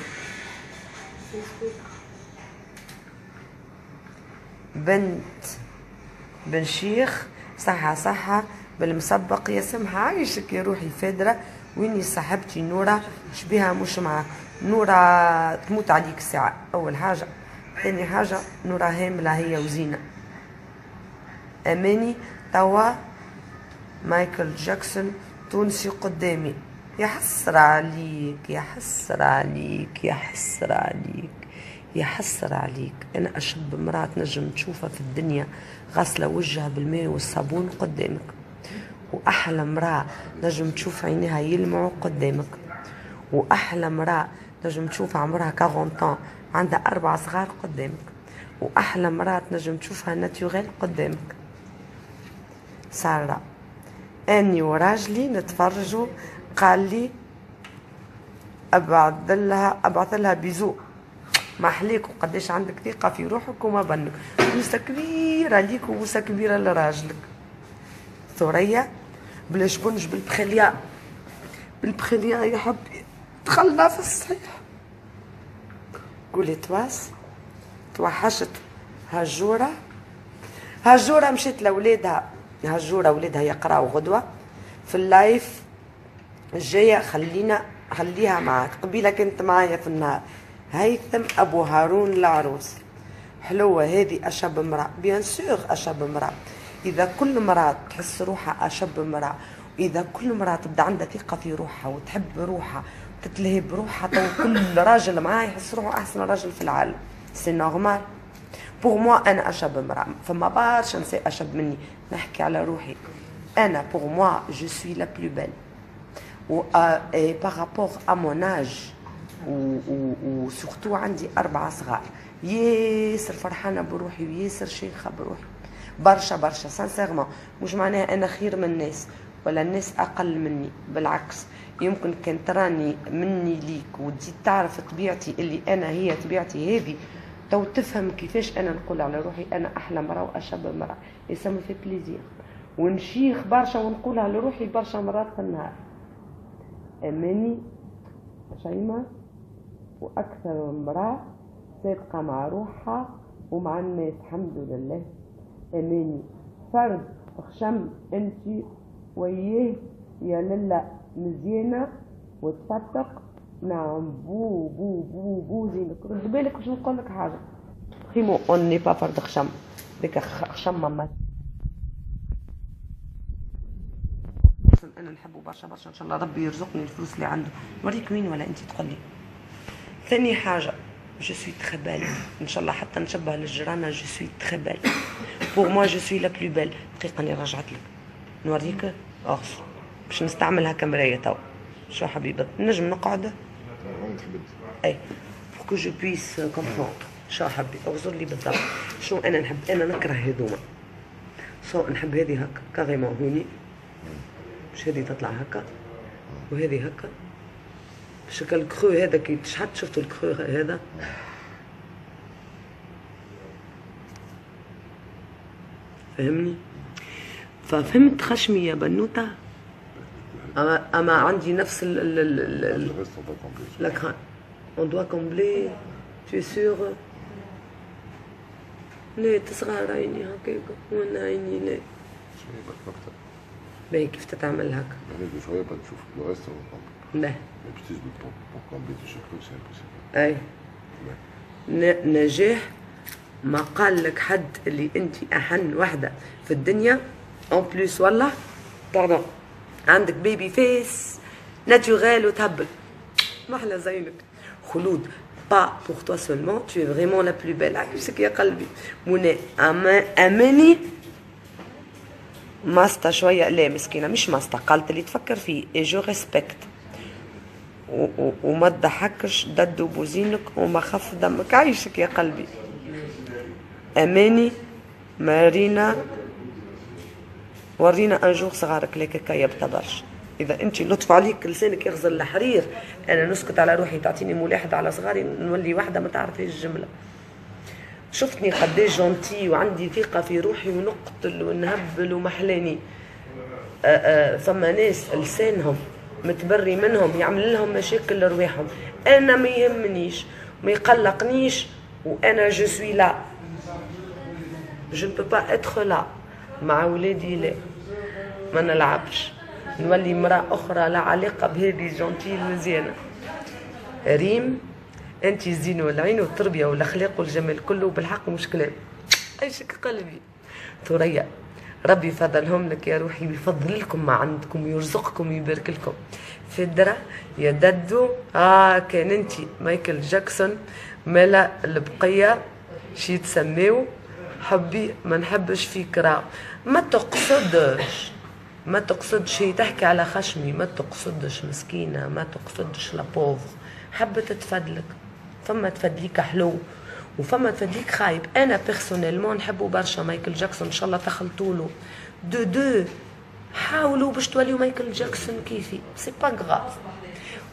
بنت بن شيخ صحة صحة. بالمسبق يا سمحة عايشك يا روحي فادرة ويني صاحبتي نورة شبيها مش معاك نورة تموت عليك ساعة. أول حاجة. ثاني حاجة نورة هاملة هي وزينة أماني توا مايكل جاكسون تونسي قدامي يا حسرة عليك يا حسرة عليك يا حسرة عليك يا حسرة عليك أنا أشب امرأة نجم تشوفها في الدنيا غاسلة وجهها بالماء والصابون قدامك وأحلى امرأة نجم تشوف عينيها يلمعوا قدامك وأحلى امرأة نجم تشوف عمرها 40 طن عندها أربع صغار قدامك وأحلى امرأة نجم تشوفها ناتيوغيل قدامك. سارة أني وراجلي نتفرجوا قال لي أبعث لها أبعث لها بيزو. ما احليك وقداش عندك ثقة في روحك وما بنك. بوسه كبيرة ليك وبوسه كبيرة لراجلك. ثريا بلا شبنج بالبخليا بالبخليا يا حبي دخلنا في الصحيح قولي تواس توحشت هجورة. هجورة مشيت لولادها هجورة ولادها يقراوا غدوة. في ال live الجاية خلينا خليها معك قبيلة كنت معايا في النهار. هيثم أبو هارون العروس حلوة هذه أشب امرأة. bien sûr أشب امرأة. إذا كل امرأة تحس روحها أشب امرأة وإذا كل امرأة تبدأ عندها ثقة في روحها وتحب روحها وتتلهي بروحها تو كل راجل معاه يحس روحه أحسن راجل في العالم. c'est normal pour moi أنا أشب امراه فما برشا نساء أشب مني. نحكي على روحي. أنا pour moi je suis la plus belle و par rapport à mon âge و surtout عندي أربعة صغار ياسر فرحانة بروحي وياسر شيخة بروحي. برشا برشا sincèrement مش معناها أنا خير من الناس ولا الناس أقل مني. بالعكس. يمكن كان تراني مني ليك وتزيد تعرف طبيعتي اللي أنا هي طبيعتي هذه تو تفهم كيفاش أنا نقول على روحي أنا أحلى مرأة وأشب مرأة يسمى fait plaisir ونشيخ برشا ونقول على روحي برشا مرات في النهار. أماني شيماء وأكثر امرأة صادقة مع روحها ومع الناس الحمد لله. أماني فرد خشم أنت وياه يا للا مزيانة وتفتق نعم. بو بو بو بو زينك رد بالك باش نقول لك حاجة. خيمو اون ني با فرد خشم بك خشم ماما أنا نحبه برشا برشا. إن شاء الله ربي يرزقني الفلوس اللي عنده. نوريك وين ولا انت تقول لي. ثاني حاجة. je suis très belle إن شاء الله حتى نشبه للجيران je suis très belle pour moi je suis la plus belle دقيقة اني رجعت لك. نوريك. اغص باش نستعملها كمرايه تو شو حبيبة؟ نجم نقعد؟ أي. Que je puisse comprendre. شو حبي؟ اغزر لي بالضبط. شو أنا نحب؟ أنا نكره هذوما. شو نحب هذه هكا. carrément هوني. مش هذه تطلع هكا. وهذه هكا. شكل الكرو هذا كي تشحت. شفتوا الكرو هذا؟ فهمني؟ ففهمت خشمي يا بنوتة؟ أما, أما عندي نفس ال ال ال ال reste, on doit combler. Tu es sûr ليه تصغر عيني هكاك وأنا عيني ليه شوية بعد مكتب. باهي كيف تتعمل هكا بعدين بشوية بعد نشوف. Le reste, on va compléter. لا si pour, pour combler du cheveu, c'est impossible. أي نجاح ما قال لك حد اللي أنت أحن وحدة في الدنيا en plus والله pardon عندك baby face naturelle وتهبل ما زينك خلود pas pour toi seulement tu es vraiment la plus belle. عكسك يا قلبي. منى اماني ماستا شوية لا مسكينة مش ماستا قالت اللي تفكر فيه. اي جو ريسبكت وما تضحكش دد بوزينك وما خف دمك. عيشك يا قلبي. اماني مارينا. ورينا أن جور صغارك ليك هكا يبتا برشا إذا أنت لطف عليك لسانك يغزل الحرير. أنا نسكت على روحي تعطيني ملاحظه على صغاري نولي واحدة ما تعرفيش الجملة. شفتني قديش gentille وعندي ثقة في روحي ونقتل ونهبل ومحلاني. آه، آه، فما ناس لسانهم متبري منهم يعمل لهم مشاكل لرواحهم. أنا ما يهمنيش ما يقلقنيش وأنا جو سوي لا جو ne peux pas là. مع ولادي لا. ما نلعبش. نولي مرأة أخرى لا علاقة بهذه gentille المزيانة ريم أنت الزين والعين والتربية والأخلاق والجمال كله بالحق مش كلام. عيشك قلبي. ثريا ربي يفضلهم لك يا روحي ويفضل لكم ما عندكم ويرزقكم ويبارك لكم. فدرة يا ددو آه كان انت مايكل جاكسون ملا البقية شي تسميو؟ حبي ما نحبش فيك راه. ما تقصدش. ما تقصدش تحكي على خشمي ما تقصدش مسكينة ما تقصدش لابوفر حبت تفدلك فما تفدليك حلو وفما تفدليك خايب. أنا personnellement نحبه برشا مايكل جاكسون إن شاء الله تخلطوا له. دو دو حاولوا باش توليوا مايكل جاكسون كيفي. c'est pas grave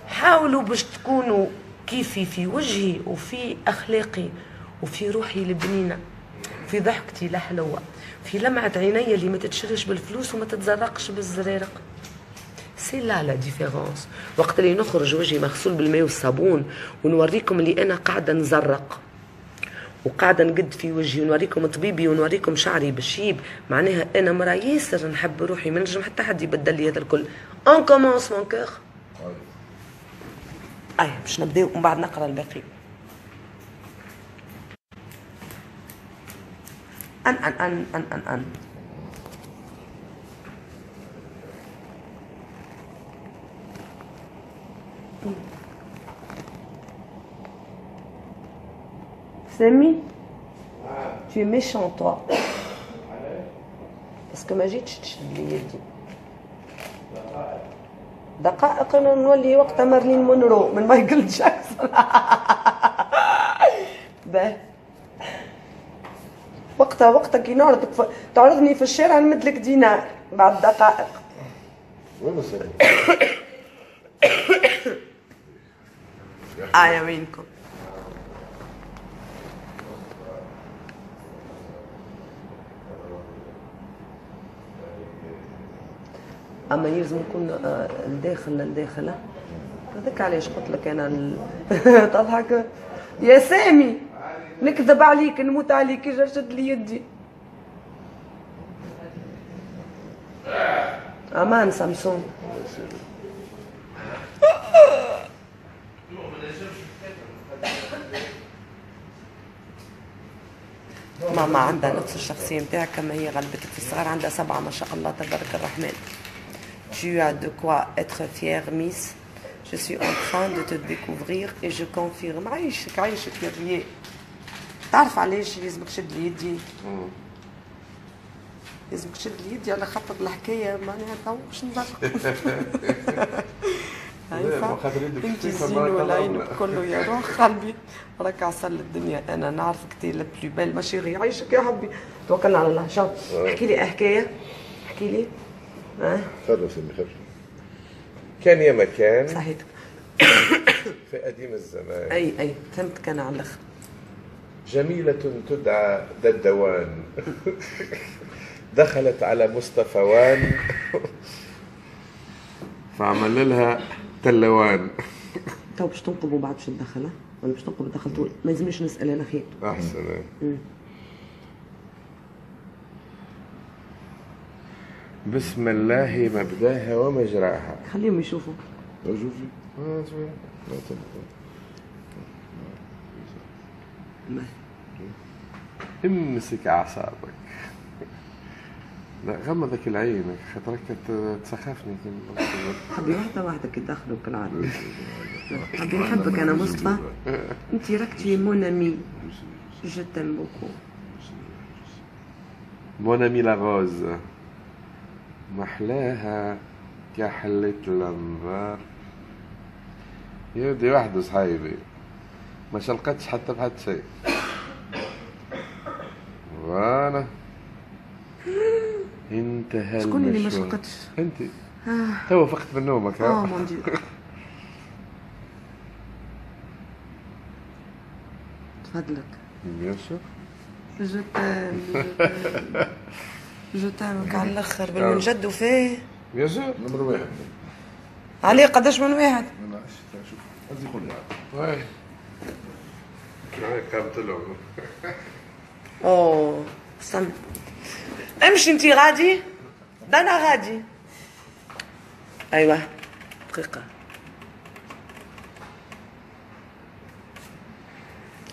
حاولوا باش تكونوا كيفي في وجهي وفي أخلاقي وفي روحي البنينه في ضحكتي الحلوه في لمعه عيني اللي ما تتشرش بالفلوس وما تتزرقش بالزرارق. c'est la la différence وقت اللي نخرج وجهي مغسول بالماء والصابون ونوريكم اللي أنا قاعدة نزرق. وقاعدة نقد في وجهي ونوريكم طبيبي ونوريكم شعري بالشيب معناها أنا مرا ياسر نحب روحي ما نجم حتى حد يبدل لي هذا الكل. on commence mon cœur أي باش نبداو ومن بعد نقرأ الباقي. un un un un un, un. Samy Tu es méchant, toi. Parce que لي يدي دقائق نولي وقتها مارلين مونرو من مايكل جاكسون باه وقتها وقتها كي نعرضك ف... تعرضني في الشارع نمد لك دينار بعد دقائق وين؟ آه يمينكم أما يلزم يكون آه، الداخل للداخل ها؟ هذاك علاش قلت لك أنا. تضحك يا سامي نكذب عليك نموت عليك إجا شد لي يدي أمان سامسونج ماما عندها نفس الشخصية نتاعك كما هي غلبتك في الصغار عندها سبعة ما شاء الله تبارك الرحمن Tu as de quoi être fière, Miss. Je suis en train de te découvrir et je confirme. عايشك عايشك يا رياء. تعرف علاش لازمك تشد يدي؟ لازمك تشد يدي على خاطر الحكاية معناها تو باش نضرب. انت خفيفة زين بارك الله. والعين. كله يا روح قلبي راك عسل الدنيا. أنا نعرفك t'es la plus belle ma chérie يعيشك يا حبي توكلنا على الله. شو احكي لي حكايه احكي لي. آه خرج سمي خرج كان يا مكان صحيتك في قديم الزمان. أي أي. فهمتك أنا على الأخر. جميلة تدعى ددوان. دخلت على مصطفوان فعمل لها تلوان. تو باش تنقبوا بعد باش تدخل؟ ولا باش تنقبوا دخلتوا ما يلزمنيش نسأل أنا خير. أحسن. بسم الله مبداها ومجراها. خليهم يشوفوا. شوفي آه،. لا تبقى ما. امسك أعصابك. لا غمضك العين خاطرك تسخفني حبي واحدة واحدة كي تدخلوا كالعادة حبي نحبك أنا مصطفى. أنت راك تي مون أمي جو تيم بوكو مون امي لا غوز محلاها كحلة الأنظار. يا ودي وحده صحيبي. ما شلقتش حتى بحد شيء. وأنا انتهى شكون اللي ما. شلقتش؟ أنت. تو فقت من نومك آه مون ديو تفضلك. بيان سور جو تيم جو على الآخر بالمن جد وفيه بيان سور نمر واحد. عليه قداش من واحد؟ ما نعرفش شوف. قصدي قول لي عاد واي قامت له اوه استنى امشي انتي غادي ده أنا غادي أيوه دقيقة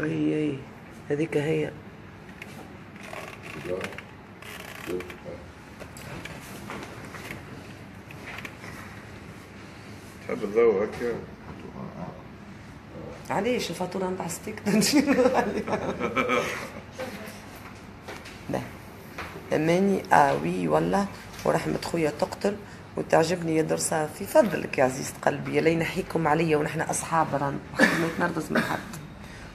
اي اي هذيك هي تحب الضوء هكا؟ علاش الفاتورة نتاع ستيك؟ لا. أماني آه وي ولا ورحمة خويا تقتل وتعجبني يا درسة في فضلك يا عزيزة قلبي لا ينحيكم عليا ونحن أصحاب ران ما يتنرفز من حد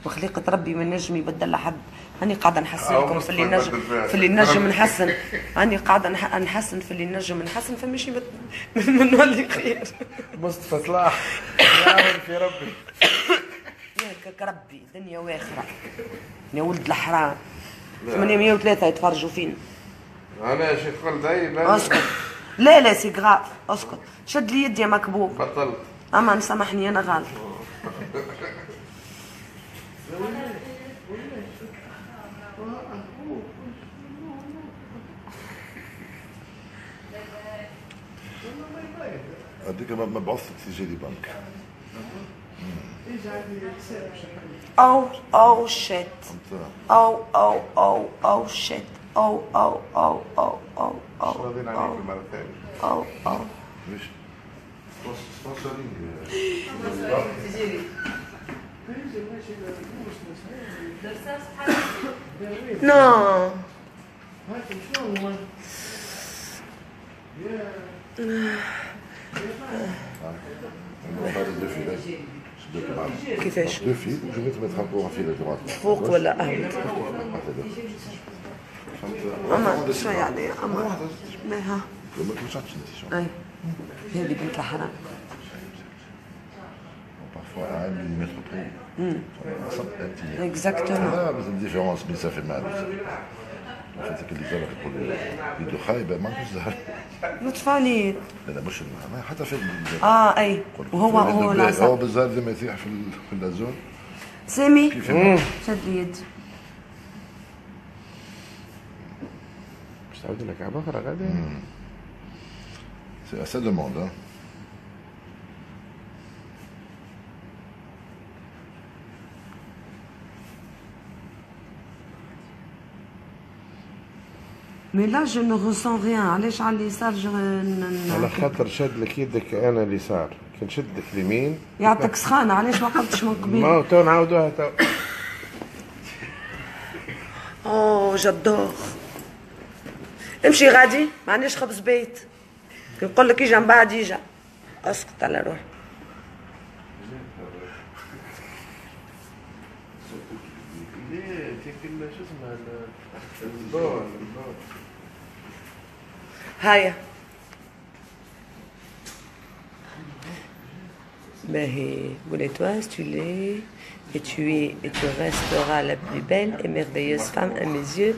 وخليقة ربي ما نجم يبدل لحد هاني قاعدة نحسن لكم في اللي نجم في اللي نجم نحسن. هاني قاعدة نح- نحسن في اللي نجم نحسن فمشي بت... من نولي خير. مصطفى صلاح في ربي. ياك ربي دنيا واخرة. يا ولد الحرام. 803 يتفرجوا فينا أنا يا شيخ قلت اي لا. أسكت. لا لا سي غراف. أسكت. شد لي يدي يا مكبوب. بطلت. اما سامحني أنا غلط هذيك مبعوث تجاري بنك. أو أو شيت فهمت أو أو أو أو شيت أو أو أو أو أو أو راضين عليك المره الثانية أو أو ليش سبونسرينغ نو هذا دو في كيفاش دو في جو à فوق ولا اهبط اما شوي يعني اما ما ها ما توجعتش انت شو اي هذه بنت الحرام parfois مع فاتك اللي زرع يقول يدو خايبه ما عندوش زهر نطفالي لا لا مش ما حتى في آه اي وهو هو هو العصا بالزهر زي ما يطيح في في الازون سامي شد لي يدي مش تعود لك على بكره غادي سي سا دوموند مي لا جو نو غوسون ريان علاش على اليسار على خاطر شد لك يدك أنا اليسار كان شد لك اليمين يعطيك سخانه علاش ما قلتش من قبيل ما تو نعاودوها تو اوه جادور امشي غادي ما عنديش خبز بيت يقول لك يجي من بعد يجا اسكت على روحي شو ال- البار البار هيا Bahé, toi, tu l'es, et tu es, et tu resteras la plus belle et merveilleuse femme à mes yeux.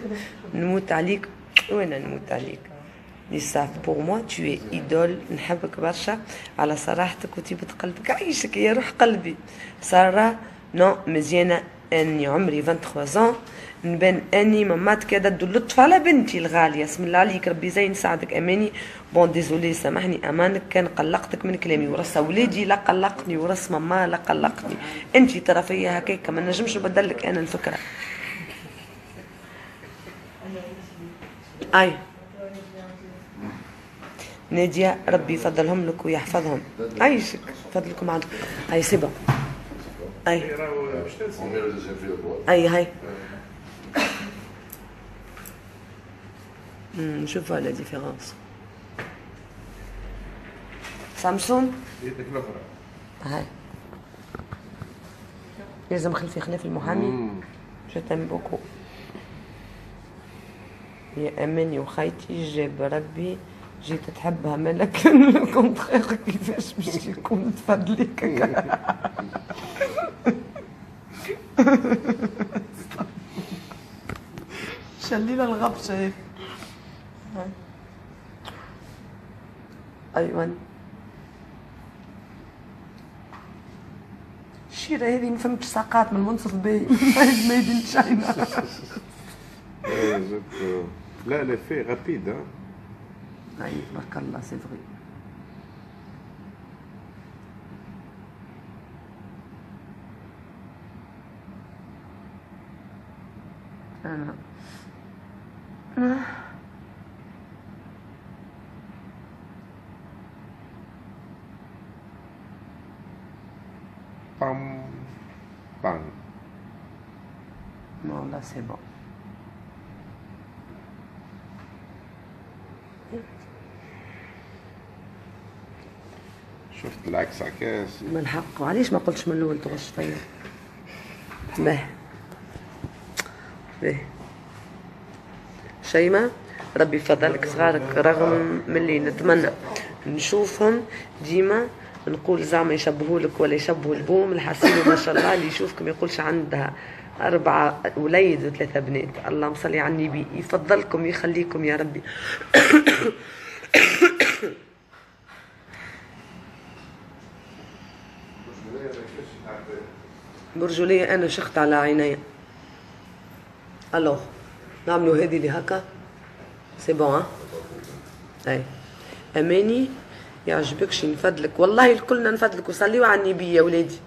نموت عليك وأنا نموت عليك لساف بور موا tu es idole. نحبك برشا على صراحتك وطيبة قلبك عيشك يا روح قلبي سارة non مزيانة اني عمري 23 ans. نبان أني مامات كده اللطف على بنتي الغالية. اسم الله عليك ربي زين يساعدك اماني bon désolée سامحني أمانك كان قلقتك من كلامي ورث ولادي لا قلقني ورث ماما لا قلقني. أنت ترى فيا هكاك ما نجمش نبدلك أنا الفكرة. أي. نادية ربي يفضلهم لك ويحفظهم. عيشك فضلكم عندك أي c'est pas أي. أي هاي. Hmm, je vois la différence. سامسونج يدك الاخرى هاي لازم خلفي خلاف المحامي je t'aime beaucoup يا اماني وخيتي جاب ربي جيت تحبها مالك الكونتخيغ كيفاش باش يكون تفضلك شلينا الغبشة هيك أيوه. الشيرة هذه ما فهمتش ساقات من المنصف باي ميد ان تشاينا إيه، لا لا في رابيد ها. اي تبارك الله سي فغي أنا بام بام Non, là c'est bon. شفت العكس عكاس من الحق وعليش ما قلتش من الأول تغش فيا؟ باه باه شيماء. ربي يفضلك صغارك رغم من اللي نتمنى نشوفهم ديما. نقول زعما يشبهوا لك ولا يشبهوا البوم الحسين ما شاء الله اللي يشوفك ما يقولش عندها أربعة وليد وثلاثة بنات. اللهم صل على النبي. يفضلكم يخليكم يا ربي. برجولية أنا شخت على عيني. ألوغ نعملوا هذه اللي هكا. c'est bon ها أي. أماني يعجبكش نفدلك والله الكلنا نفدلك وصليوا على النبي يا ولادي.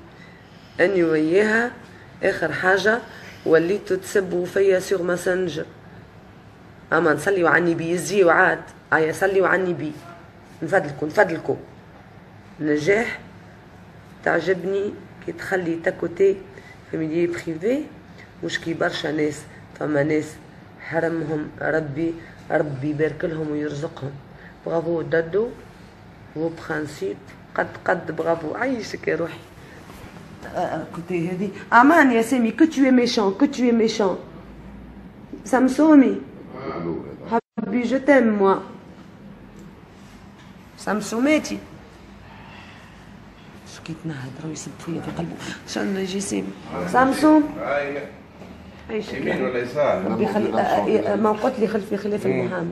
أني وياها آخر حاجة وليتوا تسبوا فيا sur Messenger أما نصليوا على النبي يزيوا عاد أيا صليوا على النبي. نفدلكوا نفدلكوا نجاح تعجبني كي تخلي تاكوتي في milieu privé مش كي برشا ناس فما ناس حرمهم ربي ربي يبارك لهم ويرزقهم. برافو دادو فو برانسيب قد قد برافو عيشك يا روحي. كنتي هذه أمان يا سامي كو تو ميشون كو تو ميشون سامسومي حبي جو تيم موا سامسوماتي سكيت نهضر ويسب فيا في قلبه شان يجي سامي هاي عيشك يمين ولا يسار؟ آه، آه، ما قلت لي خلفي خلاف المحامي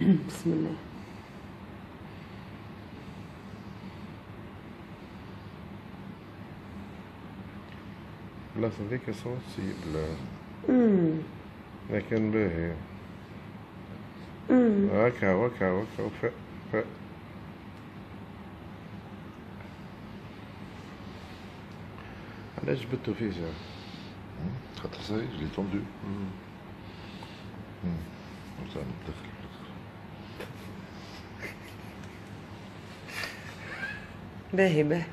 بسم الله. لا صديق سنسيبل أمم، لكن باهي أمم. هكا وكا وكا وفا فا علاش جبتو فيه جا خاطر صاي je l'ai tendu. Hmm. Ça me دخل. باهي باهي.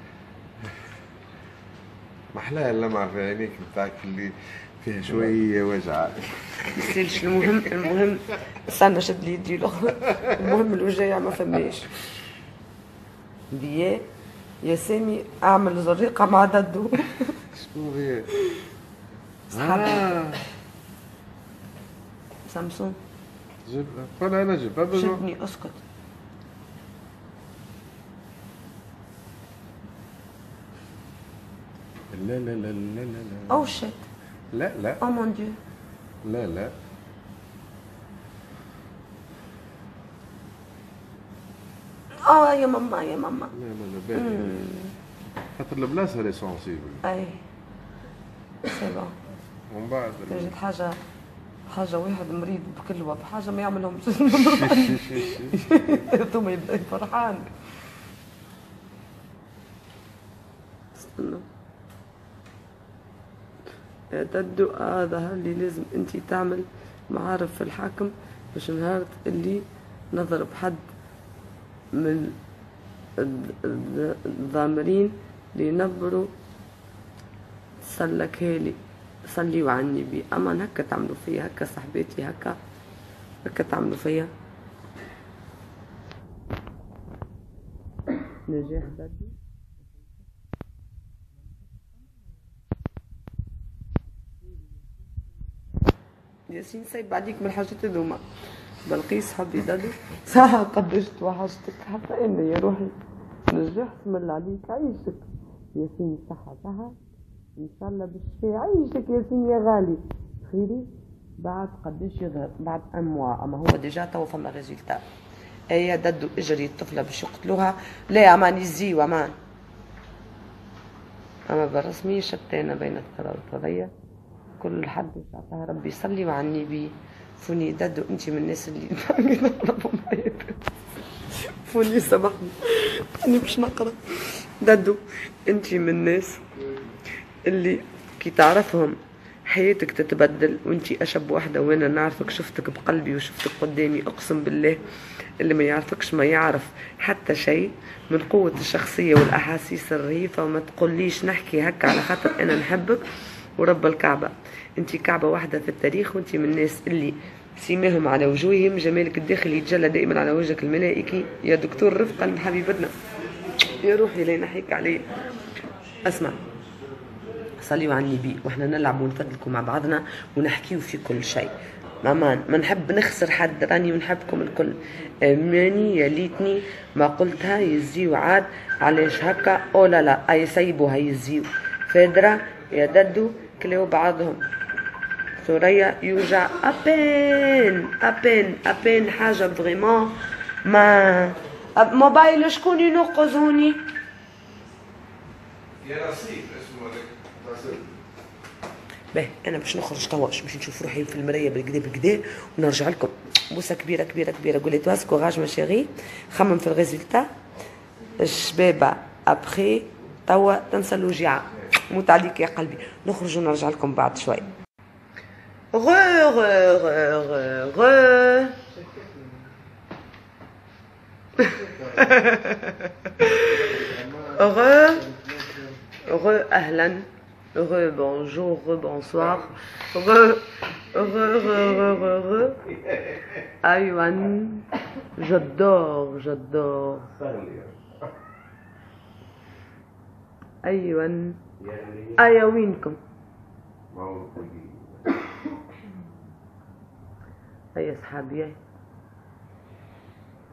محلاها اللمعة في عينيك بتاعك اللي فيها شوية وجع. يسالش المهم؟ المهم استنى شد لي يدي الاخرى المهم الوجايع ما فماش. بيا يا سامي أعمل زريقه مع ددو. شنو هي آه. سامسونج. جيب ولا أنا جيب جبني أسكت. لا لا لا لا لا لا. oh shit لا لا. oh mon Dieu لا لا. آه يا ماما يا ماما. لا لا لا باهي خاطر البلاصة les sensibles أي. c'est bon ومن بعد جات حاجة حاجة واحد مريض بكلوة بحاجة ما يعملهم. ثم يبدا فرحان. استنى هذا اللي لازم انت تعمل معارف في الحاكم؟ باش نهار اللي نضرب حد من الض- الض- الضامرين اللي ينبروا سلك هالي صليوا على النبي اما هكا تعملوا فيا هكا صاحباتي هكا هكا تعملوا فيا. نجاح بدي ياسين سايب عليك من الحاجات هذوما. بلقيس حبي دادو ساعة قدشت وحشتك حتى أنا يا روحي نجاح اسم الله عليك عيشك ياسين صحة صحة إن شاء الله بالشفاء. عيشك ياسين يا غالي. خيري بعد قداش يظهر بعد un mois. أما هو déjà tout فما résultat إيه ددو إجري الطفلة باش يقتلوها. لا أمان يزيو أمان أما بالرسمي شتانه بين الثرى والثريا كل حد عطاها ربي صلي على النبي. فوني ددو انت من الناس اللي نطلبوا معايا فوني سامحني أنا مش نقرا. ددو انت من الناس اللي كي تعرفهم حياتك تتبدل وانتي اشب واحدة وأنا نعرفك شفتك بقلبي وشفتك قدامي اقسم بالله اللي ما يعرفكش ما يعرف حتى شيء من قوة الشخصية والأحاسيس الرهيفة. وما تقوليش نحكي هكا على خاطر أنا نحبك ورب الكعبة. انتي كعبة واحدة في التاريخ وانتي من الناس اللي سيماهم على وجوههم. جمالك الداخلي يتجلى دائما على وجهك الملائكي. يا دكتور رفقا حبيبتنا. يا روحي لا نحيك عليه اسمع صليوا على النبي وإحنا نلعب ونفدلكم مع بعضنا ونحكيو في كل شيء. maman ما نحب نخسر حد راني ونحبكم الكل. ماني يا ليتني ما قلتها يزيو عاد علاش هكا؟ oh là là. أي سيبوها يزيو. فادرة يا ددو كلاو بعضهم. ثريا يوجع ابين ابين ابين حاجة vraiment ما موبايل شكون ينقز هوني يا نصيب اسمه هذاك باهي أنا باش نخرج توا باش نشوف روحي في المرايه بالكدا بالكدا ونرجع لكم. بوسه كبيرة كبيرة كبيرة. قولي تواس courage ma chérie. خمم في ال résultat. الشبابه ابخي توا تنسى الوجيعه موت عليك يا قلبي. نخرج ونرجع لكم بعد شوي. Re, re, re, re, re. re, re, ahlan. Re, bonjour, re, bonsoir. Re, re, re, re, re, re. Ayouan. J'adore, j'adore. Ayouan. Ayawinkum. هيا صحابي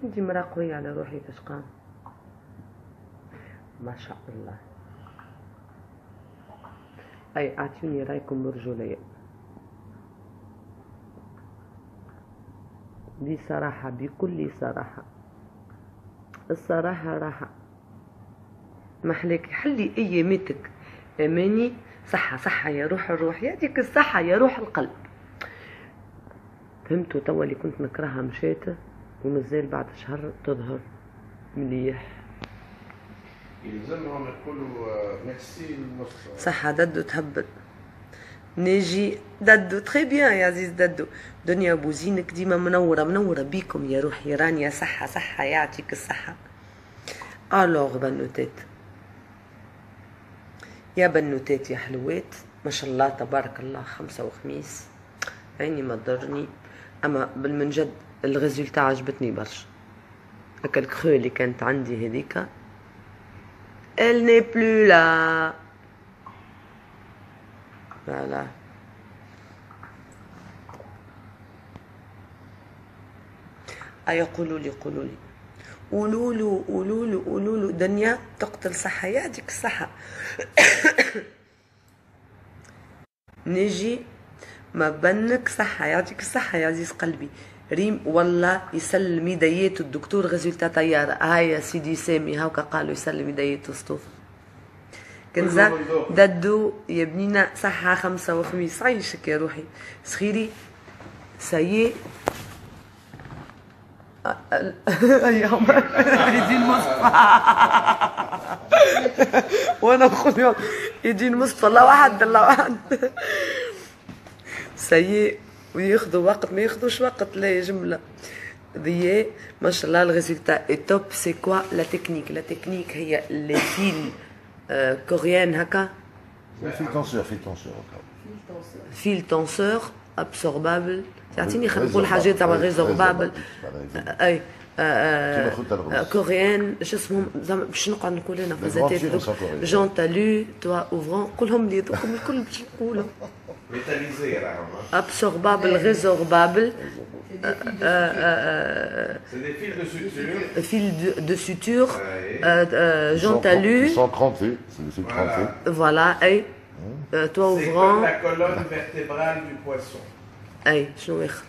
إنتي مرا قوية على روحي تشقان ما شاء الله. أي اعطوني رأيكم برجولية بصراحة بكل صراحة. الصراحة راحة محلك حلي ايامتك أماني؟ صحة صحة يا روح الروح. يعطيك الصحة يا روح القلب. فهمتوا توا اللي كنت نكرهها مشات ومازال بعد شهر تظهر مليح. يلزمهم يقولوا آه، ميرسي صحة ددو تهبل نجي ددو très bien يا عزيز ددو دنيا بوزينك ديما منورة منورة بيكم يا روحي. رانيا صحة صحة يعطيك الصحة. الوغ بنوتات يا بنوتات يا حلوات ما شاء الله تبارك الله خمسة وخميس. عيني ما تضرني. أما من جد عجبتني برشا. هكا الكرو اللي كانت عندي هذيك. ال ني بلو لا لا أي قولوا لي قولوا لي. قولوا له قولوا له قولوا له دنيا تقتل صحة. يعطيك الصحة. نجي ما بنك صحة يعطيك الصحة يا عزيز قلبي. ريم والله يسلم يديته الدكتور غزولتا طيارة هاي يا سيدي سامي هاوكا قالوا يسلم يديته سطوف كنزة ددو يا بنينا صحة خمسة وخميس. عيشك يا روحي. سخيري سيي أيام يدين مصطفى وأنا يوم يدين مصطفى الله واحد الله واحد. سيء وياخذوا وقت ما ياخذوش وقت لا يا جمله ذي ما شاء الله الريزلتا اي توب سي كوا لا تكنيك لا تكنيك هي لي فيل كوريان هكا. في تونسور في تونسور فيل تونسور ابسوربابل تعطيني خلينا نقول حاجات زعما ريزوربابل أي. آه، آه، كيما خوتا الغوص. كوريان شو اسمهم زعما باش نقعد نقول أنا فازاتات Grand Fil, ça, Corée. جون تالو توا اوفرون قولهم لي دوكم الكل باش نقولهم ميتاليزي راهم absorbable, résorbable, سي دي فيل دو سوتور fil de, de suture, Ouais. euh, euh, Ils sont jentalu, Ils sont crampés, c'est des fils crampés. voilà, اي euh, toit سي كوم ouvrant, لا كولون فيرتيبرال دو بواسون اي شنو اخر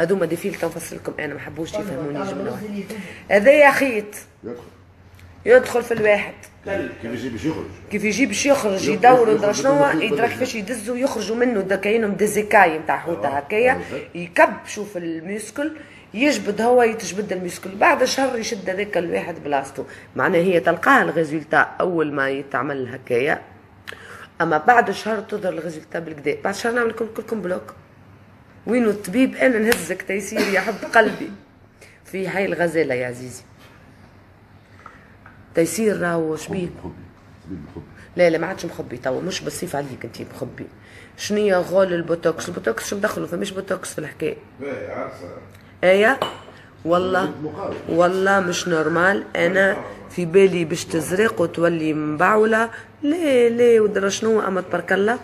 هذوما دي فيل تنفصل لكم. أنا ما حبوش يفهموني جمله واحدة. هذا يا خيط يدخل. يدخل في الواحد. كيف يجي باش يخرج؟ كيف يجي باش يخرج؟ يدور ندرى شنو يدرى كيفاش يدزوا ويخرجوا منه. دا كاينهم des écailles نتاع حوتة هكايا يكب شوف ال muscle يجبد هو يتجبد ال muscle. بعد شهر يشد هذاك الواحد بلاصتو. معناها هي تلقاها ال résultat أول ما يتعمل هكايا أما بعد شهر تظهر ال résultat بالكدا. بعد شهر نعمل لكم كلكم bloque. وينو الطبيب؟ أنا نهزك تيسير يا حب قلبي. في حي الغزالة يا عزيزي. تيسير راهو شبيه. لا لا ما عادش مخبي توا مش بالصيف عليك انت مخبي. هي غول البوتوكس؟ البوتوكس شو مدخلوا فماش بوتوكس في الحكاية. باهي عارفة. إيه؟ والله. والله مش normal. أنا في بالي باش تزرق وتولي مبعولة. لا لا ودرا شنو اما تبارك الله؟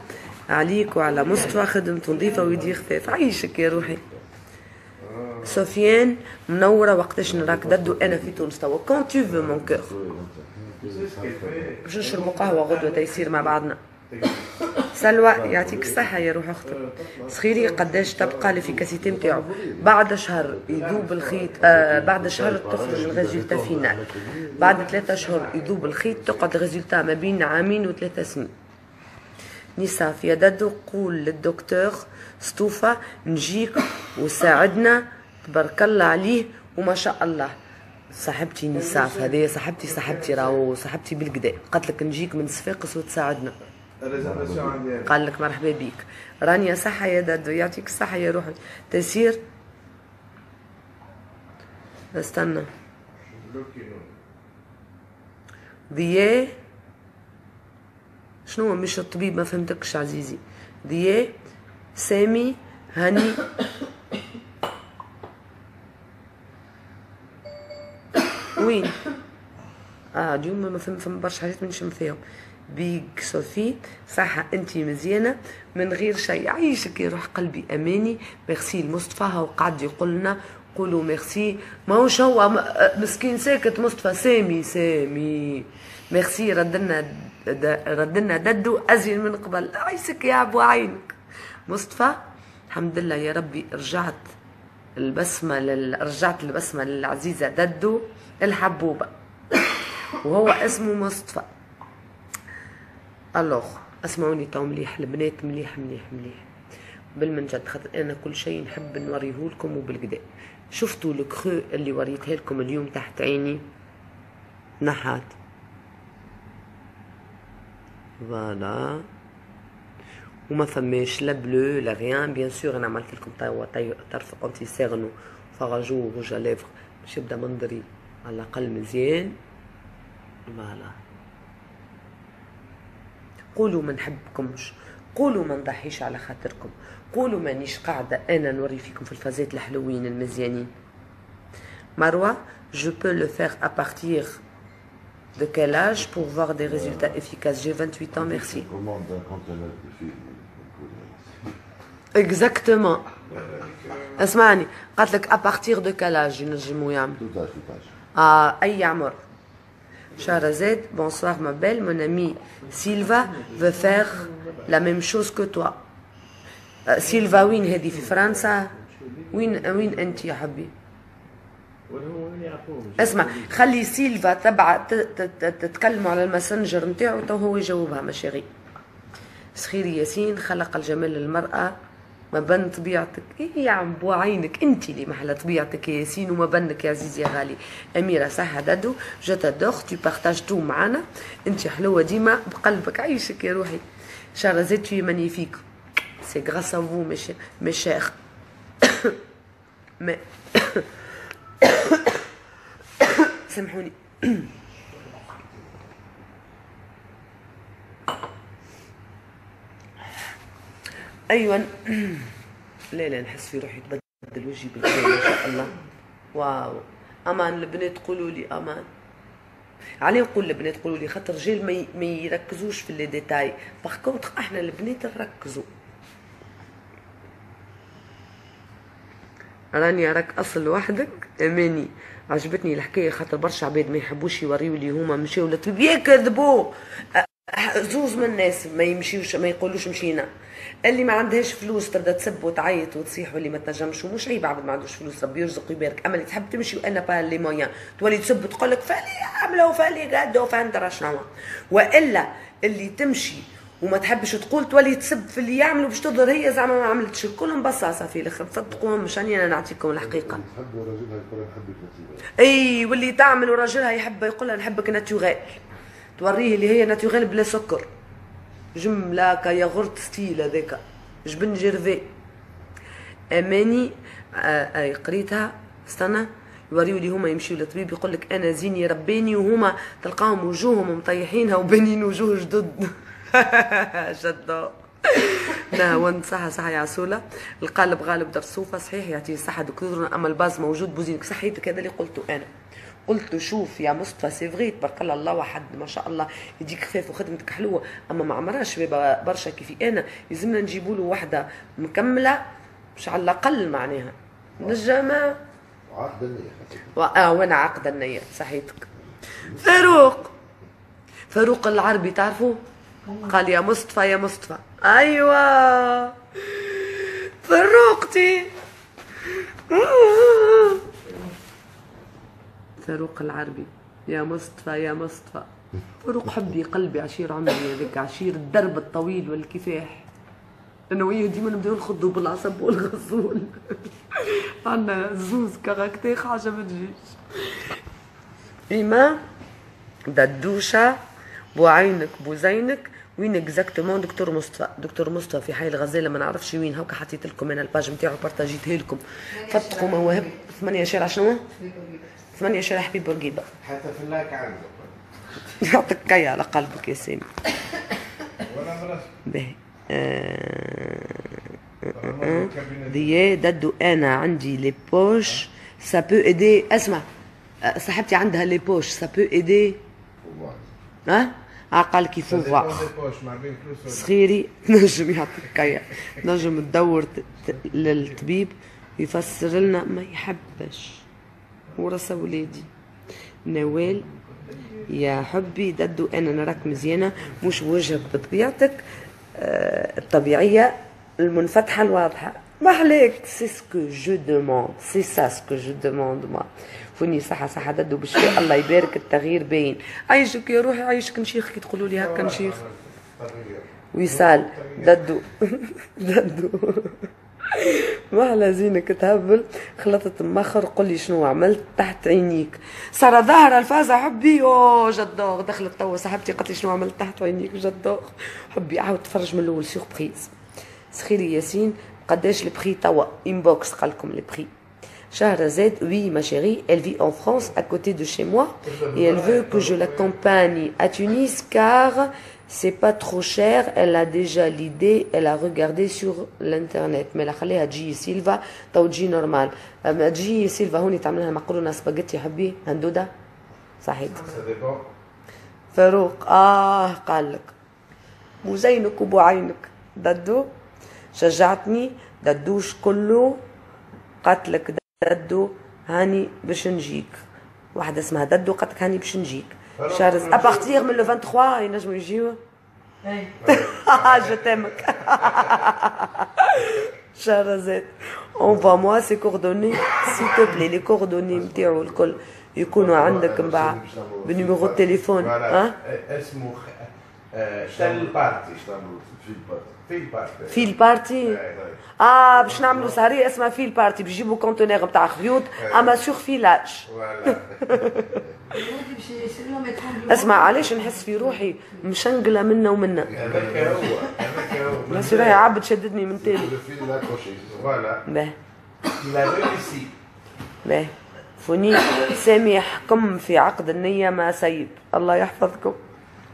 عليك وعلى مصطفى خدمته نظيفه ويدي خفاف عيشك يا روحي. سفيان منورة وقتاش نراك. ددو أنا في تونس توا. quand tu veux mon cœur باش نشربوا قهوة غدوة تيسير مع بعضنا. سلوى يعطيك الصحة يا روح أختك. سخيري قداش تبقى ال efficacité نتاعو. بعد شهر يذوب الخيط آه بعد شهر تخرج ال résultat final. بعد ثلاثة شهور يذوب الخيط تقعد ال résultat ما بين عامين وثلاثة سنين. نصاف. يا ددو قول للدكتور سطوفة نجيك وساعدنا. تبارك الله عليه وما شاء الله. صاحبتي نصاف. هذه صاحبتي صاحبتي راهو صاحبتي بالكدا قالت لك نجيك من صفاقس وتساعدنا. قال لك مرحبا بيك رانيا صحة يا دادو يعطيك الصحة يا روحي. تسير. استنى. ضياء. شنو هو مش الطبيب؟ ما فهمتكش عزيزي. ضياء سامي هاني. وين؟ آه اليوم ما فهم فهم برشا حاجات مانيش فيهم. بيك صوفي صحة انت مزيانة. من غير شيء عيشك يا روح قلبي أماني. ميرسي المصطفى هو قعد يقول لنا قولوا ميرسي ماهوش هو م- مسكين ساكت مصطفى. سامي سامي. ميرسي ردنا د- ردنا ددو أزين من قبل. عيشك يا أبو عينك مصطفى الحمد لله يا ربي رجعت البسمة لل... رجعت البسمة للعزيزة ددو الحبوبة. وهو اسمه مصطفى. alors أسمعوني تو مليح البنات مليح مليح مليح. بالمنجد خاطر أنا كل شيء نحب نوريه لكم وبالكدا شفتوا الكخو اللي وريتها لكم اليوم تحت عيني؟ نحات. voilà وما فماش لا bleu لا rien bien sûr أنا عملت لكم توا طرف anti-cernes و fard à joues rouge à lèvres باش يبدا منظري على الاقل مزيان voilà قولوا ما نحبكمش قولوا ما نضحيش على خاطركم قولوا مانيش قاعدة أنا نوري فيكم في الفازات الحلوين المزيانين مروة je peux le faire à de quel âge pour voir des résultats efficaces J'ai 28 ans, merci. Commande un conteneur de film. Exactement. اسمعني قالت لك ابارتيغ دو كالاج ينجموا يعملوا توتاج توتاج آه أي عمر Charazade, bonsoir ma belle, mon amie Sylva veut faire la même chose que toi. آه، سيلفا وين هذه في فرنسا؟ وين وين أنت يا حبي؟ اسمع خلي سيلفا تبع تتكلموا على الماسنجر نتاعو تو هو يجاوبها ma chérie سخيري ياسين خلق الجمال للمرأة ما بن طبيعتك. إيه يا عم بو عينك أنت اللي محلى طبيعتك يا ياسين وما بنك يا عزيزي يا غالي. أميرة صح دادو je t'adore tu partages tout معانا. أنت حلوة ديما بقلبك عيشك يا روحي. شارزيت c'est grâce à vous mes chers mes chers. Mais سامحوني. أيوه. لا لا نحس في روحي تبدل وجهي بالكدا ما شاء الله. واو. أمان البنات قولوا لي أمان. عليه نقول البنات قولوا لي خاطر الرجال ما يركزوش في les détails. bah إحنا البنات نركزوا. راني راك أصل وحدك؟ أماني. عجبتني الحكاية خاطر برشا عباد ما يحبوش يوريو لي هما مشاو للطبيب يكذبوا! زوز من الناس ما يمشيوش ما يقولوش مشينا. اللي ما عندهاش فلوس تبدا تسب وتعيط وتصيح واللي ما تنجمش. ومش عيب عبد ما عندوش فلوس ربي يرزق ويبارك. أما اللي تحب تمشي وأنا pas les moyens. تولي تسب تقول لك فالي عملوا فالي قادوا فندرا شنو وإلا اللي تمشي وما تحبش تقول تولي تسب في اللي يعملوا باش تظهر هي زعما ما عملتش كلهم بصاصة في الآخر. صدقوهم مش أنا نعطيكم الحقيقة. تحب راجلها يقول نحبك أي واللي تعمل وراجلها يحب يقول لها نحبك naturelle توريه اللي هي naturelle بلا سكر. جمله كي yaourt style هذاك. جبن Gervais؟ أماني آه آه قريتها. استنى. يوريو لي هما يمشيو للطبيب يقول لك أنا زيني رباني وهما تلقاهم وجوههم مطيحينها وبنين وجوه جدد. جدو. لا وانت صح صح يا عسولة القالب غالب درسوفة صحيح يعطيه الصحة دكتور. أما ال base موجود بوزينك صحيتك هذا اللي قلته أنا. قلت شوف يا مصطفى c'est vrai تبارك الله الله واحد ما شاء الله يديك خفاف وخدمتك حلوة. أما ما عمرها شباب برشا كيفي أنا يلزمنا نجيبوا له وحدة مكملة مش على الأقل معناها. نجمة وعقد النية و... آه وأنا عقد النية صحيتك. فاروق. فاروق العربي تعرفوا قال يا مصطفى يا مصطفى. أيوه. فاروقتي فاروق العربي. يا مصطفى يا مصطفى. فاروق حبي قلبي عشير عمري هذاك عشير الدرب الطويل والكفاح. أنا وياه ديما نبداو نخضوا بالعصب والغسول عندنا زوز caractères حاجة ما تجيش. إيما ددوشة بوعينك بوزينك وين exactement دكتور مصطفى؟ دكتور مصطفى في حي الغزالة ما نعرفش وين. هاكا حطيت لكم أنا ال page نتاعو بارتاجيتها لكم. فتحوا مواهب ثمانية شارع شنو؟ ثمانية شارع حبيب بورقيبة. حتى في اللاك عنده يعطيك كي على قلبك يا سامي. باهي آه، ديا ددو أنا عندي les poches. ça peut aider اسمع. آه، صاحبتي عندها les poches. ça peut aider ها؟ عقل كي فو فواغ ما بين فلوس صغيري تنجم يعطيك تنجم تدور للطبيب يفسر لنا ما يحبش. ورثة ولادي. نوال يا حبي ددو أنا نراك مزيانة مش وجهك بطبيعتك آه، الطبيعية المنفتحة الواضحة. ما عليك؟ c'est ce que je demande c'est ça ce que je demande ما فوني صحة صحة ددو بالشفاء الله يبارك التغيير باين. عايشك يا روحي عايشك نشيخ كي تقولوا لي هكا نشيخ وصال ددو ددو محلى زينك تهبل خلطت مخر قل لي شنو عملت تحت عينيك. سارة ظهر الفازة حبي اوه j'adore دخلت توا صاحبتي قالت لي شنو عملت تحت عينيك j'adore حبي عاود تفرج من الأول surprise سخيري ياسين قداش البخي توا inbox قالكم البخي. Shahrazad, oui, ma chérie, elle vit en France, à côté de chez moi, et elle veut que je l'accompagne à Tunis car c'est pas trop cher. Elle a déjà l'idée, elle a regardé sur l'internet. Mais la خليها تجي سيلفا تو تجي نورمال. أما تجي سيلفا هوني تعملها مقرونة سباجيتي حبي هندودة صحيت فاروق اه قال لك بو زينك وبو عينك ددو شجعتني ددوش كله قتلك ددو هاني باش نجيك. واحدة اسمها ددو قالت هاني باش نجيك. شارز ابارتيغ من لو 23 ينجموا يجيو؟ جو تيمك شارزات اونفا موا سي كوردوني سي تو بلي لي كوردوني نتاعو الكل يكونوا عندك من بعد بنيميرو التليفون ها اسمه تل بارتي في البارتي في البارتي آه باش نعملوا سهرية اسمها في البارتي بيجيبوا كونتونير بتاع خيوط أما سور فيلاج اسمع علاش نحس في روحي مشنقلة منا ومنا؟ هذاك هو هذاك هو بس راهي عبد شددني من تالي. فوالا باه. لا ريسي باه. فوني سامي يحكم في عقد النية ما سيب. الله يحفظكم.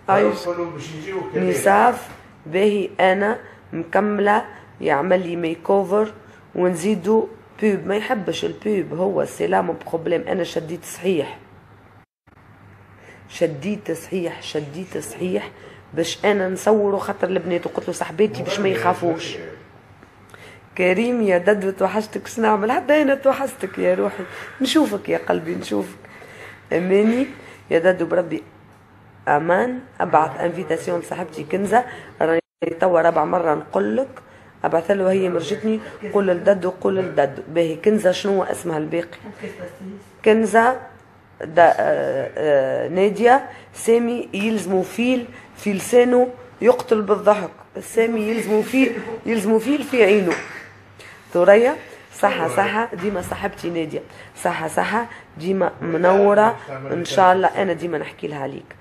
عايش. كذا نساف. باهي أنا مكملة يعمل لي ميك اوفر ونزيدو بوب ما يحبش البوب هو سلام بروبليم أنا شديت صحيح. شديت صحيح. شديت صحيح. باش أنا نصوره خاطر البنات وقلت له صاحباتي باش ما يخافوش. كريم يا ددو توحشتك. شو نعمل؟ حتى أنا توحشتك يا روحي. نشوفك يا قلبي نشوفك. أماني يا ددو بربي. أمان. أبعث invitation لصاحبتي كنزة. راني توا رابع مرة نقول لك. أبعث له هي مرجتني قول لددو قول لددو باهي كنزة شنو اسمها الباقي؟ كنزة آه آه نادية سامي يلزموا فيل في لسانه يقتل بالضحك. سامي يلزموا فيل يلزموا فيل في عينه. ثريا صحة صحة ديما صاحبتي نادية. صحة صحة ديما منورة. إن شاء الله أنا ديما نحكي لها عليك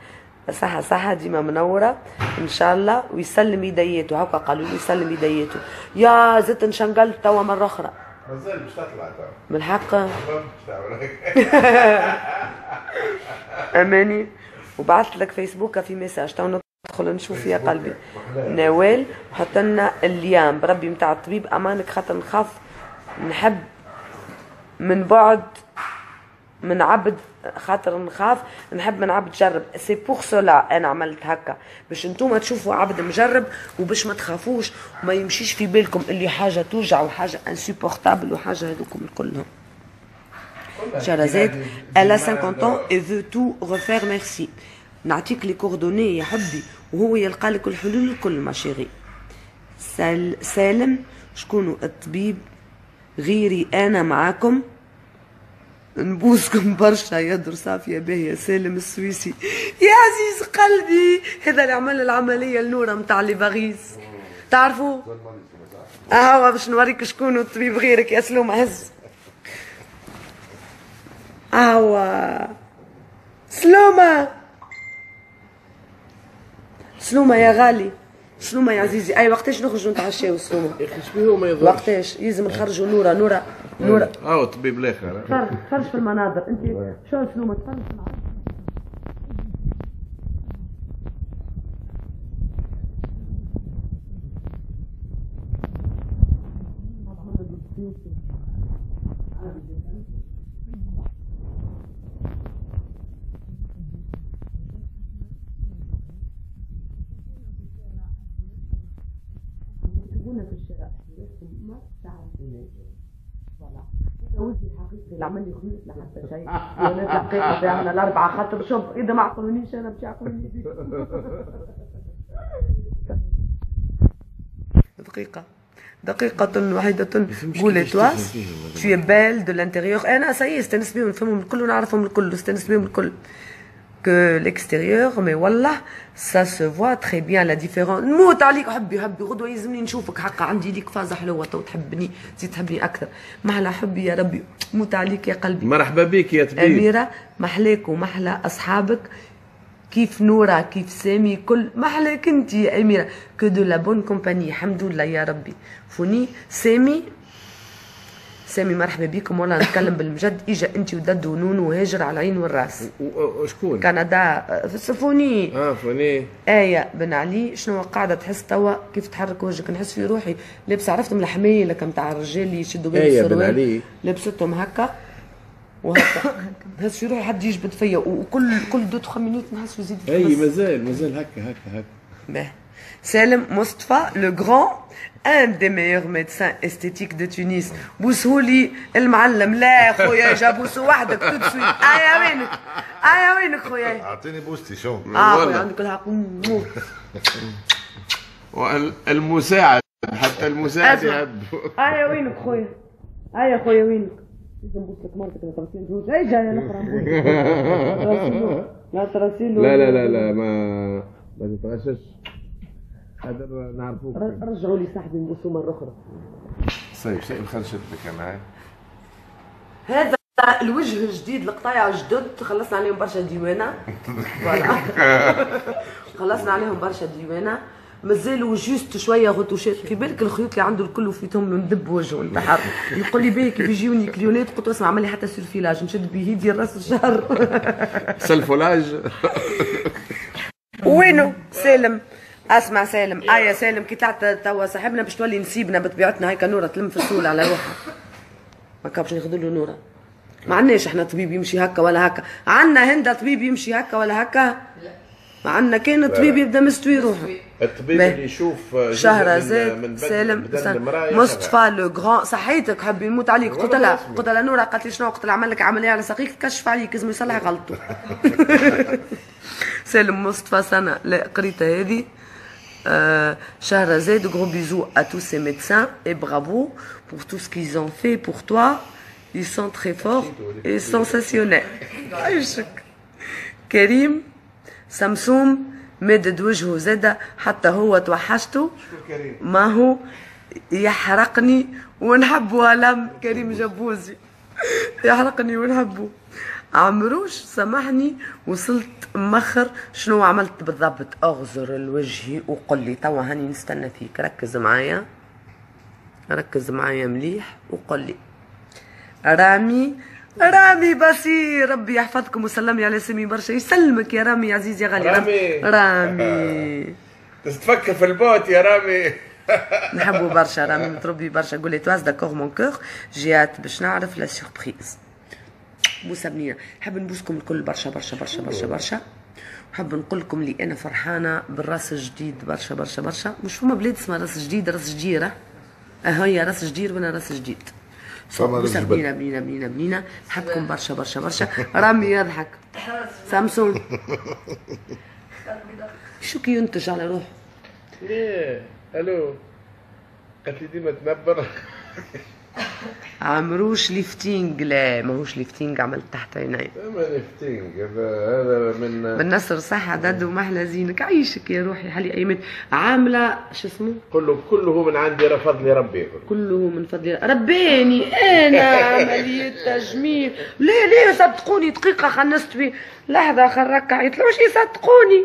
صحة صحة ديما منورة إن شاء الله. ويسلم يدياته هكا قالوا لي يسلم يدياته يا زدت انشنقلت توا مرة أخرى. مازال باش تطلع توا. من الحق. أماني. وبعثت لك فيسبوك في message. تو ندخل نشوف يا قلبي. نوال حط لنا الأيام بربي متاع الطبيب أمانك خاطر نخاف. نحب من بعد من عبد خاطر نخاف نحب من عبد جرب. c'est pour cela أنا عملت هكا باش انتوما تشوفوا عبد مجرب وباش ما تخافوش وما يمشيش في بالكم اللي حاجة توجع وحاجة insupportable وحاجة هذوكم كلهم شهرزاد a 50 ans et veut tout refaire merci. نعطيك les coordonnées يا حبي وهو يلقى لك الحلول الكل ma chérie. سال سالم شكونوا الطبيب؟ غيري أنا معاكم. نبوسكم برشا يا در صافية باهية سالم السويسي. يا عزيز قلبي هذا اللي عمل العملية النورة متاع les varices تعرفوا؟ آه باش نوريك شكون الطبيب غيرك يا سلوم عز اوا سلومة. سلومة يا غالي. سلومة يا عزيزي. أي وقتاش نخرجوا نتعشاو سلومة؟ يا أخي يضرش وقتاش؟ لازم نخرجوا نورة نورة. نورة آه الطبيب الآخر تفرج تفرج في المناظر؟ أنت شو سلومة تفرج في المناظر يكتبونا في الشارع ما تعرفوا فوالا زوجي الحقيقي اللي عمل لي خيوط لحتى شيء وأنا الحقيقة بتاعنا الاربعه خاطر شوف اذا ما عقلونيش أنا باش يعقلوني دقيقة. دقيقة واحدة. تواس tu es belle de l'intérieur أنا سي استانس بيهم نفهمهم الكل ونعرفهم الكل استانس بيهم الكل. Que l'extérieur mais والله ça se voit très bien la différence. نموت عليك حبي حبي غدوة يلزمني نشوفك حقا عندي ليك فازة حلوة تو تحبني تزيد تحبني أكثر محلى حبي يا ربي موت عليك يا قلبي مرحبا بك يا طبيب أميرة محلاك ومحلى أصحابك كيف نورة كيف سامي كل محلاك انت يا أميرة que de la bonne compagnie الحمد لله يا ربي فوني سامي سامي مرحبا بكم. والله نتكلم بالمجد اجا انت ودد ونونو وهاجر على العين والراس. وشكون؟ كندا. السفوني آه فوني آية بن علي. شنو قاعدة تحس توا؟ كيف تحرك وجهك؟ نحس في روحي. لابسة عرفتم الحماية لك نتاع الرجال اللي يشدوا بين آية بن علي. لبستهم هكا. وهكا. نحس في روحي حد يجبد فيا. وكل كل دو تخوا مينوت نحس في زيد في أي. مازال مازال هكا هكا هكا. Ben. Salem Mostafa, le un des meilleurs médecins esthétiques de Tunis. بوسهولي المعلم لا خويا جابوسو وحدك تو سويت ايا وينك ايا وينك خويا اعطيني بوستي شو آه عندك الحق. المساعد حتى المساعد. يحب ايا وينك خويا ايا خويا وينك لازم نبوس لك مرتك لا ترسيل زوج اي جاي نقرا ترسيل لا لا لا لا ما ما تتغشش هذا نعرفوك رجعوا لي صاحبي نبوسو مره أخرى. صيب شيء خرجت لك أنا هاي هذا الوجه الجديد القطايع الجدد خلصنا عليهم برشا ديوانة. خلصنا عليهم برشا ديوانة. مازالوا جوست شوية غوتوشات في بالك الخيوط اللي عنده الكل وفيتهم ندب وجهه انتحر يقول لي باهي كيف يجيوني كليونات قلت له اسمع عمل لي حتى سيرفيلاج نشد به يدي الراس الشهر سلفولاج وينو؟ سالم. أسمع سالم. آه يا سالم كي طلعت توا صاحبنا باش تولي نسيبنا بطبيعتنا هيك نورة تلم في السول على روحها. ما كان باش ناخذ له نورة. ما عندناش إحنا طبيب يمشي هكا ولا هكا. عندنا هندا طبيب يمشي هكا ولا هكا؟ ما عندنا. كان طبيب يبدأ مستوي روحه الطبيب. اللي يشوف شهرزاد سالم. مصطفى لو غران صحيتك حبي نموت عليك. قلت لها. قلت لها نورا قالت لي شنو؟ قلت لها عمل لك عملية على ساقيك كشف عليك لازم يصلح غلطه. سالم مصطفى سنة لا قريتها هذه. Euh, Shahrazad, gros bisous à tous ces médecins et bravo pour tout ce qu'ils ont fait pour toi. Ils sont très forts et sensationnels. عايشك. كريم سمسوم مدد وجهه زاد حتى هو توحشته ما هو يحرقني ونحبه لم كريم جبوزي يحرقني ونحبه عمروش سامحني وصلت مخر شنو عملت بالضبط؟ أغزر الوجه وقل لي توا هاني نستنى فيك ركز معايا. ركز معايا مليح وقل لي. رامي رامي بصير ربي يحفظكم وسلمي على سمي برشا. يسلمك يا رامي يا عزيزي يا غالي. رامي. رامي. تفكر في البوت يا رامي. نحبو برشا رامي متربي برشا. قولي تواز d'accord mon cœur جيات باش نعرف la surprise بوسه بنينه نحب نبوسكم الكل برشا برشا برشا برشا برشا. نحب نقول لكم اللي أنا فرحانة بالرأس الجديد برشا برشا برشا. مش فما بلاد اسمها رأس جديد رأس جديره آه هي رأس جدير وأنا رأس جديد. فما رأس بوسه. بنينه بنينه بنينه بنينه نحبكم برشا برشا برشا. رامي يضحك. سامسونج. شو كي ينتج على روحه؟ ليه ألو. قالت لي ديما تنبر. عمروش ليفتينج لا ماهوش ليفتينج عملت تحت عيني. ما نفتينج هذا من بالنصر صح عدد ومحلى زينك. عيشك يا روحي حالي ايامات عاملة شو اسمه؟ كله كله من عندي رفض لي ربي كله من فضل رباني أنا عملية تجميل. ليه ليه صدقوني؟ دقيقة خنست بي. لحظة خركع يطلعوا شي صدقوني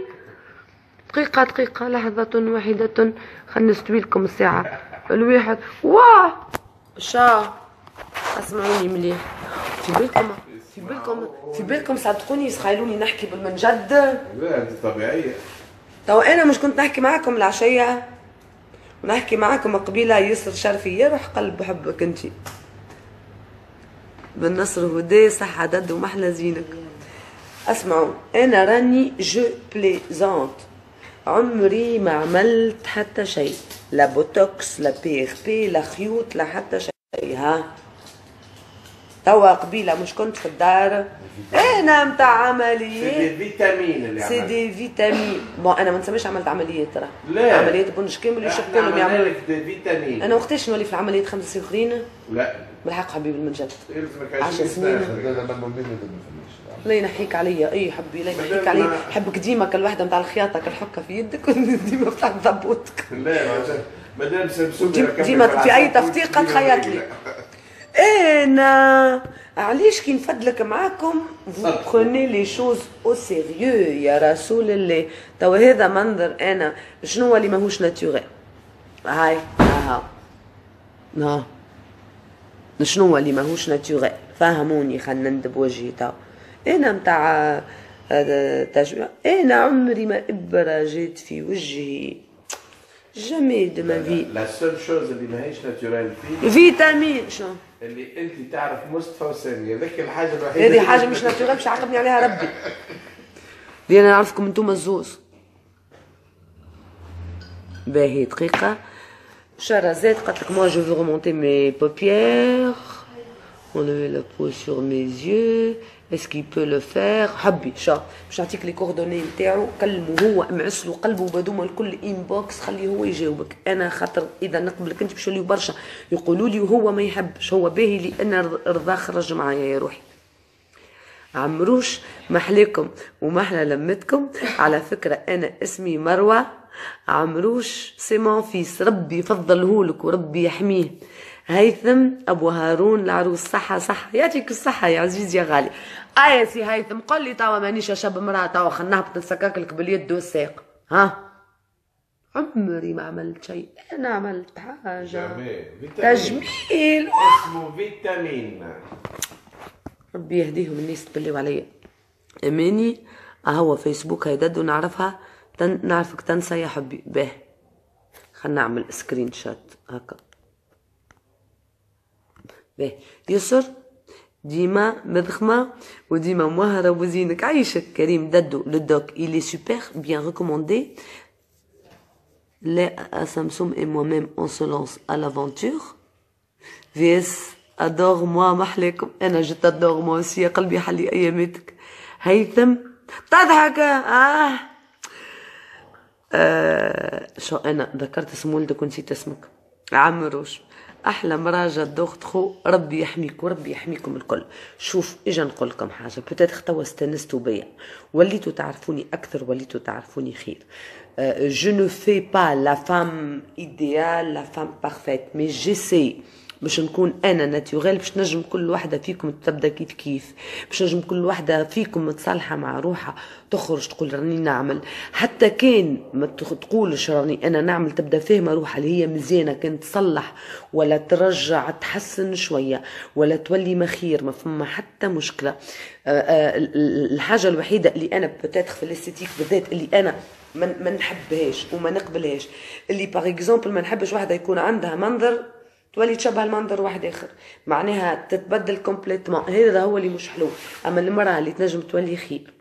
دقيقة دقيقة لحظة واحدة خنست لكم الساعة. الواحد واه! شا اسمعوني مليح. في بالكم في بالكم في بالكم صدقوني يسخيلوني نحكي بالمنجد. لا أنت طبيعية. تو أنا مش كنت نحكي معاكم العشية؟ ونحكي معاكم قبيلة يسر شرفي يا روح قلب بحبك انتي بالنصر هدى صح عدد ومحلى زينك. اسمعوا أنا راني je plaisante عمري ما عملت حتى شيء. لا بوتوكس لا PRP لا خيوط لا حتى شيء ها. توا قبيله مش كنت في الدار. أنا متاع عمليات فيتامين اللي c'est des vitamines bon أنا ما نسميش عملت عمليات ترى. لا. عمليات بنش كامل يشوف كلهم يعملوا لك des vitamines أنا وقتاش نولي في العمليات خمس سنين اخرين لا. بالحق حبيبي يلزمك عشر 20 سنين. لا ينحيك عليا. اي حبي لا ينحيك عليا. حبك ديما كالوحدة نتاع الخياطة كالحكة في يدك ديما بتاع ضبوطك. لا مادام سمسم ديما في أي تفطيقه تخيط لي أنا علاش كي نفدلك معاكم؟ Vous prenez les choses au sérieux يا رسول الله. توا هذا منظر أنا. شنو هو اللي ماهوش ناتوريل هاي ها ها. شنو هو اللي ماهوش ناتوريل فهموني خلينا ندب وجهي توا. أنا متاع تجميع أنا عمري ما إبرة جات في وجهي. jamais de ma vie. la seule chose اللي ماهيش naturelle فيه فيتامين. شنو اللي أنت تعرف مصطفى وسامي هذاك الحاجة الوحيدة هذه اللي- حاجة مش naturelle باش يعاقبني عليها ربي. دي أنا نعرفكم أنتم الزوز. باهي دقيقة. شهرزاد قالت لك moi je veux remonter mes paupières. Enlever la peau sur mes yeux. Est-ce qu'il peut le faire? حبي شا باش نعطيك les coordonnées نتاعو كلمه هو معسلو قلبه وبدوما الكل inbox خليه هو يجاوبك أنا خاطر اذا نقبلك انت باش يوليو برشا يقولوا لي وهو ما يحبش هو باهي لي أنا رضا خرج معايا يا روحي عمروش محليكم ومحلى لمتكم على فكرة أنا اسمي مروة عمروش c'est mon fils ربي يفضلهولك وربي يحميه هيثم أبو هارون العروس. صحة صحة. يعطيك الصحة يا عزيز يا غالي. يا سي هيثم قل لي توا مانيش شاب مرأة توا خلنا نهبط نسكك لك باليد والساق ها؟ عمري ما عملت شيء. أنا عملت حاجة. تجميل. اسمه فيتامين. ربي يهديهم الناس تبليو عليا. أماني؟ أهو فيسبوك هيدد ونعرفها تن... نعرفك تنسى يا حبي. باه خلنا نعمل screenshot هكا. باه يسر ديما مدخمة وديما مهرة وزينك عيشك كريم il est super bien recommandé. Les à Samsung et moi-même on se lance à l'aventure. فيس ادور موا محليكم أنا جيت ادور موا يا قلبي حلي اياماتك هيثم تضحك آه. آه شو أنا ذكرت اسم ولدك ونسيت اسمك. عمروش. أحلى مراجع دخت خو ربي يحميك وربي يحميكم الكل. شوف إجا نقول لكم حاجة. peut-être توا استنستوا بيا. وليتوا تعرفوني أكثر وليتوا تعرفوني خير. je ne fais pas la femme idéale la femme parfaite mais j'essaie باش نكون أنا naturelle باش نجم كل واحدة فيكم تبدأ كيف كيف باش نجم كل واحدة فيكم متصالحه مع روحها تخرج تقول راني نعمل. حتى كان ما تقولش راني أنا نعمل تبدأ فاهمة روحها اللي هي مزيانه كان تصلح ولا ترجع تحسن شوية ولا تولي مخير ما فما حتى مشكلة. الحاجة الوحيدة اللي أنا peut-être في ال esthétique بالذات اللي أنا ما ما نحبهاش وما نقبلهاش اللي par exemple ما نحبش واحدة يكون عندها منظر تولي تشبه المنظر واحد آخر. معناها تتبدل complètement هذا هو اللي مش حلو. أما المرأة اللي تنجم تولي خير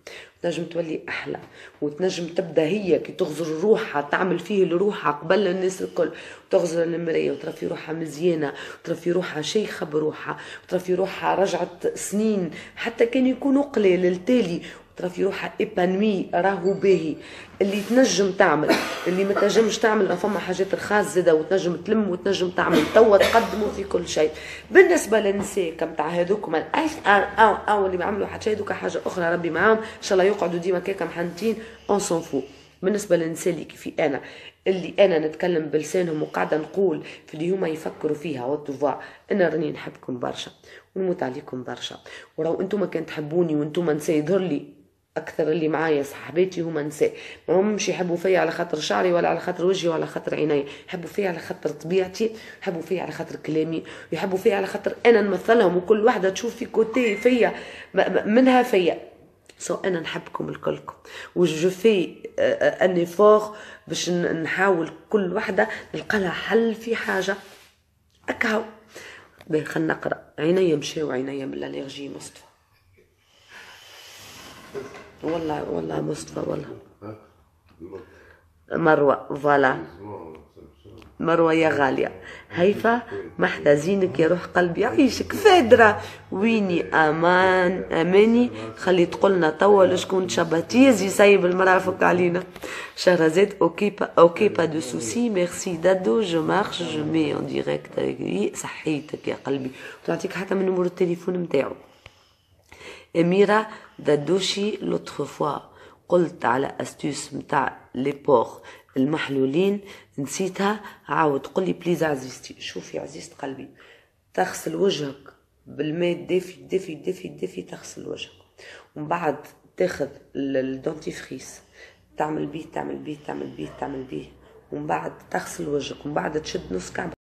تنجم تولي أحلى وتنجم تبدأ هي كي تغزر روحها تعمل فيه لروحها قبل الناس الكل. وتغزر المراية في روحها مزيانة وترى في روحها شيخه بروحها وترى في روحها رجعت سنين. حتى كان يكونوا قليل التالي ترى في روحها ايبانوي راهو باهي. اللي تنجم تعمل اللي ما تنجمش تعمل فما حاجات رخاص زادة وتنجم تلم وتنجم تعمل توا تقدموا في كل شيء. بالنسبة للنساء كم تاع هذوك إيش أو أو اللي ما عملوا حتى شيء دوكا حاجة أخرى ربي معاهم. إن شاء الله يقعدوا ديما كيكا محنتين on s'en fout بالنسبة للنساء اللي كيفي أنا. اللي أنا نتكلم بلسانهم وقاعدة نقول في اللي هما يفكروا فيها وتوفا أنا راني نحبكم برشا ونموت عليكم برشا. ورو أنتم كان تحبوني وأنتم نساء يظهر لي أكثر اللي معايا صحباتي هما نساء. ما همش يحبوا فيا على خاطر شعري ولا على خاطر وجهي ولا على خاطر عيني يحبوا فيا على خاطر طبيعتي يحبوا فيا على خاطر كلامي يحبوا فيا على خاطر أنا نمثلهم. وكل واحدة تشوف في côté فيا منها فيا. so so أنا نحبكم الكلكم. و je fais un effort باش نحاول كل وحده نلقى لها حل في حاجة. اكهو خلينا نقرأ. عينيا مشاو عينيا من ال allergie مصطفى. والله والله مصطفى والله. مروة voilà. مروة يا غالية. هيفا محتاجينك يا روح قلبي. عيشك فادرة. ويني أمان أماني. خلي تقولنا توا لشكون تشبهتي سايب المرافق علينا. شهرزاد OK pas OK pas de soucis. merci دادو. je marche je mets en direct صحيتك يا قلبي. وتعطيك حتى من نمر التليفون نتاعو اميره دادوشي l'autre fois قلت على astuce متاع les pores المحلولين. نسيتها. عاود قولي please عزيزتي. شوفي عزيزة قلبي. تغسل وجهك بالماء الدافي الدافي الدافي الدافي تغسل وجهك. ومن بعد تاخذ ال dentifrice تعمل بيه تعمل بيه تعمل بيه تعمل بيه. ومن بعد تغسل وجهك. ومن بعد تشد نص كعب